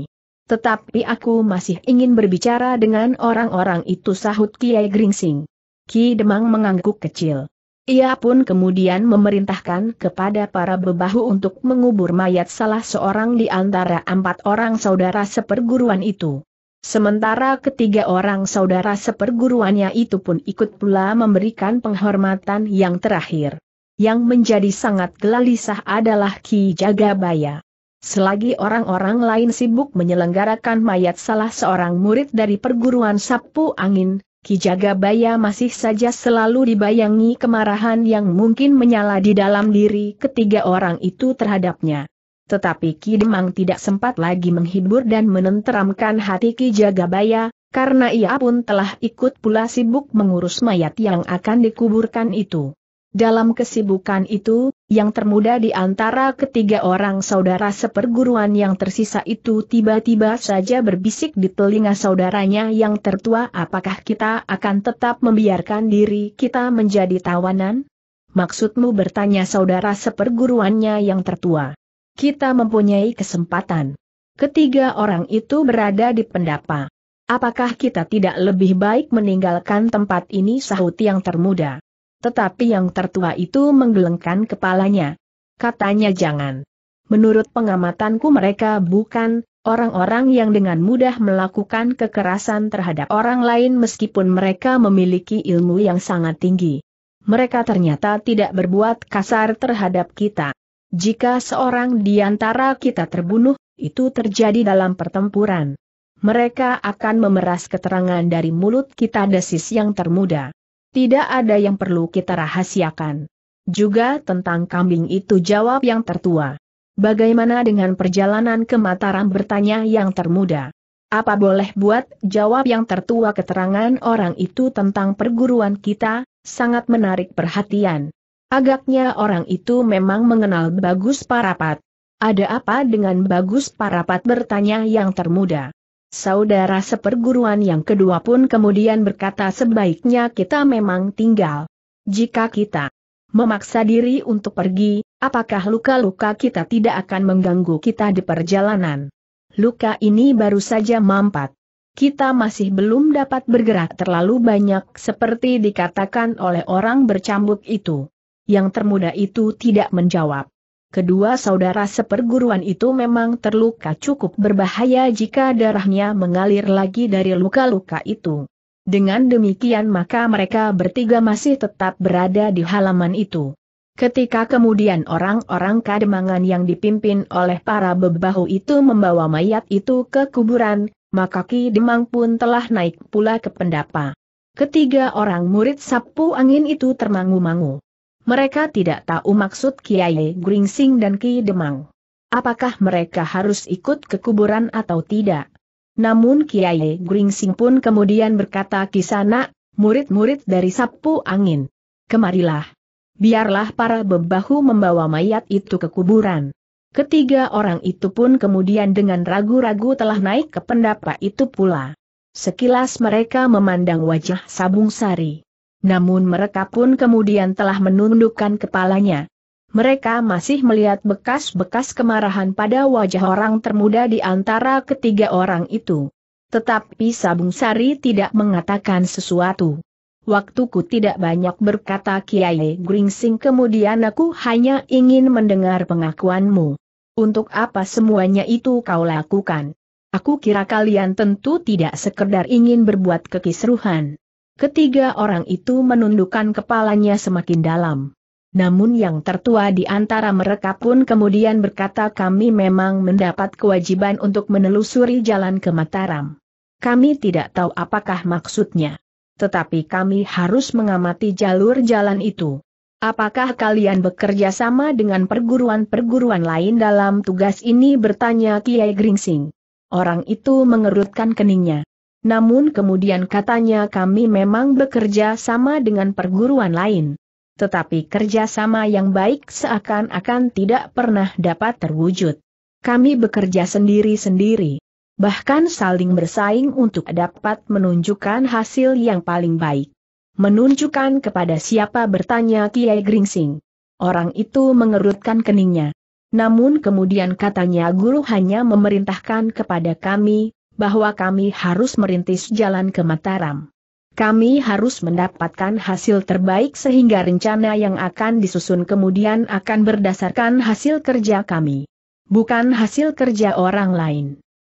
Tetapi aku masih ingin berbicara dengan orang-orang itu sahut Kiai Gringsing. Ki Demang mengangguk kecil. Ia pun kemudian memerintahkan kepada para bebahu untuk mengubur mayat salah seorang di antara empat orang saudara seperguruan itu. Sementara ketiga orang saudara seperguruannya itu pun ikut pula memberikan penghormatan yang terakhir. Yang menjadi sangat gelisah adalah Ki Jagabaya. Selagi orang-orang lain sibuk menyelenggarakan mayat salah seorang murid dari perguruan sapu angin, Ki Jagabaya masih saja selalu dibayangi kemarahan yang mungkin menyala di dalam diri ketiga orang itu terhadapnya. Tetapi Ki Demang tidak sempat lagi menghibur dan menenteramkan hati Ki Jagabaya, karena ia pun telah ikut pula sibuk mengurus mayat yang akan dikuburkan itu. Dalam kesibukan itu, Yang termuda di antara ketiga orang saudara seperguruan yang tersisa itu tiba-tiba saja berbisik di telinga saudaranya yang tertua apakah kita akan tetap membiarkan diri kita menjadi tawanan? Maksudmu bertanya saudara seperguruannya yang tertua. Kita mempunyai kesempatan. Ketiga orang itu berada di pendapa. Apakah kita tidak lebih baik meninggalkan tempat ini sahut yang termuda? Tetapi yang tertua itu menggelengkan kepalanya. Katanya jangan. Menurut pengamatanku mereka bukan orang-orang yang dengan mudah melakukan kekerasan terhadap orang lain meskipun mereka memiliki ilmu yang sangat tinggi. Mereka ternyata tidak berbuat kasar terhadap kita. Jika seorang di antara kita terbunuh, itu terjadi dalam pertempuran. Mereka akan memeras keterangan dari mulut kita desis yang termuda. Tidak ada yang perlu kita rahasiakan. Juga tentang kambing itu jawab yang tertua. Bagaimana dengan perjalanan ke Mataram bertanya yang termuda. Apa boleh buat jawab yang tertua keterangan orang itu tentang perguruan kita, sangat menarik perhatian. Agaknya orang itu memang mengenal Bagus Parapat. Ada apa dengan Bagus Parapat bertanya yang termuda. Saudara seperguruan yang kedua pun kemudian berkata sebaiknya kita memang tinggal. Jika kita memaksa diri untuk pergi, apakah luka-luka kita tidak akan mengganggu kita di perjalanan? Luka ini baru saja mampat. Kita masih belum dapat bergerak terlalu banyak seperti dikatakan oleh orang bercambuk itu. Yang termuda itu tidak menjawab kedua saudara seperguruan itu memang terluka cukup berbahaya jika darahnya mengalir lagi dari luka-luka itu. Dengan demikian maka mereka bertiga masih tetap berada di halaman itu. Ketika kemudian orang-orang kademangan yang dipimpin oleh para bebahu itu membawa mayat itu ke kuburan, maka Ki Demang pun telah naik pula ke pendapa. Ketiga orang murid sapu angin itu termangu-mangu. Mereka tidak tahu maksud Kiai Gringsing dan Ki Demang. Apakah mereka harus ikut ke kuburan atau tidak? Namun Kiai Gringsing pun kemudian berkata kisana, murid-murid dari sapu angin. Kemarilah. Biarlah para bebahu membawa mayat itu ke kuburan. Ketiga orang itu pun kemudian dengan ragu-ragu telah naik ke pendapa itu pula. Sekilas mereka memandang wajah Sabung Sari. Namun mereka pun kemudian telah menundukkan kepalanya. Mereka masih melihat bekas-bekas kemarahan pada wajah orang termuda di antara ketiga orang itu. Tetapi Sabung Sari tidak mengatakan sesuatu. Waktuku tidak banyak berkata Kiai Gringsing kemudian aku hanya ingin mendengar pengakuanmu. Untuk apa semuanya itu kau lakukan? Aku kira kalian tentu tidak sekedar ingin berbuat kekisruhan. Ketiga orang itu menundukkan kepalanya semakin dalam. Namun yang tertua di antara mereka pun kemudian berkata kami memang mendapat kewajiban untuk menelusuri jalan ke Mataram. Kami tidak tahu apakah maksudnya. Tetapi kami harus mengamati jalur jalan itu. Apakah kalian bekerja sama dengan perguruan-perguruan lain dalam tugas ini bertanya Kiai Gringsing. Orang itu mengerutkan keningnya. Namun kemudian katanya kami memang bekerja sama dengan perguruan lain. Tetapi kerjasama yang baik seakan-akan tidak pernah dapat terwujud. Kami bekerja sendiri-sendiri. Bahkan saling bersaing untuk dapat menunjukkan hasil yang paling baik. Menunjukkan kepada siapa bertanya Kiai Gringsing. Orang itu mengerutkan keningnya. Namun kemudian katanya guru hanya memerintahkan kepada kami, bahwa kami harus merintis jalan ke Mataram. Kami harus mendapatkan hasil terbaik sehingga rencana yang akan disusun kemudian akan berdasarkan hasil kerja kami. Bukan hasil kerja orang lain.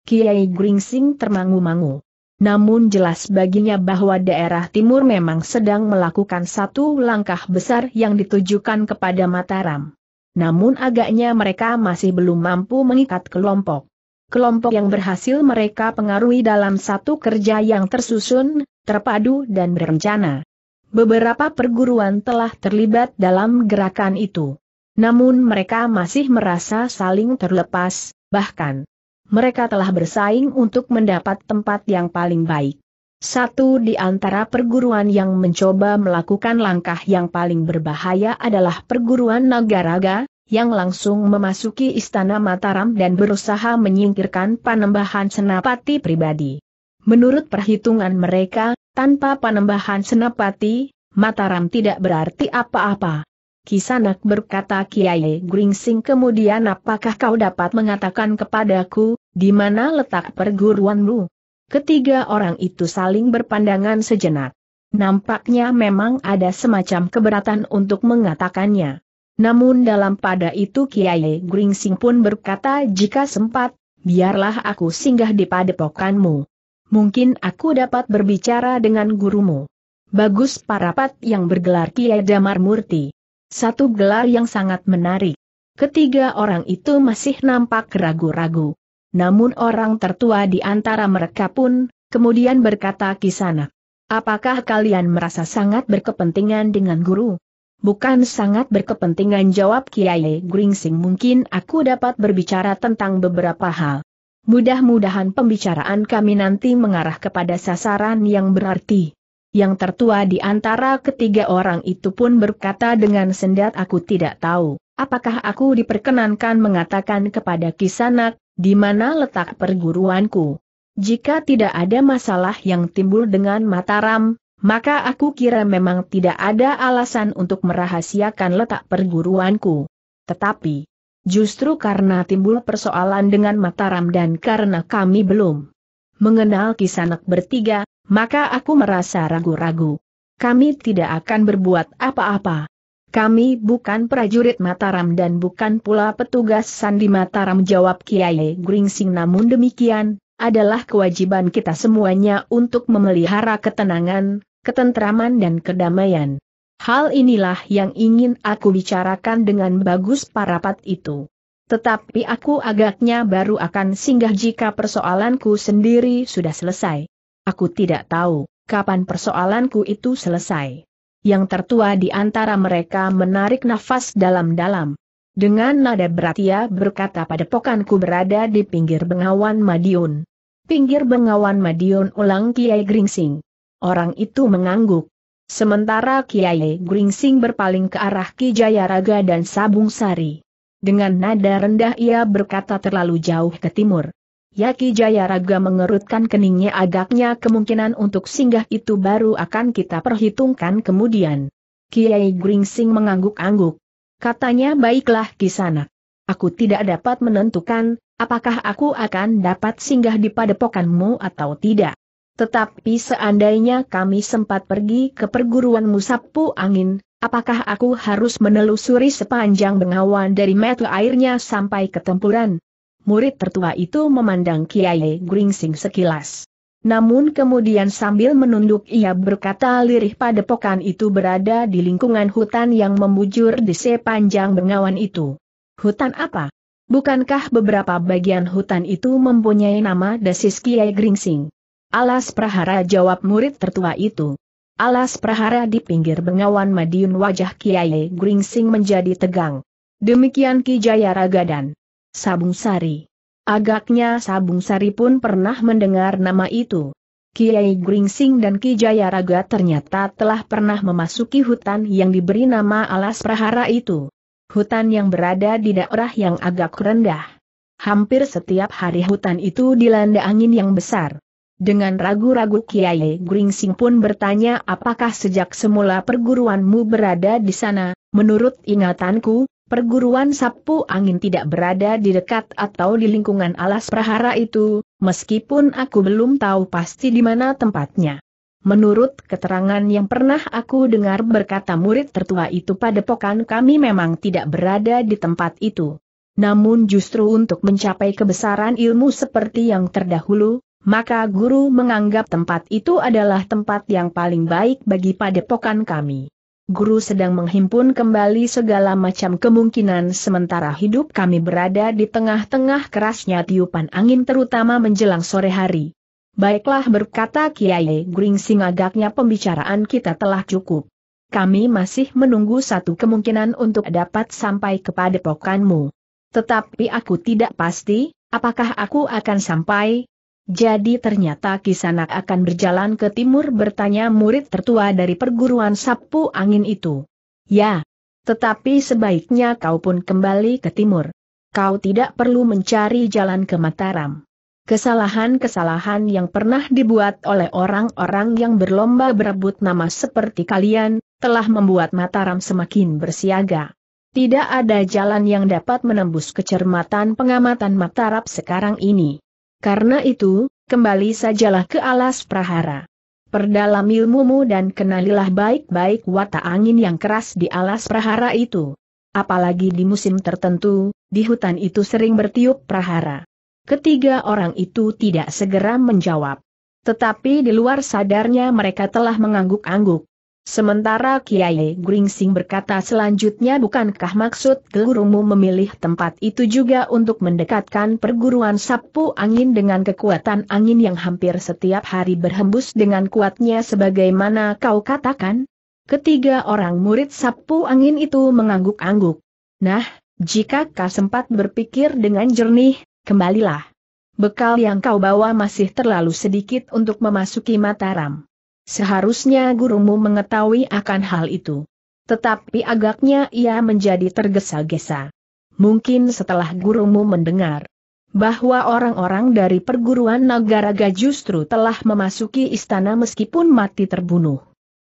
Kiai Gringsing termangu-mangu. Namun jelas baginya bahwa daerah timur memang sedang melakukan satu langkah besar yang ditujukan kepada Mataram. Namun agaknya mereka masih belum mampu mengikat kelompok kelompok yang berhasil mereka pengaruhi dalam satu kerja yang tersusun, terpadu dan berencana. Beberapa perguruan telah terlibat dalam gerakan itu. Namun mereka masih merasa saling terlepas, bahkan mereka telah bersaing untuk mendapat tempat yang paling baik. Satu di antara perguruan yang mencoba melakukan langkah yang paling berbahaya adalah perguruan Nagaraga, yang langsung memasuki istana Mataram dan berusaha menyingkirkan panembahan senapati pribadi. Menurut perhitungan mereka, tanpa panembahan senapati, Mataram tidak berarti apa-apa. Kisanak berkata Kiai Gringsing kemudian apakah kau dapat mengatakan kepadaku, di mana letak perguruanmu? Ketiga orang itu saling berpandangan sejenak. Nampaknya memang ada semacam keberatan untuk mengatakannya. Namun dalam pada itu Kiai Gringsing pun berkata jika sempat, biarlah aku singgah di padepokanmu. Mungkin aku dapat berbicara dengan gurumu. Bagus parapat yang bergelar Kiai Damar Murti. Satu gelar yang sangat menarik. Ketiga orang itu masih nampak ragu-ragu. Namun orang tertua di antara mereka pun, kemudian berkata kisana. Apakah kalian merasa sangat berkepentingan dengan guru? Bukan sangat berkepentingan jawab Kiai Gringsing mungkin aku dapat berbicara tentang beberapa hal. Mudah-mudahan pembicaraan kami nanti mengarah kepada sasaran yang berarti. Yang tertua di antara ketiga orang itu pun berkata dengan sendat aku tidak tahu, apakah aku diperkenankan mengatakan kepada Kisanak, di mana letak perguruanku? Jika tidak ada masalah yang timbul dengan Mataram, maka aku kira memang tidak ada alasan untuk merahasiakan letak perguruanku. Tetapi, justru karena timbul persoalan dengan Mataram dan karena kami belum mengenal kisanak bertiga, maka aku merasa ragu-ragu. Kami tidak akan berbuat apa-apa. Kami bukan prajurit Mataram dan bukan pula petugas Sandi Mataram jawab Kiai Gringsing namun demikian, adalah kewajiban kita semuanya untuk memelihara ketenangan, ketentraman dan kedamaian. Hal inilah yang ingin aku bicarakan dengan bagus parapat itu. Tetapi aku agaknya baru akan singgah jika persoalanku sendiri sudah selesai. Aku tidak tahu, kapan persoalanku itu selesai yang tertua di antara mereka menarik nafas dalam-dalam. Dengan nada berat ia berkata pada pokanku berada di pinggir Bengawan Madiun. Pinggir Bengawan Madiun ulang Kiai Gringsing. Orang itu mengangguk. Sementara Kiai Gringsing berpaling ke arah Ki Jayaraga dan Sabung Sari. Dengan nada rendah ia berkata terlalu jauh ke timur. Yaki Jaya Raga mengerutkan keningnya agaknya kemungkinan untuk singgah itu baru akan kita perhitungkan kemudian. Kiai Gringsing mengangguk-angguk. Katanya baiklah kisana. Aku tidak dapat menentukan, apakah aku akan dapat singgah di padepokanmu atau tidak. Tetapi seandainya kami sempat pergi ke perguruan Musapu Angin, apakah aku harus menelusuri sepanjang bengawan dari mata airnya sampai ke tempuran? murid tertua itu memandang Kiai Gringsing sekilas. Namun kemudian sambil menunduk ia berkata lirih pada pokan itu berada di lingkungan hutan yang membujur di sepanjang bengawan itu. Hutan apa? Bukankah beberapa bagian hutan itu mempunyai nama desis Kiai Gringsing? Alas Prahara jawab murid tertua itu. Alas Prahara di pinggir bengawan Madiun wajah Kiai Gringsing menjadi tegang. Demikian Ki Jaya Ragadan. Sabung Sari. Agaknya Sabung Sari pun pernah mendengar nama itu. Kiai Gringsing dan Ki Jayaraga ternyata telah pernah memasuki hutan yang diberi nama Alas Prahara itu. Hutan yang berada di daerah yang agak rendah. Hampir setiap hari hutan itu dilanda angin yang besar. Dengan ragu-ragu Kiai Gringsing pun bertanya apakah sejak semula perguruanmu berada di sana, menurut ingatanku, Perguruan sapu angin tidak berada di dekat atau di lingkungan alas prahara itu, meskipun aku belum tahu pasti di mana tempatnya. Menurut keterangan yang pernah aku dengar berkata murid tertua itu pada pokan kami memang tidak berada di tempat itu. Namun justru untuk mencapai kebesaran ilmu seperti yang terdahulu, maka guru menganggap tempat itu adalah tempat yang paling baik bagi padepokan kami guru sedang menghimpun kembali segala macam kemungkinan sementara hidup kami berada di tengah-tengah kerasnya tiupan angin terutama menjelang sore hari. Baiklah berkata Kiai Gringsing agaknya pembicaraan kita telah cukup. Kami masih menunggu satu kemungkinan untuk dapat sampai kepada pokanmu. Tetapi aku tidak pasti, apakah aku akan sampai? Jadi ternyata Kisanak akan berjalan ke timur bertanya murid tertua dari perguruan sapu angin itu. Ya, tetapi sebaiknya kau pun kembali ke timur. Kau tidak perlu mencari jalan ke Mataram. Kesalahan-kesalahan yang pernah dibuat oleh orang-orang yang berlomba berebut nama seperti kalian, telah membuat Mataram semakin bersiaga. Tidak ada jalan yang dapat menembus kecermatan pengamatan Mataram sekarang ini. Karena itu, kembali sajalah ke alas prahara. Perdalam ilmumu dan kenalilah baik-baik watak angin yang keras di alas prahara itu. Apalagi di musim tertentu, di hutan itu sering bertiup prahara. Ketiga orang itu tidak segera menjawab. Tetapi di luar sadarnya mereka telah mengangguk-angguk. Sementara Kiai Gringsing berkata selanjutnya bukankah maksud gurumu memilih tempat itu juga untuk mendekatkan perguruan sapu angin dengan kekuatan angin yang hampir setiap hari berhembus dengan kuatnya sebagaimana kau katakan? Ketiga orang murid sapu angin itu mengangguk-angguk. Nah, jika kau sempat berpikir dengan jernih, kembalilah. Bekal yang kau bawa masih terlalu sedikit untuk memasuki Mataram. Seharusnya gurumu mengetahui akan hal itu. Tetapi agaknya ia menjadi tergesa-gesa. Mungkin setelah gurumu mendengar bahwa orang-orang dari perguruan Nagaraga justru telah memasuki istana meskipun mati terbunuh.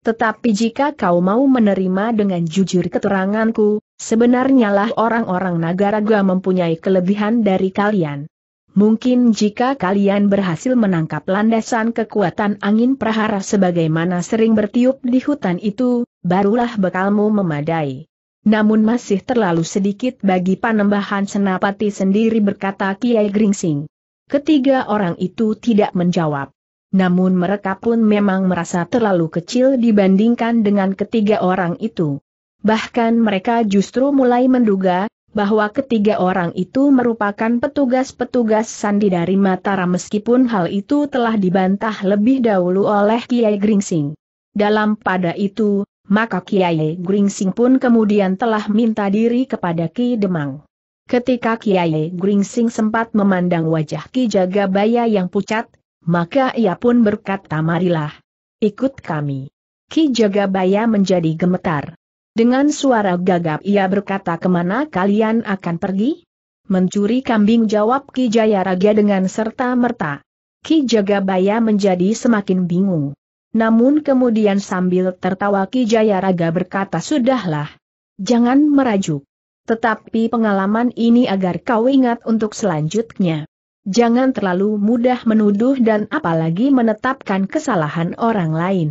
Tetapi jika kau mau menerima dengan jujur keteranganku, sebenarnya lah orang-orang Nagaraga mempunyai kelebihan dari kalian. Mungkin jika kalian berhasil menangkap landasan kekuatan angin prahara sebagaimana sering bertiup di hutan itu, barulah bekalmu memadai. Namun masih terlalu sedikit bagi panembahan senapati sendiri berkata Kiai Gringsing. Ketiga orang itu tidak menjawab. Namun mereka pun memang merasa terlalu kecil dibandingkan dengan ketiga orang itu. Bahkan mereka justru mulai menduga, bahwa ketiga orang itu merupakan petugas-petugas sandi dari Mataram meskipun hal itu telah dibantah lebih dahulu oleh Kiai Gringsing. Dalam pada itu, maka Kiai Gringsing pun kemudian telah minta diri kepada Ki Demang. Ketika Kiai Gringsing sempat memandang wajah Ki Jagabaya yang pucat, maka ia pun berkata marilah, ikut kami. Ki Jagabaya menjadi gemetar. Dengan suara gagap ia berkata ke mana kalian akan pergi? Mencuri kambing jawab Ki Jayaraga dengan serta-merta. Ki Jagabaya menjadi semakin bingung. Namun kemudian sambil tertawa Ki Jayaraga berkata sudahlah. Jangan merajuk. Tetapi pengalaman ini agar kau ingat untuk selanjutnya. Jangan terlalu mudah menuduh dan apalagi menetapkan kesalahan orang lain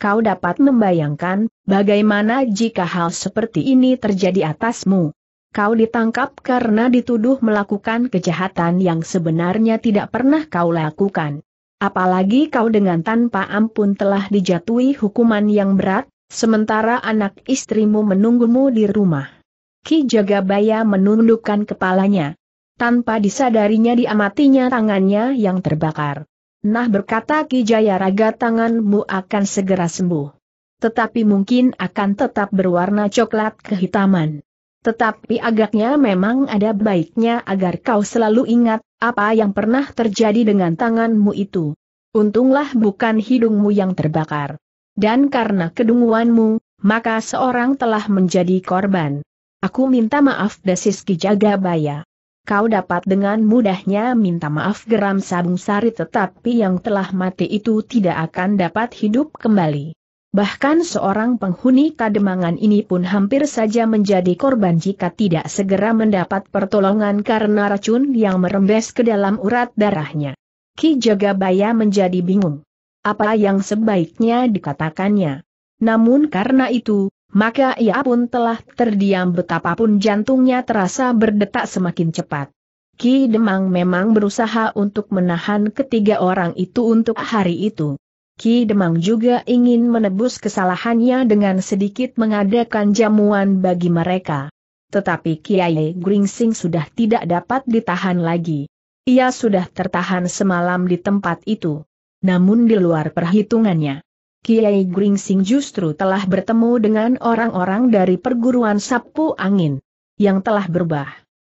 kau dapat membayangkan, bagaimana jika hal seperti ini terjadi atasmu. Kau ditangkap karena dituduh melakukan kejahatan yang sebenarnya tidak pernah kau lakukan. Apalagi kau dengan tanpa ampun telah dijatuhi hukuman yang berat, sementara anak istrimu menunggumu di rumah. Ki Jagabaya menundukkan kepalanya. Tanpa disadarinya diamatinya tangannya yang terbakar. Nah berkata Ki Raga tanganmu akan segera sembuh. Tetapi mungkin akan tetap berwarna coklat kehitaman. Tetapi agaknya memang ada baiknya agar kau selalu ingat, apa yang pernah terjadi dengan tanganmu itu. Untunglah bukan hidungmu yang terbakar. Dan karena kedunguanmu, maka seorang telah menjadi korban. Aku minta maaf desis Ki Jagabaya kau dapat dengan mudahnya minta maaf geram sabung sari tetapi yang telah mati itu tidak akan dapat hidup kembali. Bahkan seorang penghuni kademangan ini pun hampir saja menjadi korban jika tidak segera mendapat pertolongan karena racun yang merembes ke dalam urat darahnya. Ki Jagabaya menjadi bingung. Apa yang sebaiknya dikatakannya? Namun karena itu, maka ia pun telah terdiam betapapun jantungnya terasa berdetak semakin cepat. Ki Demang memang berusaha untuk menahan ketiga orang itu untuk hari itu. Ki Demang juga ingin menebus kesalahannya dengan sedikit mengadakan jamuan bagi mereka. Tetapi Kiai Gringsing sudah tidak dapat ditahan lagi. Ia sudah tertahan semalam di tempat itu. Namun di luar perhitungannya, Kiai Gringsing justru telah bertemu dengan orang-orang dari perguruan sapu angin, yang telah berubah.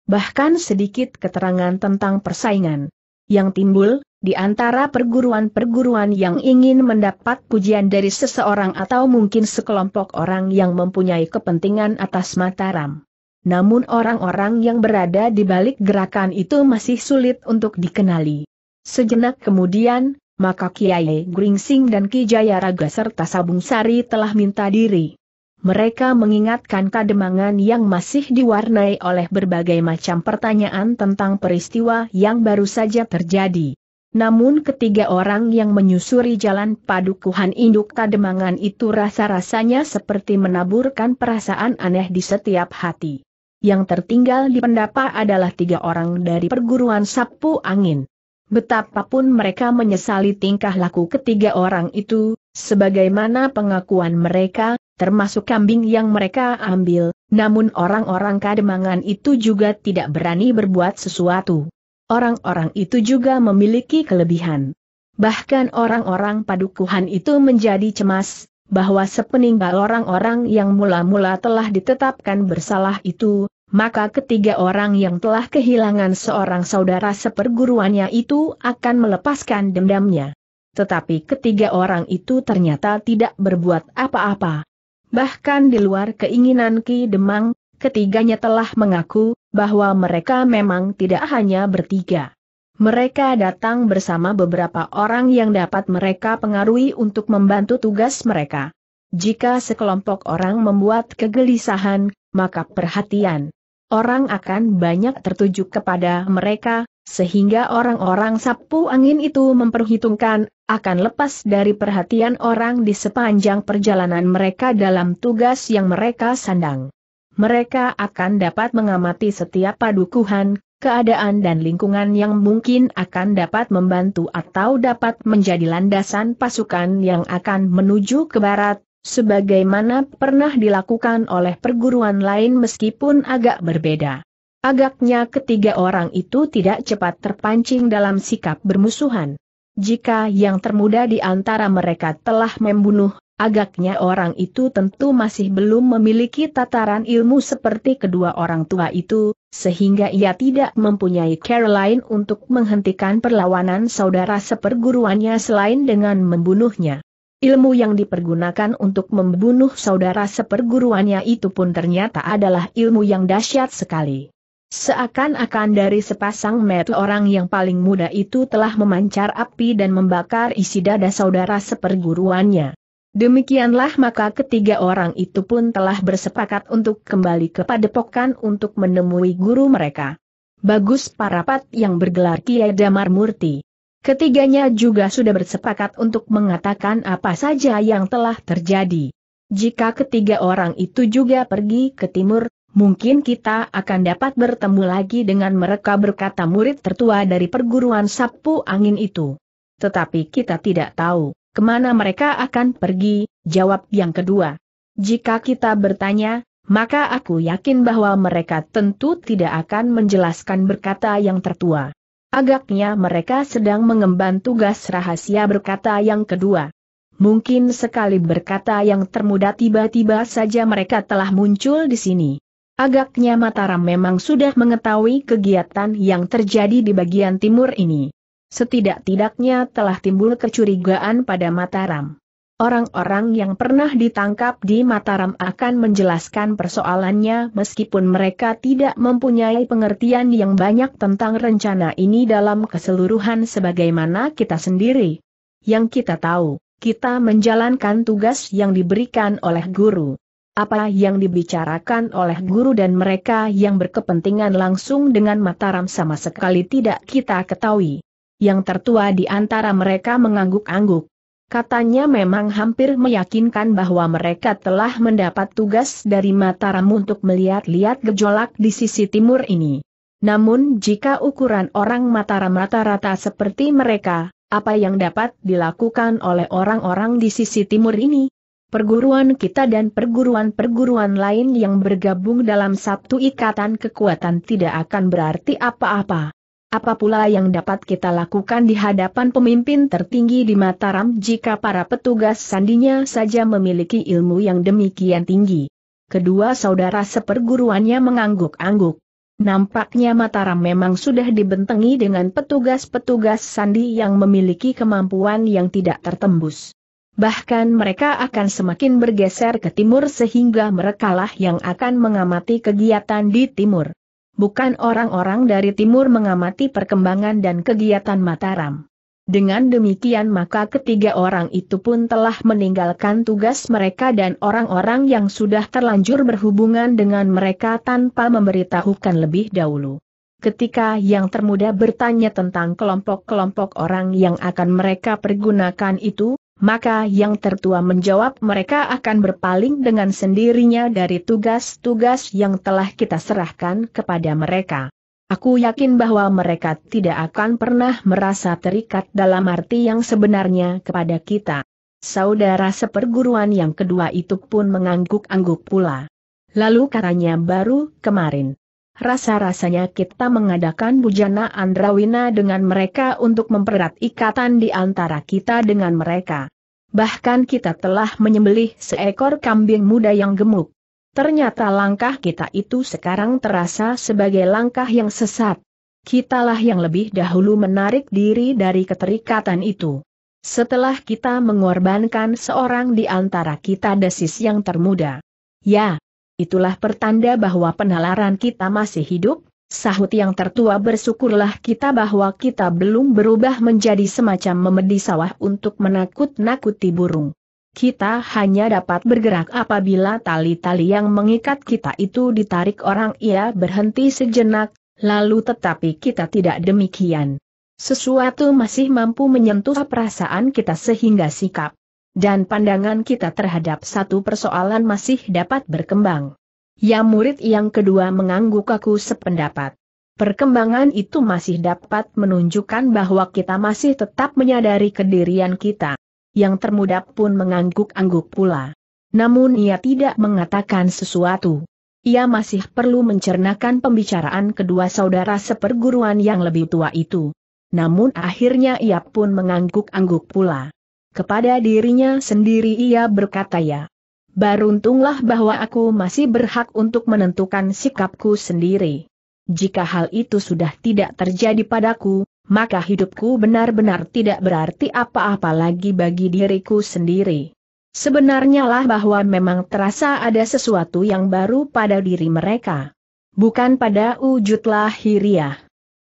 Bahkan sedikit keterangan tentang persaingan yang timbul, Di antara perguruan-perguruan yang ingin mendapat pujian dari seseorang atau mungkin sekelompok orang yang mempunyai kepentingan atas Mataram. Namun orang-orang yang berada di balik gerakan itu masih sulit untuk dikenali. Sejenak kemudian, maka Kiai Gringsing dan Ki Jaya Raga serta Sabung Sari telah minta diri. Mereka mengingatkan kademangan yang masih diwarnai oleh berbagai macam pertanyaan tentang peristiwa yang baru saja terjadi. Namun ketiga orang yang menyusuri jalan padukuhan induk kademangan itu rasa-rasanya seperti menaburkan perasaan aneh di setiap hati. Yang tertinggal di pendapa adalah tiga orang dari perguruan sapu angin. Betapapun mereka menyesali tingkah laku ketiga orang itu, sebagaimana pengakuan mereka, termasuk kambing yang mereka ambil, namun orang-orang kademangan itu juga tidak berani berbuat sesuatu orang-orang itu juga memiliki kelebihan. Bahkan orang-orang padukuhan itu menjadi cemas, bahwa sepeninggal orang-orang yang mula-mula telah ditetapkan bersalah itu, maka ketiga orang yang telah kehilangan seorang saudara seperguruannya itu akan melepaskan dendamnya. Tetapi ketiga orang itu ternyata tidak berbuat apa-apa. Bahkan di luar keinginan Ki Demang, ketiganya telah mengaku bahwa mereka memang tidak hanya bertiga. Mereka datang bersama beberapa orang yang dapat mereka pengaruhi untuk membantu tugas mereka. Jika sekelompok orang membuat kegelisahan, maka perhatian orang akan banyak tertuju kepada mereka, sehingga orang-orang sapu angin itu memperhitungkan, akan lepas dari perhatian orang di sepanjang perjalanan mereka dalam tugas yang mereka sandang. Mereka akan dapat mengamati setiap padukuhan, keadaan dan lingkungan yang mungkin akan dapat membantu atau dapat menjadi landasan pasukan yang akan menuju ke barat, sebagaimana pernah dilakukan oleh perguruan lain meskipun agak berbeda. Agaknya ketiga orang itu tidak cepat terpancing dalam sikap bermusuhan. Jika yang termuda di antara mereka telah membunuh Agaknya orang itu tentu masih belum memiliki tataran ilmu seperti kedua orang tua itu, sehingga ia tidak mempunyai cara lain untuk menghentikan perlawanan saudara seperguruannya selain dengan membunuhnya. Ilmu yang dipergunakan untuk membunuh saudara seperguruannya itu pun ternyata adalah ilmu yang dahsyat sekali. Seakan-akan dari sepasang mata orang yang paling muda itu telah memancar api dan membakar isi dada saudara seperguruannya. Demikianlah maka ketiga orang itu pun telah bersepakat untuk kembali ke padepokan untuk menemui guru mereka. Bagus Parapat yang bergelar Kiai Damar Murti. Ketiganya juga sudah bersepakat untuk mengatakan apa saja yang telah terjadi. Jika ketiga orang itu juga pergi ke timur, mungkin kita akan dapat bertemu lagi dengan mereka berkata murid tertua dari perguruan sapu angin itu. Tetapi kita tidak tahu Ke mana mereka akan pergi? Jawab yang kedua. Jika kita bertanya, maka aku yakin bahwa mereka tentu tidak akan menjelaskan berkata yang tertua. Agaknya mereka sedang mengemban tugas rahasia berkata yang kedua. Mungkin sekali berkata yang termuda tiba-tiba saja mereka telah muncul di sini. Agaknya Mataram memang sudah mengetahui kegiatan yang terjadi di bagian timur ini. Setidak-tidaknya telah timbul kecurigaan pada Mataram. Orang-orang yang pernah ditangkap di Mataram akan menjelaskan persoalannya meskipun mereka tidak mempunyai pengertian yang banyak tentang rencana ini dalam keseluruhan sebagaimana kita sendiri. Yang kita tahu, kita menjalankan tugas yang diberikan oleh guru. Apa yang dibicarakan oleh guru dan mereka yang berkepentingan langsung dengan Mataram sama sekali tidak kita ketahui yang tertua di antara mereka mengangguk-angguk. Katanya memang hampir meyakinkan bahwa mereka telah mendapat tugas dari Mataram untuk melihat-lihat gejolak di sisi timur ini. Namun jika ukuran orang Mataram rata-rata seperti mereka, apa yang dapat dilakukan oleh orang-orang di sisi timur ini? Perguruan kita dan perguruan-perguruan lain yang bergabung dalam satu ikatan kekuatan tidak akan berarti apa-apa. Apa pula yang dapat kita lakukan di hadapan pemimpin tertinggi di Mataram jika para petugas sandinya saja memiliki ilmu yang demikian tinggi? Kedua saudara seperguruannya mengangguk-angguk. Nampaknya Mataram memang sudah dibentengi dengan petugas-petugas sandi yang memiliki kemampuan yang tidak tertembus. Bahkan mereka akan semakin bergeser ke timur sehingga merekalah yang akan mengamati kegiatan di timur. Bukan orang-orang dari timur mengamati perkembangan dan kegiatan Mataram. Dengan demikian maka ketiga orang itu pun telah meninggalkan tugas mereka dan orang-orang yang sudah terlanjur berhubungan dengan mereka tanpa memberitahukan lebih dahulu. Ketika yang termuda bertanya tentang kelompok-kelompok orang yang akan mereka pergunakan itu, maka yang tertua menjawab mereka akan berpaling dengan sendirinya dari tugas-tugas yang telah kita serahkan kepada mereka. Aku yakin bahwa mereka tidak akan pernah merasa terikat dalam arti yang sebenarnya kepada kita. Saudara seperguruan yang kedua itu pun mengangguk-angguk pula. Lalu katanya baru kemarin. Rasa-rasanya kita mengadakan bujana Andrawina dengan mereka untuk mempererat ikatan di antara kita dengan mereka. Bahkan kita telah menyembelih seekor kambing muda yang gemuk. Ternyata langkah kita itu sekarang terasa sebagai langkah yang sesat. Kitalah yang lebih dahulu menarik diri dari keterikatan itu. Setelah kita mengorbankan seorang di antara kita desis yang termuda. Ya, itulah pertanda bahwa penalaran kita masih hidup, sahut yang tertua bersyukurlah kita bahwa kita belum berubah menjadi semacam memedi sawah untuk menakut-nakuti burung kita hanya dapat bergerak apabila tali-tali yang mengikat kita itu ditarik orang ia berhenti sejenak, lalu tetapi kita tidak demikian. Sesuatu masih mampu menyentuh perasaan kita sehingga sikap dan pandangan kita terhadap satu persoalan masih dapat berkembang. Ya murid yang kedua mengangguk aku sependapat. Perkembangan itu masih dapat menunjukkan bahwa kita masih tetap menyadari kedirian kita yang termuda pun mengangguk-angguk pula. Namun ia tidak mengatakan sesuatu. Ia masih perlu mencernakan pembicaraan kedua saudara seperguruan yang lebih tua itu. Namun akhirnya ia pun mengangguk-angguk pula. Kepada dirinya sendiri ia berkata ya. Beruntunglah bahwa aku masih berhak untuk menentukan sikapku sendiri. Jika hal itu sudah tidak terjadi padaku, maka hidupku benar-benar tidak berarti apa-apa lagi bagi diriku sendiri. Sebenarnya lah bahwa memang terasa ada sesuatu yang baru pada diri mereka. Bukan pada wujud lahiriah.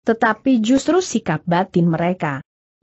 Tetapi justru sikap batin mereka.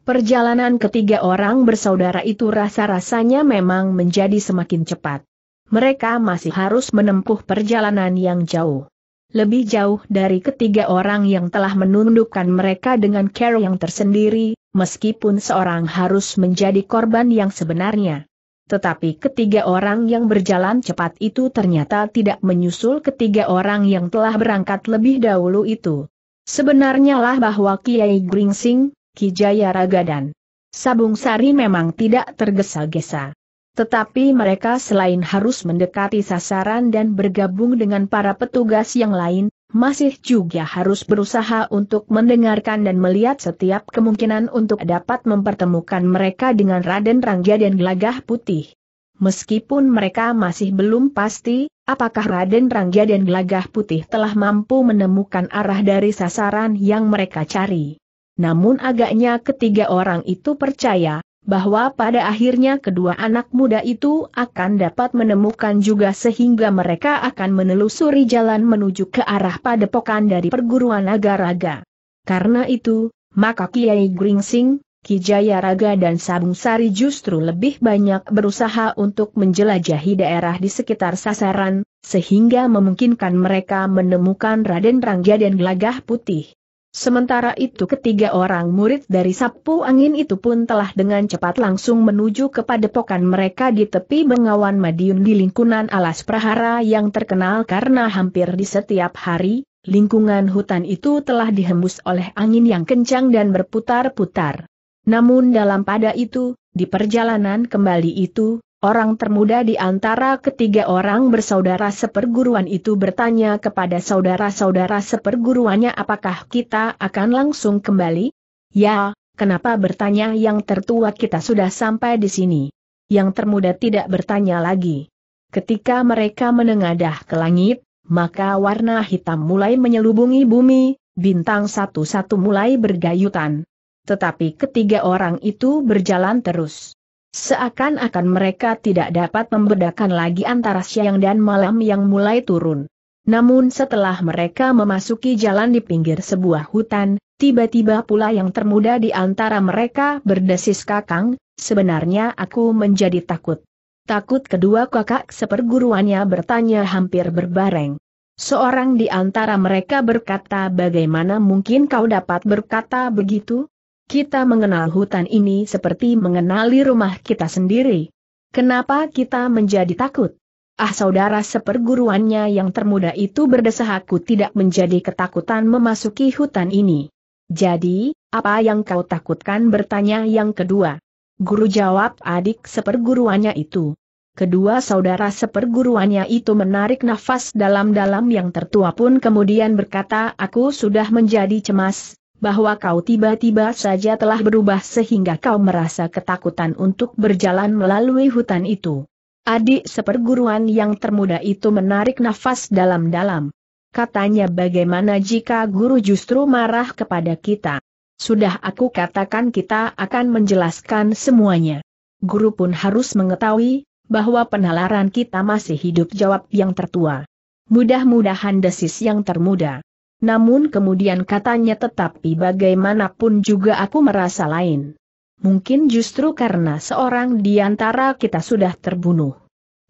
Perjalanan ketiga orang bersaudara itu rasa-rasanya memang menjadi semakin cepat. Mereka masih harus menempuh perjalanan yang jauh lebih jauh dari ketiga orang yang telah menundukkan mereka dengan care yang tersendiri, meskipun seorang harus menjadi korban yang sebenarnya. Tetapi ketiga orang yang berjalan cepat itu ternyata tidak menyusul ketiga orang yang telah berangkat lebih dahulu itu. Sebenarnya lah bahwa Kiai Gringsing, Ki Jaya Raga dan Sabung Sari memang tidak tergesa-gesa. Tetapi mereka selain harus mendekati sasaran dan bergabung dengan para petugas yang lain, masih juga harus berusaha untuk mendengarkan dan melihat setiap kemungkinan untuk dapat mempertemukan mereka dengan Raden Rangga dan Gelagah Putih. Meskipun mereka masih belum pasti, apakah Raden Rangga dan Gelagah Putih telah mampu menemukan arah dari sasaran yang mereka cari. Namun agaknya ketiga orang itu percaya, bahwa pada akhirnya kedua anak muda itu akan dapat menemukan juga sehingga mereka akan menelusuri jalan menuju ke arah padepokan dari perguruan naga-raga. Karena itu, maka Kiai Gringsing, Ki Jaya Raga dan Sabung Sari justru lebih banyak berusaha untuk menjelajahi daerah di sekitar sasaran, sehingga memungkinkan mereka menemukan Raden Rangga dan Gelagah Putih. Sementara itu ketiga orang murid dari sapu angin itu pun telah dengan cepat langsung menuju ke padepokan mereka di tepi Bengawan Madiun di lingkungan alas prahara yang terkenal karena hampir di setiap hari, lingkungan hutan itu telah dihembus oleh angin yang kencang dan berputar-putar. Namun dalam pada itu, di perjalanan kembali itu, Orang termuda di antara ketiga orang bersaudara seperguruan itu bertanya kepada saudara-saudara seperguruannya apakah kita akan langsung kembali? Ya, kenapa bertanya yang tertua kita sudah sampai di sini? Yang termuda tidak bertanya lagi. Ketika mereka menengadah ke langit, maka warna hitam mulai menyelubungi bumi, bintang satu-satu mulai bergayutan. Tetapi ketiga orang itu berjalan terus. Seakan-akan mereka tidak dapat membedakan lagi antara siang dan malam yang mulai turun. Namun setelah mereka memasuki jalan di pinggir sebuah hutan, tiba-tiba pula yang termuda di antara mereka berdesis kakang, sebenarnya aku menjadi takut. Takut kedua kakak seperguruannya bertanya hampir berbareng. Seorang di antara mereka berkata bagaimana mungkin kau dapat berkata begitu? Kita mengenal hutan ini seperti mengenali rumah kita sendiri. Kenapa kita menjadi takut? Ah saudara seperguruannya yang termuda itu berdesah aku tidak menjadi ketakutan memasuki hutan ini. Jadi, apa yang kau takutkan bertanya yang kedua. Guru jawab adik seperguruannya itu. Kedua saudara seperguruannya itu menarik nafas dalam-dalam yang tertua pun kemudian berkata aku sudah menjadi cemas, bahwa kau tiba-tiba saja telah berubah sehingga kau merasa ketakutan untuk berjalan melalui hutan itu. Adik seperguruan yang termuda itu menarik nafas dalam-dalam. Katanya bagaimana jika guru justru marah kepada kita. Sudah aku katakan kita akan menjelaskan semuanya. Guru pun harus mengetahui, bahwa penalaran kita masih hidup jawab yang tertua. Mudah-mudahan desis yang termuda. Namun kemudian katanya tetapi bagaimanapun juga aku merasa lain. Mungkin justru karena seorang di antara kita sudah terbunuh.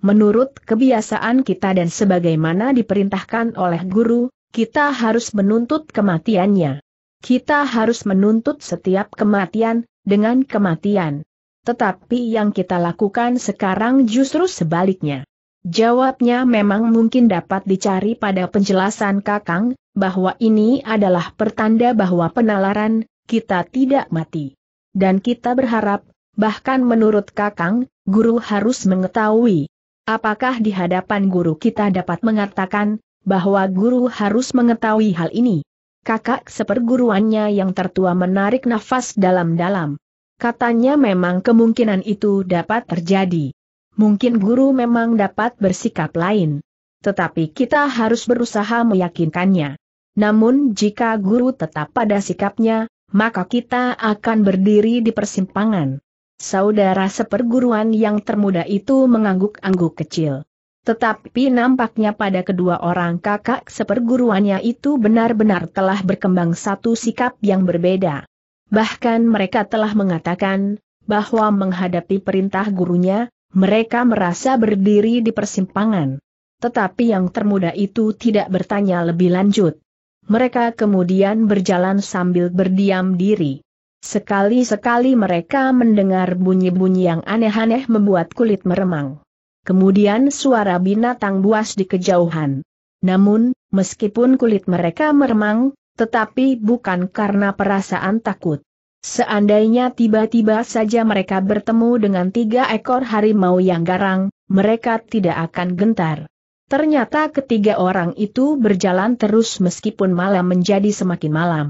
Menurut kebiasaan kita dan sebagaimana diperintahkan oleh guru, kita harus menuntut kematiannya. Kita harus menuntut setiap kematian, dengan kematian. Tetapi yang kita lakukan sekarang justru sebaliknya. Jawabnya memang mungkin dapat dicari pada penjelasan Kakang, bahwa ini adalah pertanda bahwa penalaran, kita tidak mati. Dan kita berharap, bahkan menurut Kakang, guru harus mengetahui. Apakah di hadapan guru kita dapat mengatakan, bahwa guru harus mengetahui hal ini? Kakak seperguruannya yang tertua menarik nafas dalam-dalam. Katanya memang kemungkinan itu dapat terjadi. Mungkin guru memang dapat bersikap lain. Tetapi kita harus berusaha meyakinkannya. Namun jika guru tetap pada sikapnya, maka kita akan berdiri di persimpangan. Saudara seperguruan yang termuda itu mengangguk-angguk kecil. Tetapi nampaknya pada kedua orang kakak seperguruannya itu benar-benar telah berkembang satu sikap yang berbeda. Bahkan mereka telah mengatakan, bahwa menghadapi perintah gurunya, mereka merasa berdiri di persimpangan. Tetapi yang termuda itu tidak bertanya lebih lanjut. Mereka kemudian berjalan sambil berdiam diri. Sekali-sekali mereka mendengar bunyi-bunyi yang aneh-aneh membuat kulit meremang. Kemudian suara binatang buas di kejauhan. Namun, meskipun kulit mereka meremang, tetapi bukan karena perasaan takut. Seandainya tiba-tiba saja mereka bertemu dengan tiga ekor harimau yang garang, mereka tidak akan gentar. Ternyata ketiga orang itu berjalan terus meskipun malam menjadi semakin malam.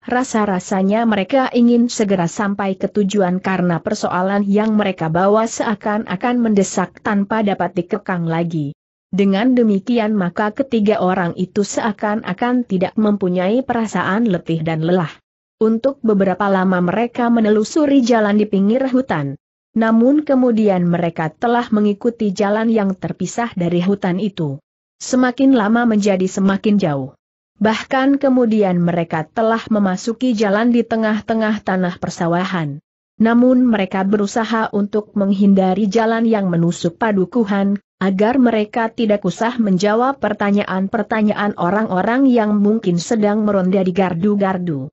Rasa-rasanya mereka ingin segera sampai ke tujuan karena persoalan yang mereka bawa seakan-akan mendesak tanpa dapat dikekang lagi. Dengan demikian maka ketiga orang itu seakan-akan tidak mempunyai perasaan letih dan lelah. Untuk beberapa lama mereka menelusuri jalan di pinggir hutan. Namun kemudian mereka telah mengikuti jalan yang terpisah dari hutan itu. Semakin lama menjadi semakin jauh. Bahkan kemudian mereka telah memasuki jalan di tengah-tengah tanah persawahan. Namun mereka berusaha untuk menghindari jalan yang menusuk padukuhan, agar mereka tidak usah menjawab pertanyaan-pertanyaan orang-orang yang mungkin sedang meronda di gardu-gardu.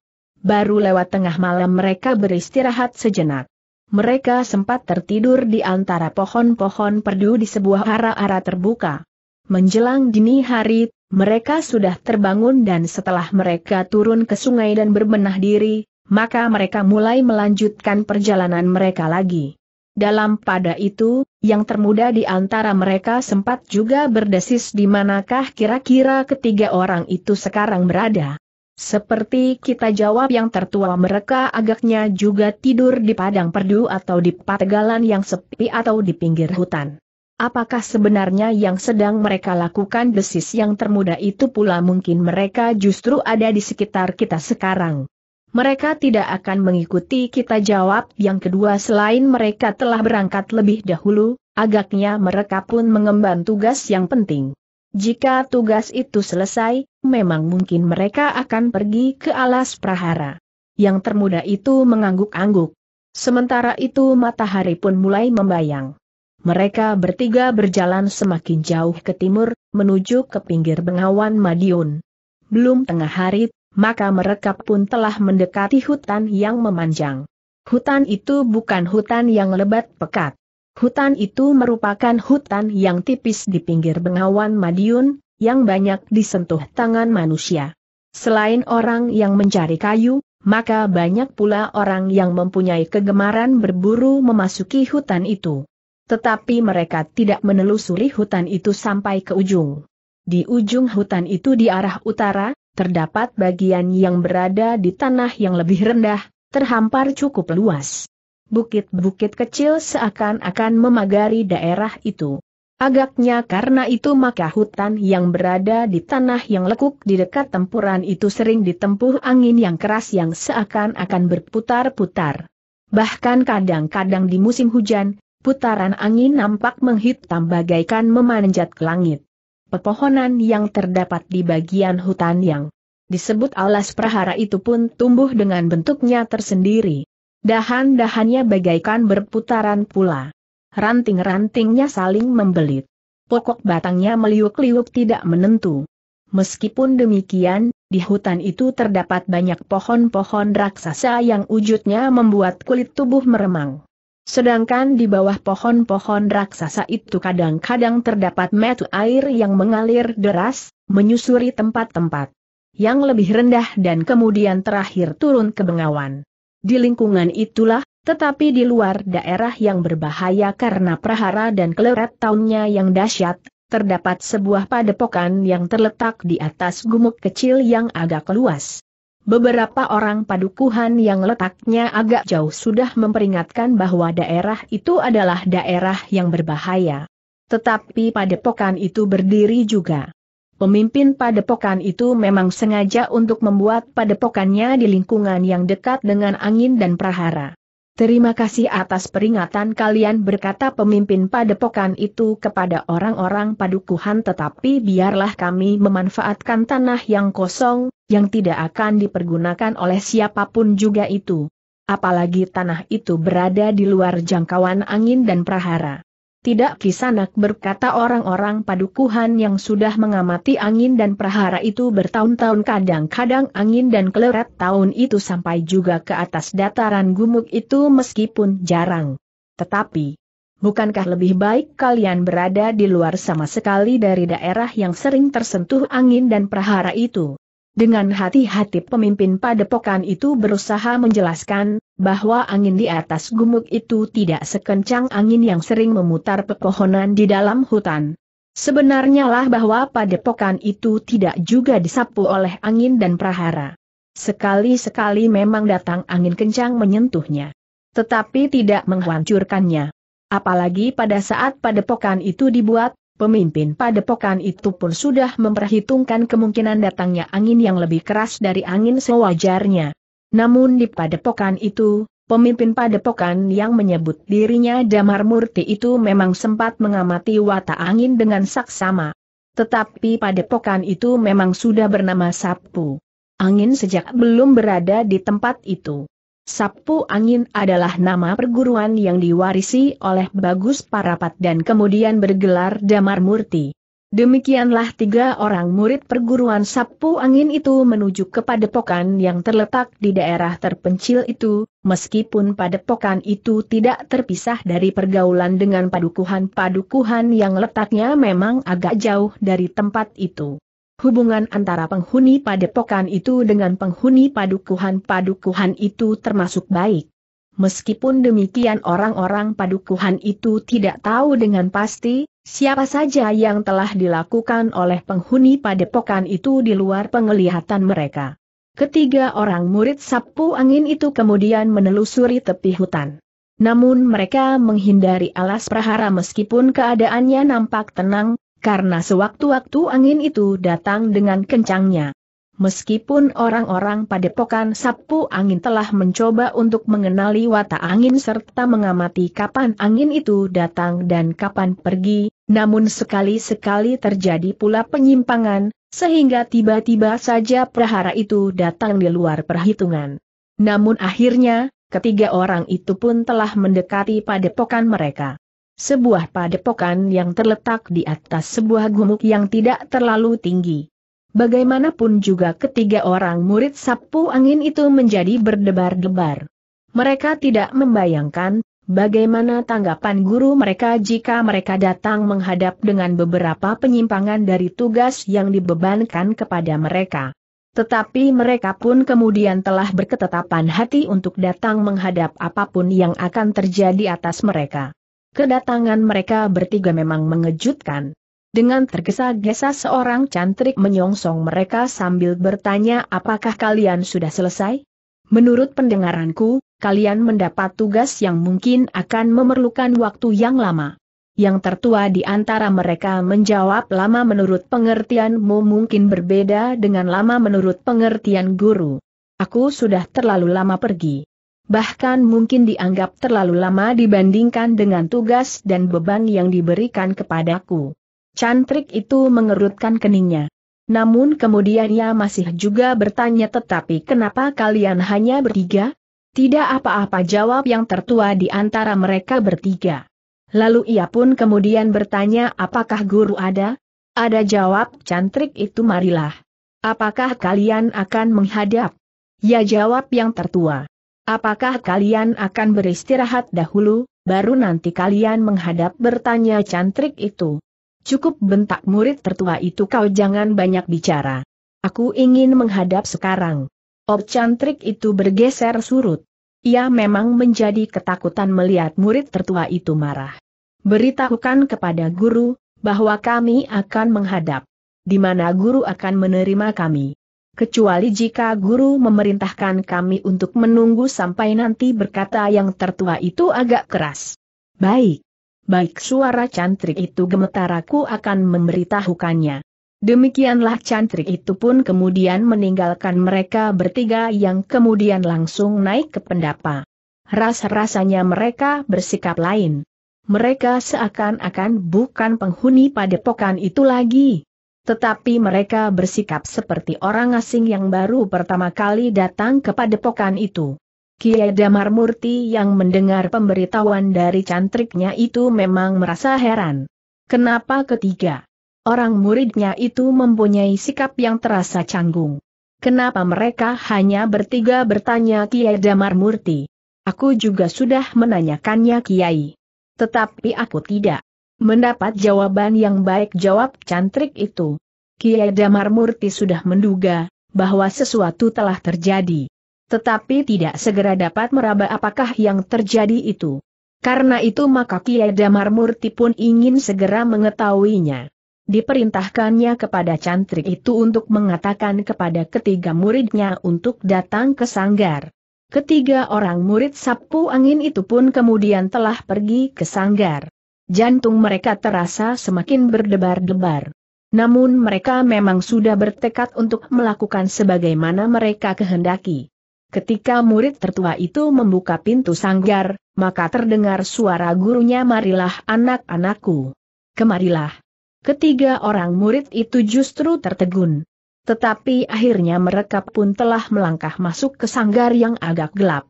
Baru lewat tengah malam mereka beristirahat sejenak. Mereka sempat tertidur di antara pohon-pohon perdu di sebuah arah-arah terbuka. Menjelang dini hari, mereka sudah terbangun dan setelah mereka turun ke sungai dan berbenah diri, maka mereka mulai melanjutkan perjalanan mereka lagi. Dalam pada itu, yang termuda di antara mereka sempat juga berdesis di manakah kira-kira ketiga orang itu sekarang berada. Seperti kita jawab yang tertua mereka agaknya juga tidur di padang perdu atau di pategalan yang sepi atau di pinggir hutan. Apakah sebenarnya yang sedang mereka lakukan desis yang termuda itu pula mungkin mereka justru ada di sekitar kita sekarang? Mereka tidak akan mengikuti kita jawab yang kedua selain mereka telah berangkat lebih dahulu, agaknya mereka pun mengemban tugas yang penting. Jika tugas itu selesai, memang mungkin mereka akan pergi ke alas prahara. Yang termuda itu mengangguk-angguk. Sementara itu matahari pun mulai membayang. Mereka bertiga berjalan semakin jauh ke timur, menuju ke pinggir Bengawan Madiun. Belum tengah hari, maka mereka pun telah mendekati hutan yang memanjang. Hutan itu bukan hutan yang lebat pekat. Hutan itu merupakan hutan yang tipis di pinggir Bengawan Madiun, yang banyak disentuh tangan manusia. Selain orang yang mencari kayu, maka banyak pula orang yang mempunyai kegemaran berburu memasuki hutan itu tetapi mereka tidak menelusuri hutan itu sampai ke ujung. Di ujung hutan itu di arah utara, terdapat bagian yang berada di tanah yang lebih rendah, terhampar cukup luas. Bukit-bukit kecil seakan-akan memagari daerah itu. Agaknya karena itu maka hutan yang berada di tanah yang lekuk di dekat tempuran itu sering ditempuh angin yang keras yang seakan-akan berputar-putar. Bahkan kadang-kadang di musim hujan, putaran angin nampak menghitam bagaikan memanjat ke langit. Pepohonan yang terdapat di bagian hutan yang disebut alas prahara itu pun tumbuh dengan bentuknya tersendiri. Dahan-dahannya bagaikan berputaran pula. Ranting-rantingnya saling membelit. Pokok batangnya meliuk-liuk tidak menentu. Meskipun demikian, di hutan itu terdapat banyak pohon-pohon raksasa yang wujudnya membuat kulit tubuh meremang. Sedangkan di bawah pohon-pohon raksasa itu kadang-kadang terdapat metu air yang mengalir deras, menyusuri tempat-tempat yang lebih rendah dan kemudian terakhir turun ke bengawan. Di lingkungan itulah, tetapi di luar daerah yang berbahaya karena prahara dan keleret tahunnya yang dahsyat, terdapat sebuah padepokan yang terletak di atas gumuk kecil yang agak luas. Beberapa orang padukuhan yang letaknya agak jauh sudah memperingatkan bahwa daerah itu adalah daerah yang berbahaya. Tetapi padepokan itu berdiri juga. Pemimpin padepokan itu memang sengaja untuk membuat padepokannya di lingkungan yang dekat dengan angin dan prahara. Terima kasih atas peringatan kalian berkata pemimpin padepokan itu kepada orang-orang padukuhan tetapi biarlah kami memanfaatkan tanah yang kosong, yang tidak akan dipergunakan oleh siapa pun juga itu. Apalagi tanah itu berada di luar jangkauan angin dan prahara. Tidak kisanak berkata orang-orang padukuhan yang sudah mengamati angin dan prahara itu bertahun-tahun kadang-kadang angin dan keleret tahun itu sampai juga ke atas dataran gumuk itu meskipun jarang. Tetapi, bukankah lebih baik kalian berada di luar sama sekali dari daerah yang sering tersentuh angin dan prahara itu? Dengan hati-hati pemimpin padepokan itu berusaha menjelaskan, bahwa angin di atas gumuk itu tidak sekencang angin yang sering memutar pepohonan di dalam hutan. Sebenarnya lah bahwa padepokan itu tidak juga disapu oleh angin dan prahara. Sekali-sekali memang datang angin kencang menyentuhnya. Tetapi tidak menghancurkannya. Apalagi pada saat padepokan itu dibuat, Pemimpin padepokan itu pun sudah memperhitungkan kemungkinan datangnya angin yang lebih keras dari angin sewajarnya. Namun di padepokan itu, pemimpin padepokan yang menyebut dirinya Damar Murti itu memang sempat mengamati watak angin dengan saksama. Tetapi padepokan itu memang sudah bernama Sapu. Angin sejak belum berada di tempat itu. Sapu Angin adalah nama perguruan yang diwarisi oleh Bagus Parapat dan kemudian bergelar Damar Murti. Demikianlah tiga orang murid perguruan Sapu Angin itu menuju ke padepokan yang terletak di daerah terpencil itu, meskipun padepokan itu tidak terpisah dari pergaulan dengan padukuhan-padukuhan yang letaknya memang agak jauh dari tempat itu hubungan antara penghuni padepokan itu dengan penghuni padukuhan-padukuhan itu termasuk baik. Meskipun demikian orang-orang padukuhan itu tidak tahu dengan pasti, siapa saja yang telah dilakukan oleh penghuni padepokan itu di luar penglihatan mereka. Ketiga orang murid sapu angin itu kemudian menelusuri tepi hutan. Namun mereka menghindari alas prahara meskipun keadaannya nampak tenang, karena sewaktu-waktu angin itu datang dengan kencangnya. Meskipun orang-orang padepokan sapu angin telah mencoba untuk mengenali watak angin serta mengamati kapan angin itu datang dan kapan pergi, namun sekali-sekali terjadi pula penyimpangan, sehingga tiba-tiba saja prahara itu datang di luar perhitungan. Namun akhirnya, ketiga orang itu pun telah mendekati padepokan mereka. Sebuah padepokan yang terletak di atas sebuah gumuk yang tidak terlalu tinggi. Bagaimanapun juga ketiga orang murid sapu angin itu menjadi berdebar-debar. Mereka tidak membayangkan, bagaimana tanggapan guru mereka jika mereka datang menghadap dengan beberapa penyimpangan dari tugas yang dibebankan kepada mereka. Tetapi mereka pun kemudian telah berketetapan hati untuk datang menghadap apa pun yang akan terjadi atas mereka. Kedatangan mereka bertiga memang mengejutkan. Dengan tergesa-gesa seorang cantrik menyongsong mereka sambil bertanya apakah kalian sudah selesai? Menurut pendengaranku, kalian mendapat tugas yang mungkin akan memerlukan waktu yang lama. Yang tertua di antara mereka menjawab lama menurut pengertianmu mungkin berbeda dengan lama menurut pengertian guru. Aku sudah terlalu lama pergi. Bahkan mungkin dianggap terlalu lama dibandingkan dengan tugas dan beban yang diberikan kepadaku. Cantrik itu mengerutkan keningnya. Namun kemudian ia masih juga bertanya tetapi kenapa kalian hanya bertiga? Tidak apa-apa jawab yang tertua di antara mereka bertiga. Lalu ia pun kemudian bertanya apakah guru ada? Ada jawab cantrik itu marilah. Apakah kalian akan menghadap? Ya jawab yang tertua. Apakah kalian akan beristirahat dahulu, baru nanti kalian menghadap bertanya cantrik itu. Cukup bentak murid tertua itu kau jangan banyak bicara. Aku ingin menghadap sekarang. Ob cantrik itu bergeser surut. Ia memang menjadi ketakutan melihat murid tertua itu marah. Beritahukan kepada guru, bahwa kami akan menghadap. Di mana guru akan menerima kami. Kecuali jika guru memerintahkan kami untuk menunggu sampai nanti berkata yang tertua itu agak keras. Baik. Baik suara cantrik itu gemetar aku akan memberitahukannya. Demikianlah cantrik itu pun kemudian meninggalkan mereka bertiga yang kemudian langsung naik ke pendapa. Ras-rasanya mereka bersikap lain. Mereka seakan-akan bukan penghuni padepokan itu lagi. Tetapi mereka bersikap seperti orang asing yang baru pertama kali datang ke padepokan itu. Kiai Damar Murti yang mendengar pemberitahuan dari cantriknya itu memang merasa heran. Kenapa ketiga? Orang muridnya itu mempunyai sikap yang terasa canggung. Kenapa mereka hanya bertiga bertanya Kiai Damar Murti? Aku juga sudah menanyakannya Kiai. Tetapi aku tidak mendapat jawaban yang baik jawab cantrik itu. Kiai Damar Murti sudah menduga bahwa sesuatu telah terjadi tetapi tidak segera dapat meraba apakah yang terjadi itu. Karena itu maka Kiai Damar Murti pun ingin segera mengetahuinya. Diperintahkannya kepada cantrik itu untuk mengatakan kepada ketiga muridnya untuk datang ke sanggar. Ketiga orang murid sapu angin itu pun kemudian telah pergi ke sanggar. Jantung mereka terasa semakin berdebar-debar. Namun mereka memang sudah bertekad untuk melakukan sebagaimana mereka kehendaki. Ketika murid tertua itu membuka pintu sanggar, maka terdengar suara gurunya marilah anak-anakku. Kemarilah. Ketiga orang murid itu justru tertegun. Tetapi akhirnya mereka pun telah melangkah masuk ke sanggar yang agak gelap.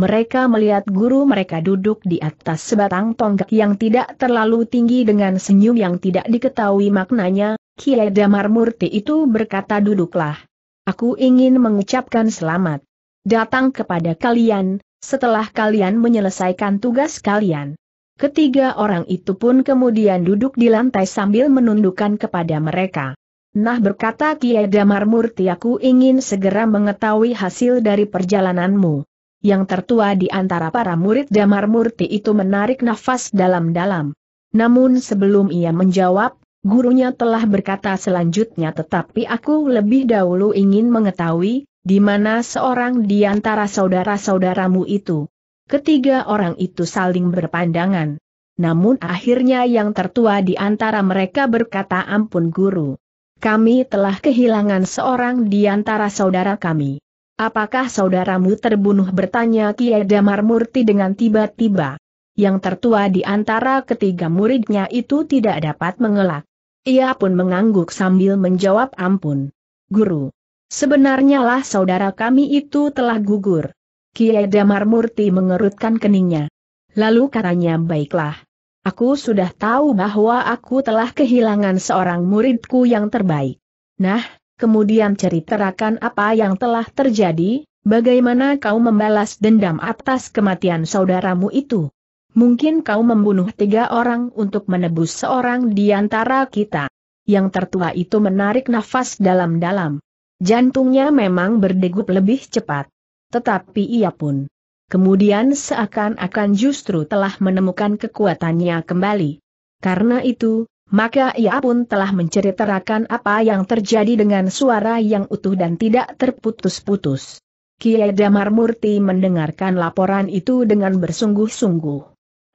Mereka melihat guru mereka duduk di atas sebatang tonggak yang tidak terlalu tinggi dengan senyum yang tidak diketahui maknanya, Kiai Damar Murti itu berkata duduklah. Aku ingin mengucapkan selamat datang kepada kalian, setelah kalian menyelesaikan tugas kalian. Ketiga orang itu pun kemudian duduk di lantai sambil menundukkan kepada mereka. Nah berkata Kiai Damar Murti aku ingin segera mengetahui hasil dari perjalananmu. Yang tertua di antara para murid Damar Murti itu menarik nafas dalam-dalam. Namun sebelum ia menjawab, gurunya telah berkata selanjutnya tetapi aku lebih dahulu ingin mengetahui, di mana seorang di antara saudara-saudaramu itu. Ketiga orang itu saling berpandangan. Namun akhirnya yang tertua di antara mereka berkata ampun guru. Kami telah kehilangan seorang di antara saudara kami. Apakah saudaramu terbunuh bertanya Kiai Damar Murti dengan tiba-tiba. Yang tertua di antara ketiga muridnya itu tidak dapat mengelak. Ia pun mengangguk sambil menjawab ampun. Guru. Sebenarnya lah saudara kami itu telah gugur. Kiai Damar Murti mengerutkan keningnya. Lalu katanya baiklah. Aku sudah tahu bahwa aku telah kehilangan seorang muridku yang terbaik. Nah, kemudian ceritakan apa yang telah terjadi, bagaimana kau membalas dendam atas kematian saudaramu itu. Mungkin kau membunuh tiga orang untuk menebus seorang di antara kita. Yang tertua itu menarik nafas dalam-dalam. Jantungnya memang berdegup lebih cepat tetapi ia pun kemudian seakan-akan justru telah menemukan kekuatannya kembali. Karena itu, maka ia pun telah menceritakan apa yang terjadi dengan suara yang utuh dan tidak terputus-putus. Kiai Damar Murti mendengarkan laporan itu dengan bersungguh-sungguh.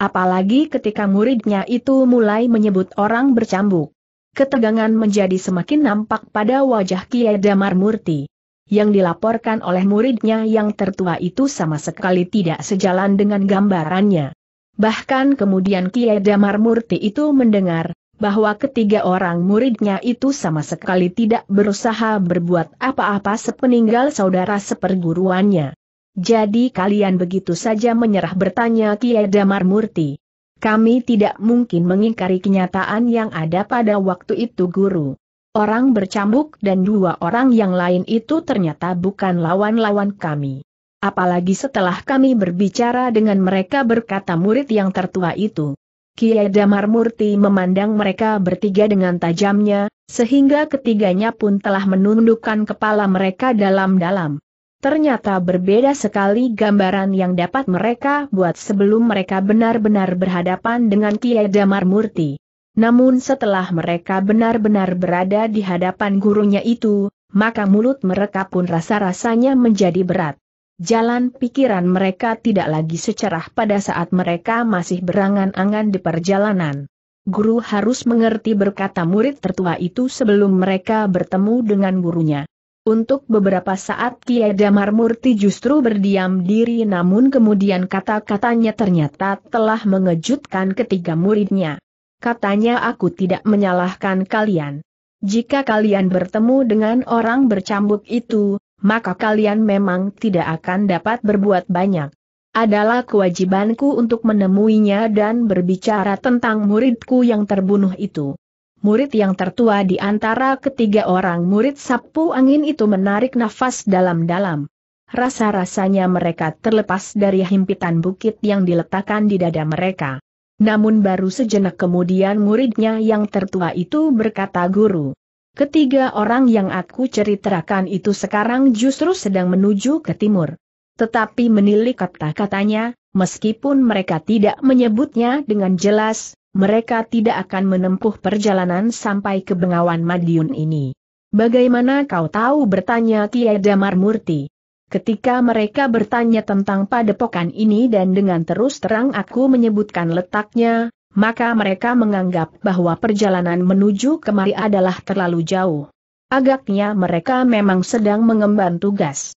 Apalagi ketika muridnya itu mulai menyebut orang bercambuk. Ketegangan menjadi semakin nampak pada wajah Kiai Damar Murti yang dilaporkan oleh muridnya yang tertua itu sama sekali tidak sejalan dengan gambarannya. Bahkan kemudian Kiai Damar Murti itu mendengar, bahwa ketiga orang muridnya itu sama sekali tidak berusaha berbuat apa-apa sepeninggal saudara seperguruannya. Jadi kalian begitu saja menyerah bertanya Kiai Damar Murti. Kami tidak mungkin mengingkari kenyataan yang ada pada waktu itu guru orang bercambuk dan dua orang yang lain itu ternyata bukan lawan-lawan kami. Apalagi setelah kami berbicara dengan mereka berkata murid yang tertua itu. Kiai Damar Murti memandang mereka bertiga dengan tajamnya, sehingga ketiganya pun telah menundukkan kepala mereka dalam-dalam. Ternyata berbeda sekali gambaran yang dapat mereka buat sebelum mereka benar-benar berhadapan dengan Kiai Damar Murti. Namun setelah mereka benar-benar berada di hadapan gurunya itu, maka mulut mereka pun rasa-rasanya menjadi berat. Jalan pikiran mereka tidak lagi secerah pada saat mereka masih berangan-angan di perjalanan. Guru harus mengerti berkata murid tertua itu sebelum mereka bertemu dengan gurunya. Untuk beberapa saat Kiai Damar Murti justru berdiam diri namun kemudian kata-katanya ternyata telah mengejutkan ketiga muridnya. Katanya aku tidak menyalahkan kalian. Jika kalian bertemu dengan orang bercambuk itu, maka kalian memang tidak akan dapat berbuat banyak. Adalah kewajibanku untuk menemuinya dan berbicara tentang muridku yang terbunuh itu. Murid yang tertua di antara ketiga orang murid sapu angin itu menarik nafas dalam-dalam. Rasa-rasanya mereka terlepas dari himpitan bukit yang diletakkan di dada mereka. Namun baru sejenak kemudian muridnya yang tertua itu berkata guru. Ketiga orang yang aku ceritakan itu sekarang justru sedang menuju ke timur. Tetapi menilik kata-katanya, meskipun mereka tidak menyebutnya dengan jelas, mereka tidak akan menempuh perjalanan sampai ke Bengawan Madiun ini. Bagaimana kau tahu bertanya Kiai Damar Murti? Ketika mereka bertanya tentang padepokan ini dan dengan terus terang aku menyebutkan letaknya, maka mereka menganggap bahwa perjalanan menuju kemari adalah terlalu jauh. Agaknya mereka memang sedang mengemban tugas.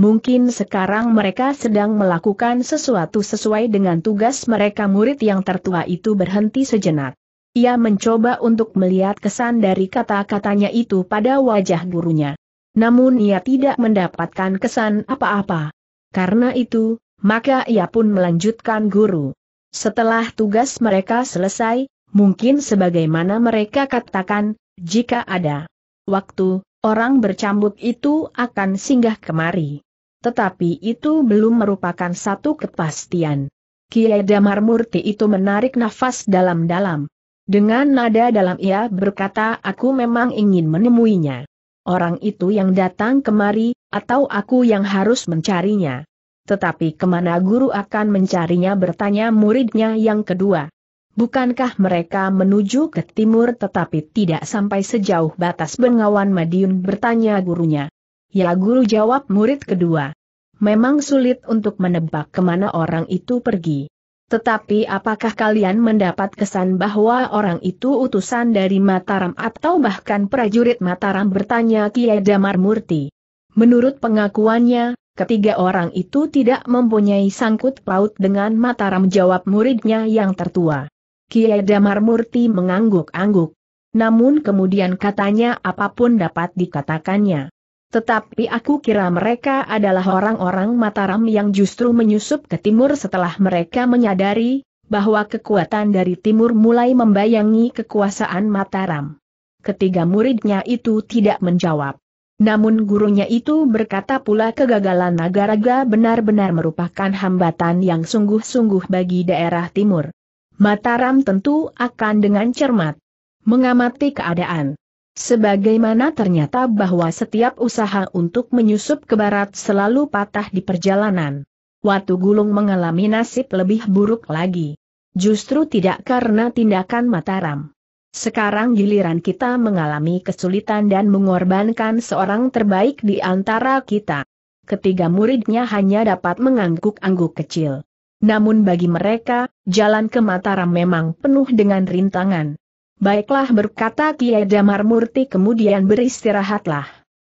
Mungkin sekarang mereka sedang melakukan sesuatu sesuai dengan tugas mereka murid yang tertua itu berhenti sejenak. Ia mencoba untuk melihat kesan dari kata-katanya itu pada wajah gurunya. Namun ia tidak mendapatkan kesan apa-apa. Karena itu, maka ia pun melanjutkan guru. Setelah tugas mereka selesai, mungkin sebagaimana mereka katakan, jika ada waktu, orang bercambuk itu akan singgah kemari. Tetapi itu belum merupakan satu kepastian. Kiai Damar Murti itu menarik nafas dalam-dalam. Dengan nada dalam ia berkata aku memang ingin menemuinya orang itu yang datang kemari, atau aku yang harus mencarinya. Tetapi ke mana guru akan mencarinya bertanya muridnya yang kedua. Bukankah mereka menuju ke timur tetapi tidak sampai sejauh batas Bengawan Madiun bertanya gurunya. Ya guru jawab murid kedua. memang sulit untuk menebak ke mana orang itu pergi. Tetapi apakah kalian mendapat kesan bahwa orang itu utusan dari Mataram atau bahkan prajurit Mataram bertanya Kiai Damar Murti? Menurut pengakuannya, ketiga orang itu tidak mempunyai sangkut paut dengan Mataram jawab muridnya yang tertua. Kiai Damar Murti mengangguk-angguk. Namun kemudian katanya apa pun dapat dikatakannya. Tetapi aku kira mereka adalah orang-orang Mataram yang justru menyusup ke timur setelah mereka menyadari bahwa kekuatan dari timur mulai membayangi kekuasaan Mataram. Ketiga muridnya itu tidak menjawab. Namun gurunya itu berkata pula kegagalan Nagaraga benar-benar merupakan hambatan yang sungguh-sungguh bagi daerah timur. Mataram tentu akan dengan cermat mengamati keadaan. Sebagaimana ternyata bahwa setiap usaha untuk menyusup ke barat selalu patah di perjalanan. Watu Gulung mengalami nasib lebih buruk lagi. Justru tidak karena tindakan Mataram. Sekarang giliran kita mengalami kesulitan dan mengorbankan seorang terbaik di antara kita. Ketiga muridnya hanya dapat mengangguk-angguk kecil. Namun bagi mereka, jalan ke Mataram memang penuh dengan rintangan. Baiklah berkata Kiai Damar Murti kemudian beristirahatlah.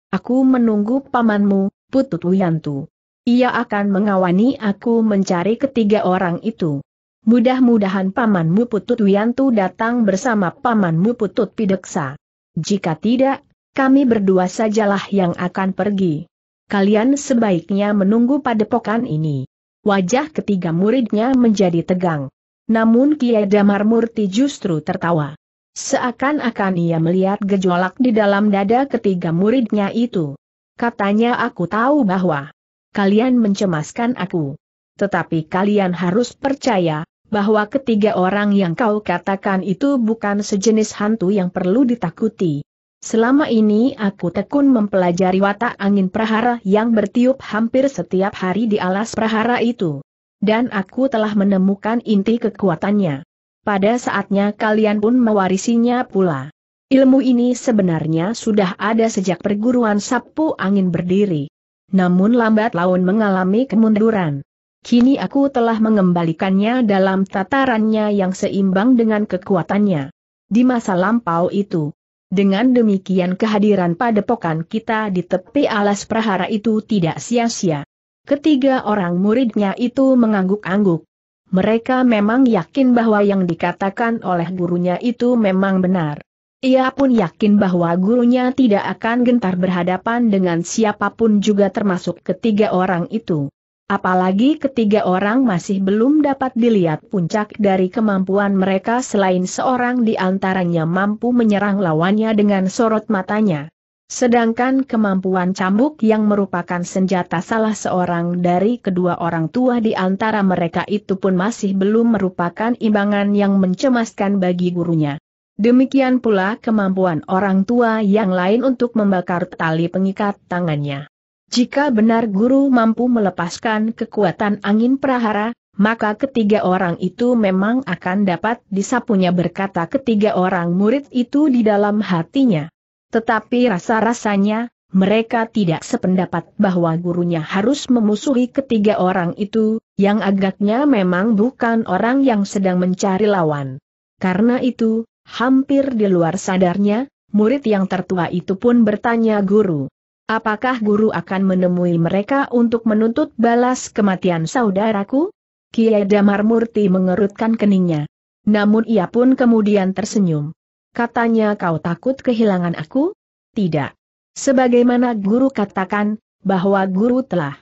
Aku menunggu pamanmu, Putut Wiyantu. Ia akan mengawani aku mencari ketiga orang itu. Mudah-mudahan pamanmu Putut Wiyantu datang bersama pamanmu Putut Pideksa. Jika tidak, kami berdua sajalah yang akan pergi. Kalian sebaiknya menunggu padepokan ini. Wajah ketiga muridnya menjadi tegang. Namun Kiai Damar Murti justru tertawa. Seakan-akan ia melihat gejolak di dalam dada ketiga muridnya itu. Katanya aku tahu bahwa kalian mencemaskan aku. Tetapi kalian harus percaya, bahwa ketiga orang yang kau katakan itu bukan sejenis hantu yang perlu ditakuti. Selama ini aku tekun mempelajari watak angin prahara yang bertiup hampir setiap hari di alas prahara itu. Dan aku telah menemukan inti kekuatannya pada saatnya kalian pun mewarisinya pula. Ilmu ini sebenarnya sudah ada sejak perguruan sapu angin berdiri. Namun lambat laun mengalami kemunduran. Kini aku telah mengembalikannya dalam tatarannya yang seimbang dengan kekuatannya. Di masa lampau itu. Dengan demikian kehadiran padepokan kita di tepi alas prahara itu tidak sia-sia. Ketiga orang muridnya itu mengangguk-angguk. Mereka memang yakin bahwa yang dikatakan oleh gurunya itu memang benar. Ia pun yakin bahwa gurunya tidak akan gentar berhadapan dengan siapa pun juga termasuk ketiga orang itu. Apalagi ketiga orang masih belum dapat dilihat puncak dari kemampuan mereka selain seorang di antaranya mampu menyerang lawannya dengan sorot matanya. Sedangkan kemampuan cambuk yang merupakan senjata salah seorang dari kedua orang tua di antara mereka itu pun masih belum merupakan imbangan yang mencemaskan bagi gurunya. Demikian pula kemampuan orang tua yang lain untuk membakar tali pengikat tangannya. Jika benar guru mampu melepaskan kekuatan angin prahara, maka ketiga orang itu memang akan dapat disapunya berkata ketiga orang murid itu di dalam hatinya. Tetapi rasa-rasanya, mereka tidak sependapat bahwa gurunya harus memusuhi ketiga orang itu, yang agaknya memang bukan orang yang sedang mencari lawan. Karena itu, hampir di luar sadarnya, murid yang tertua itu pun bertanya guru. Apakah guru akan menemui mereka untuk menuntut balas kematian saudaraku? Kiai Damar Murti mengerutkan keningnya. Namun ia pun kemudian tersenyum. Katanya kau takut kehilangan aku? Tidak. Sebagaimana guru katakan, bahwa guru telah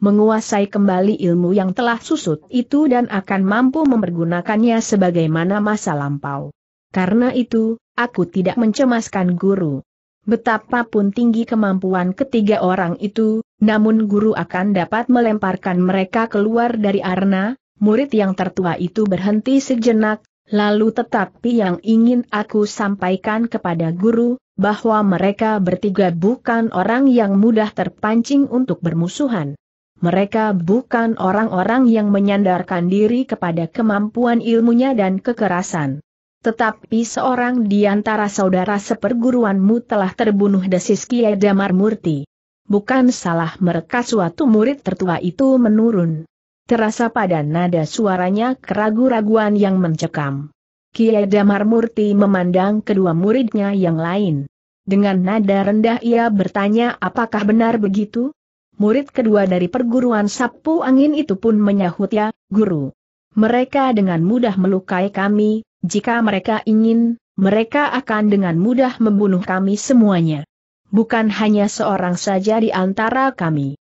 menguasai kembali ilmu yang telah susut itu dan akan mampu mempergunakannya sebagaimana masa lampau. Karena itu, aku tidak mencemaskan guru. Betapapun tinggi kemampuan ketiga orang itu, namun guru akan dapat melemparkan mereka keluar dari arena, murid yang tertua itu berhenti sejenak, Lalu tetapi yang ingin aku sampaikan kepada guru, bahwa mereka bertiga bukan orang yang mudah terpancing untuk bermusuhan. Mereka bukan orang-orang yang menyandarkan diri kepada kemampuan ilmunya dan kekerasan. Tetapi seorang di antara saudara seperguruanmu telah terbunuh desis Kiai Damar Murti. Bukan salah mereka suatu murid tertua itu menurun. Terasa pada nada suaranya keragu-raguan yang mencekam. Kiai Damar Murti memandang kedua muridnya yang lain. Dengan nada rendah ia bertanya apakah benar begitu? Murid kedua dari perguruan sapu angin itu pun menyahut ya, guru. Mereka dengan mudah melukai kami, jika mereka ingin, mereka akan dengan mudah membunuh kami semuanya. Bukan hanya seorang saja di antara kami.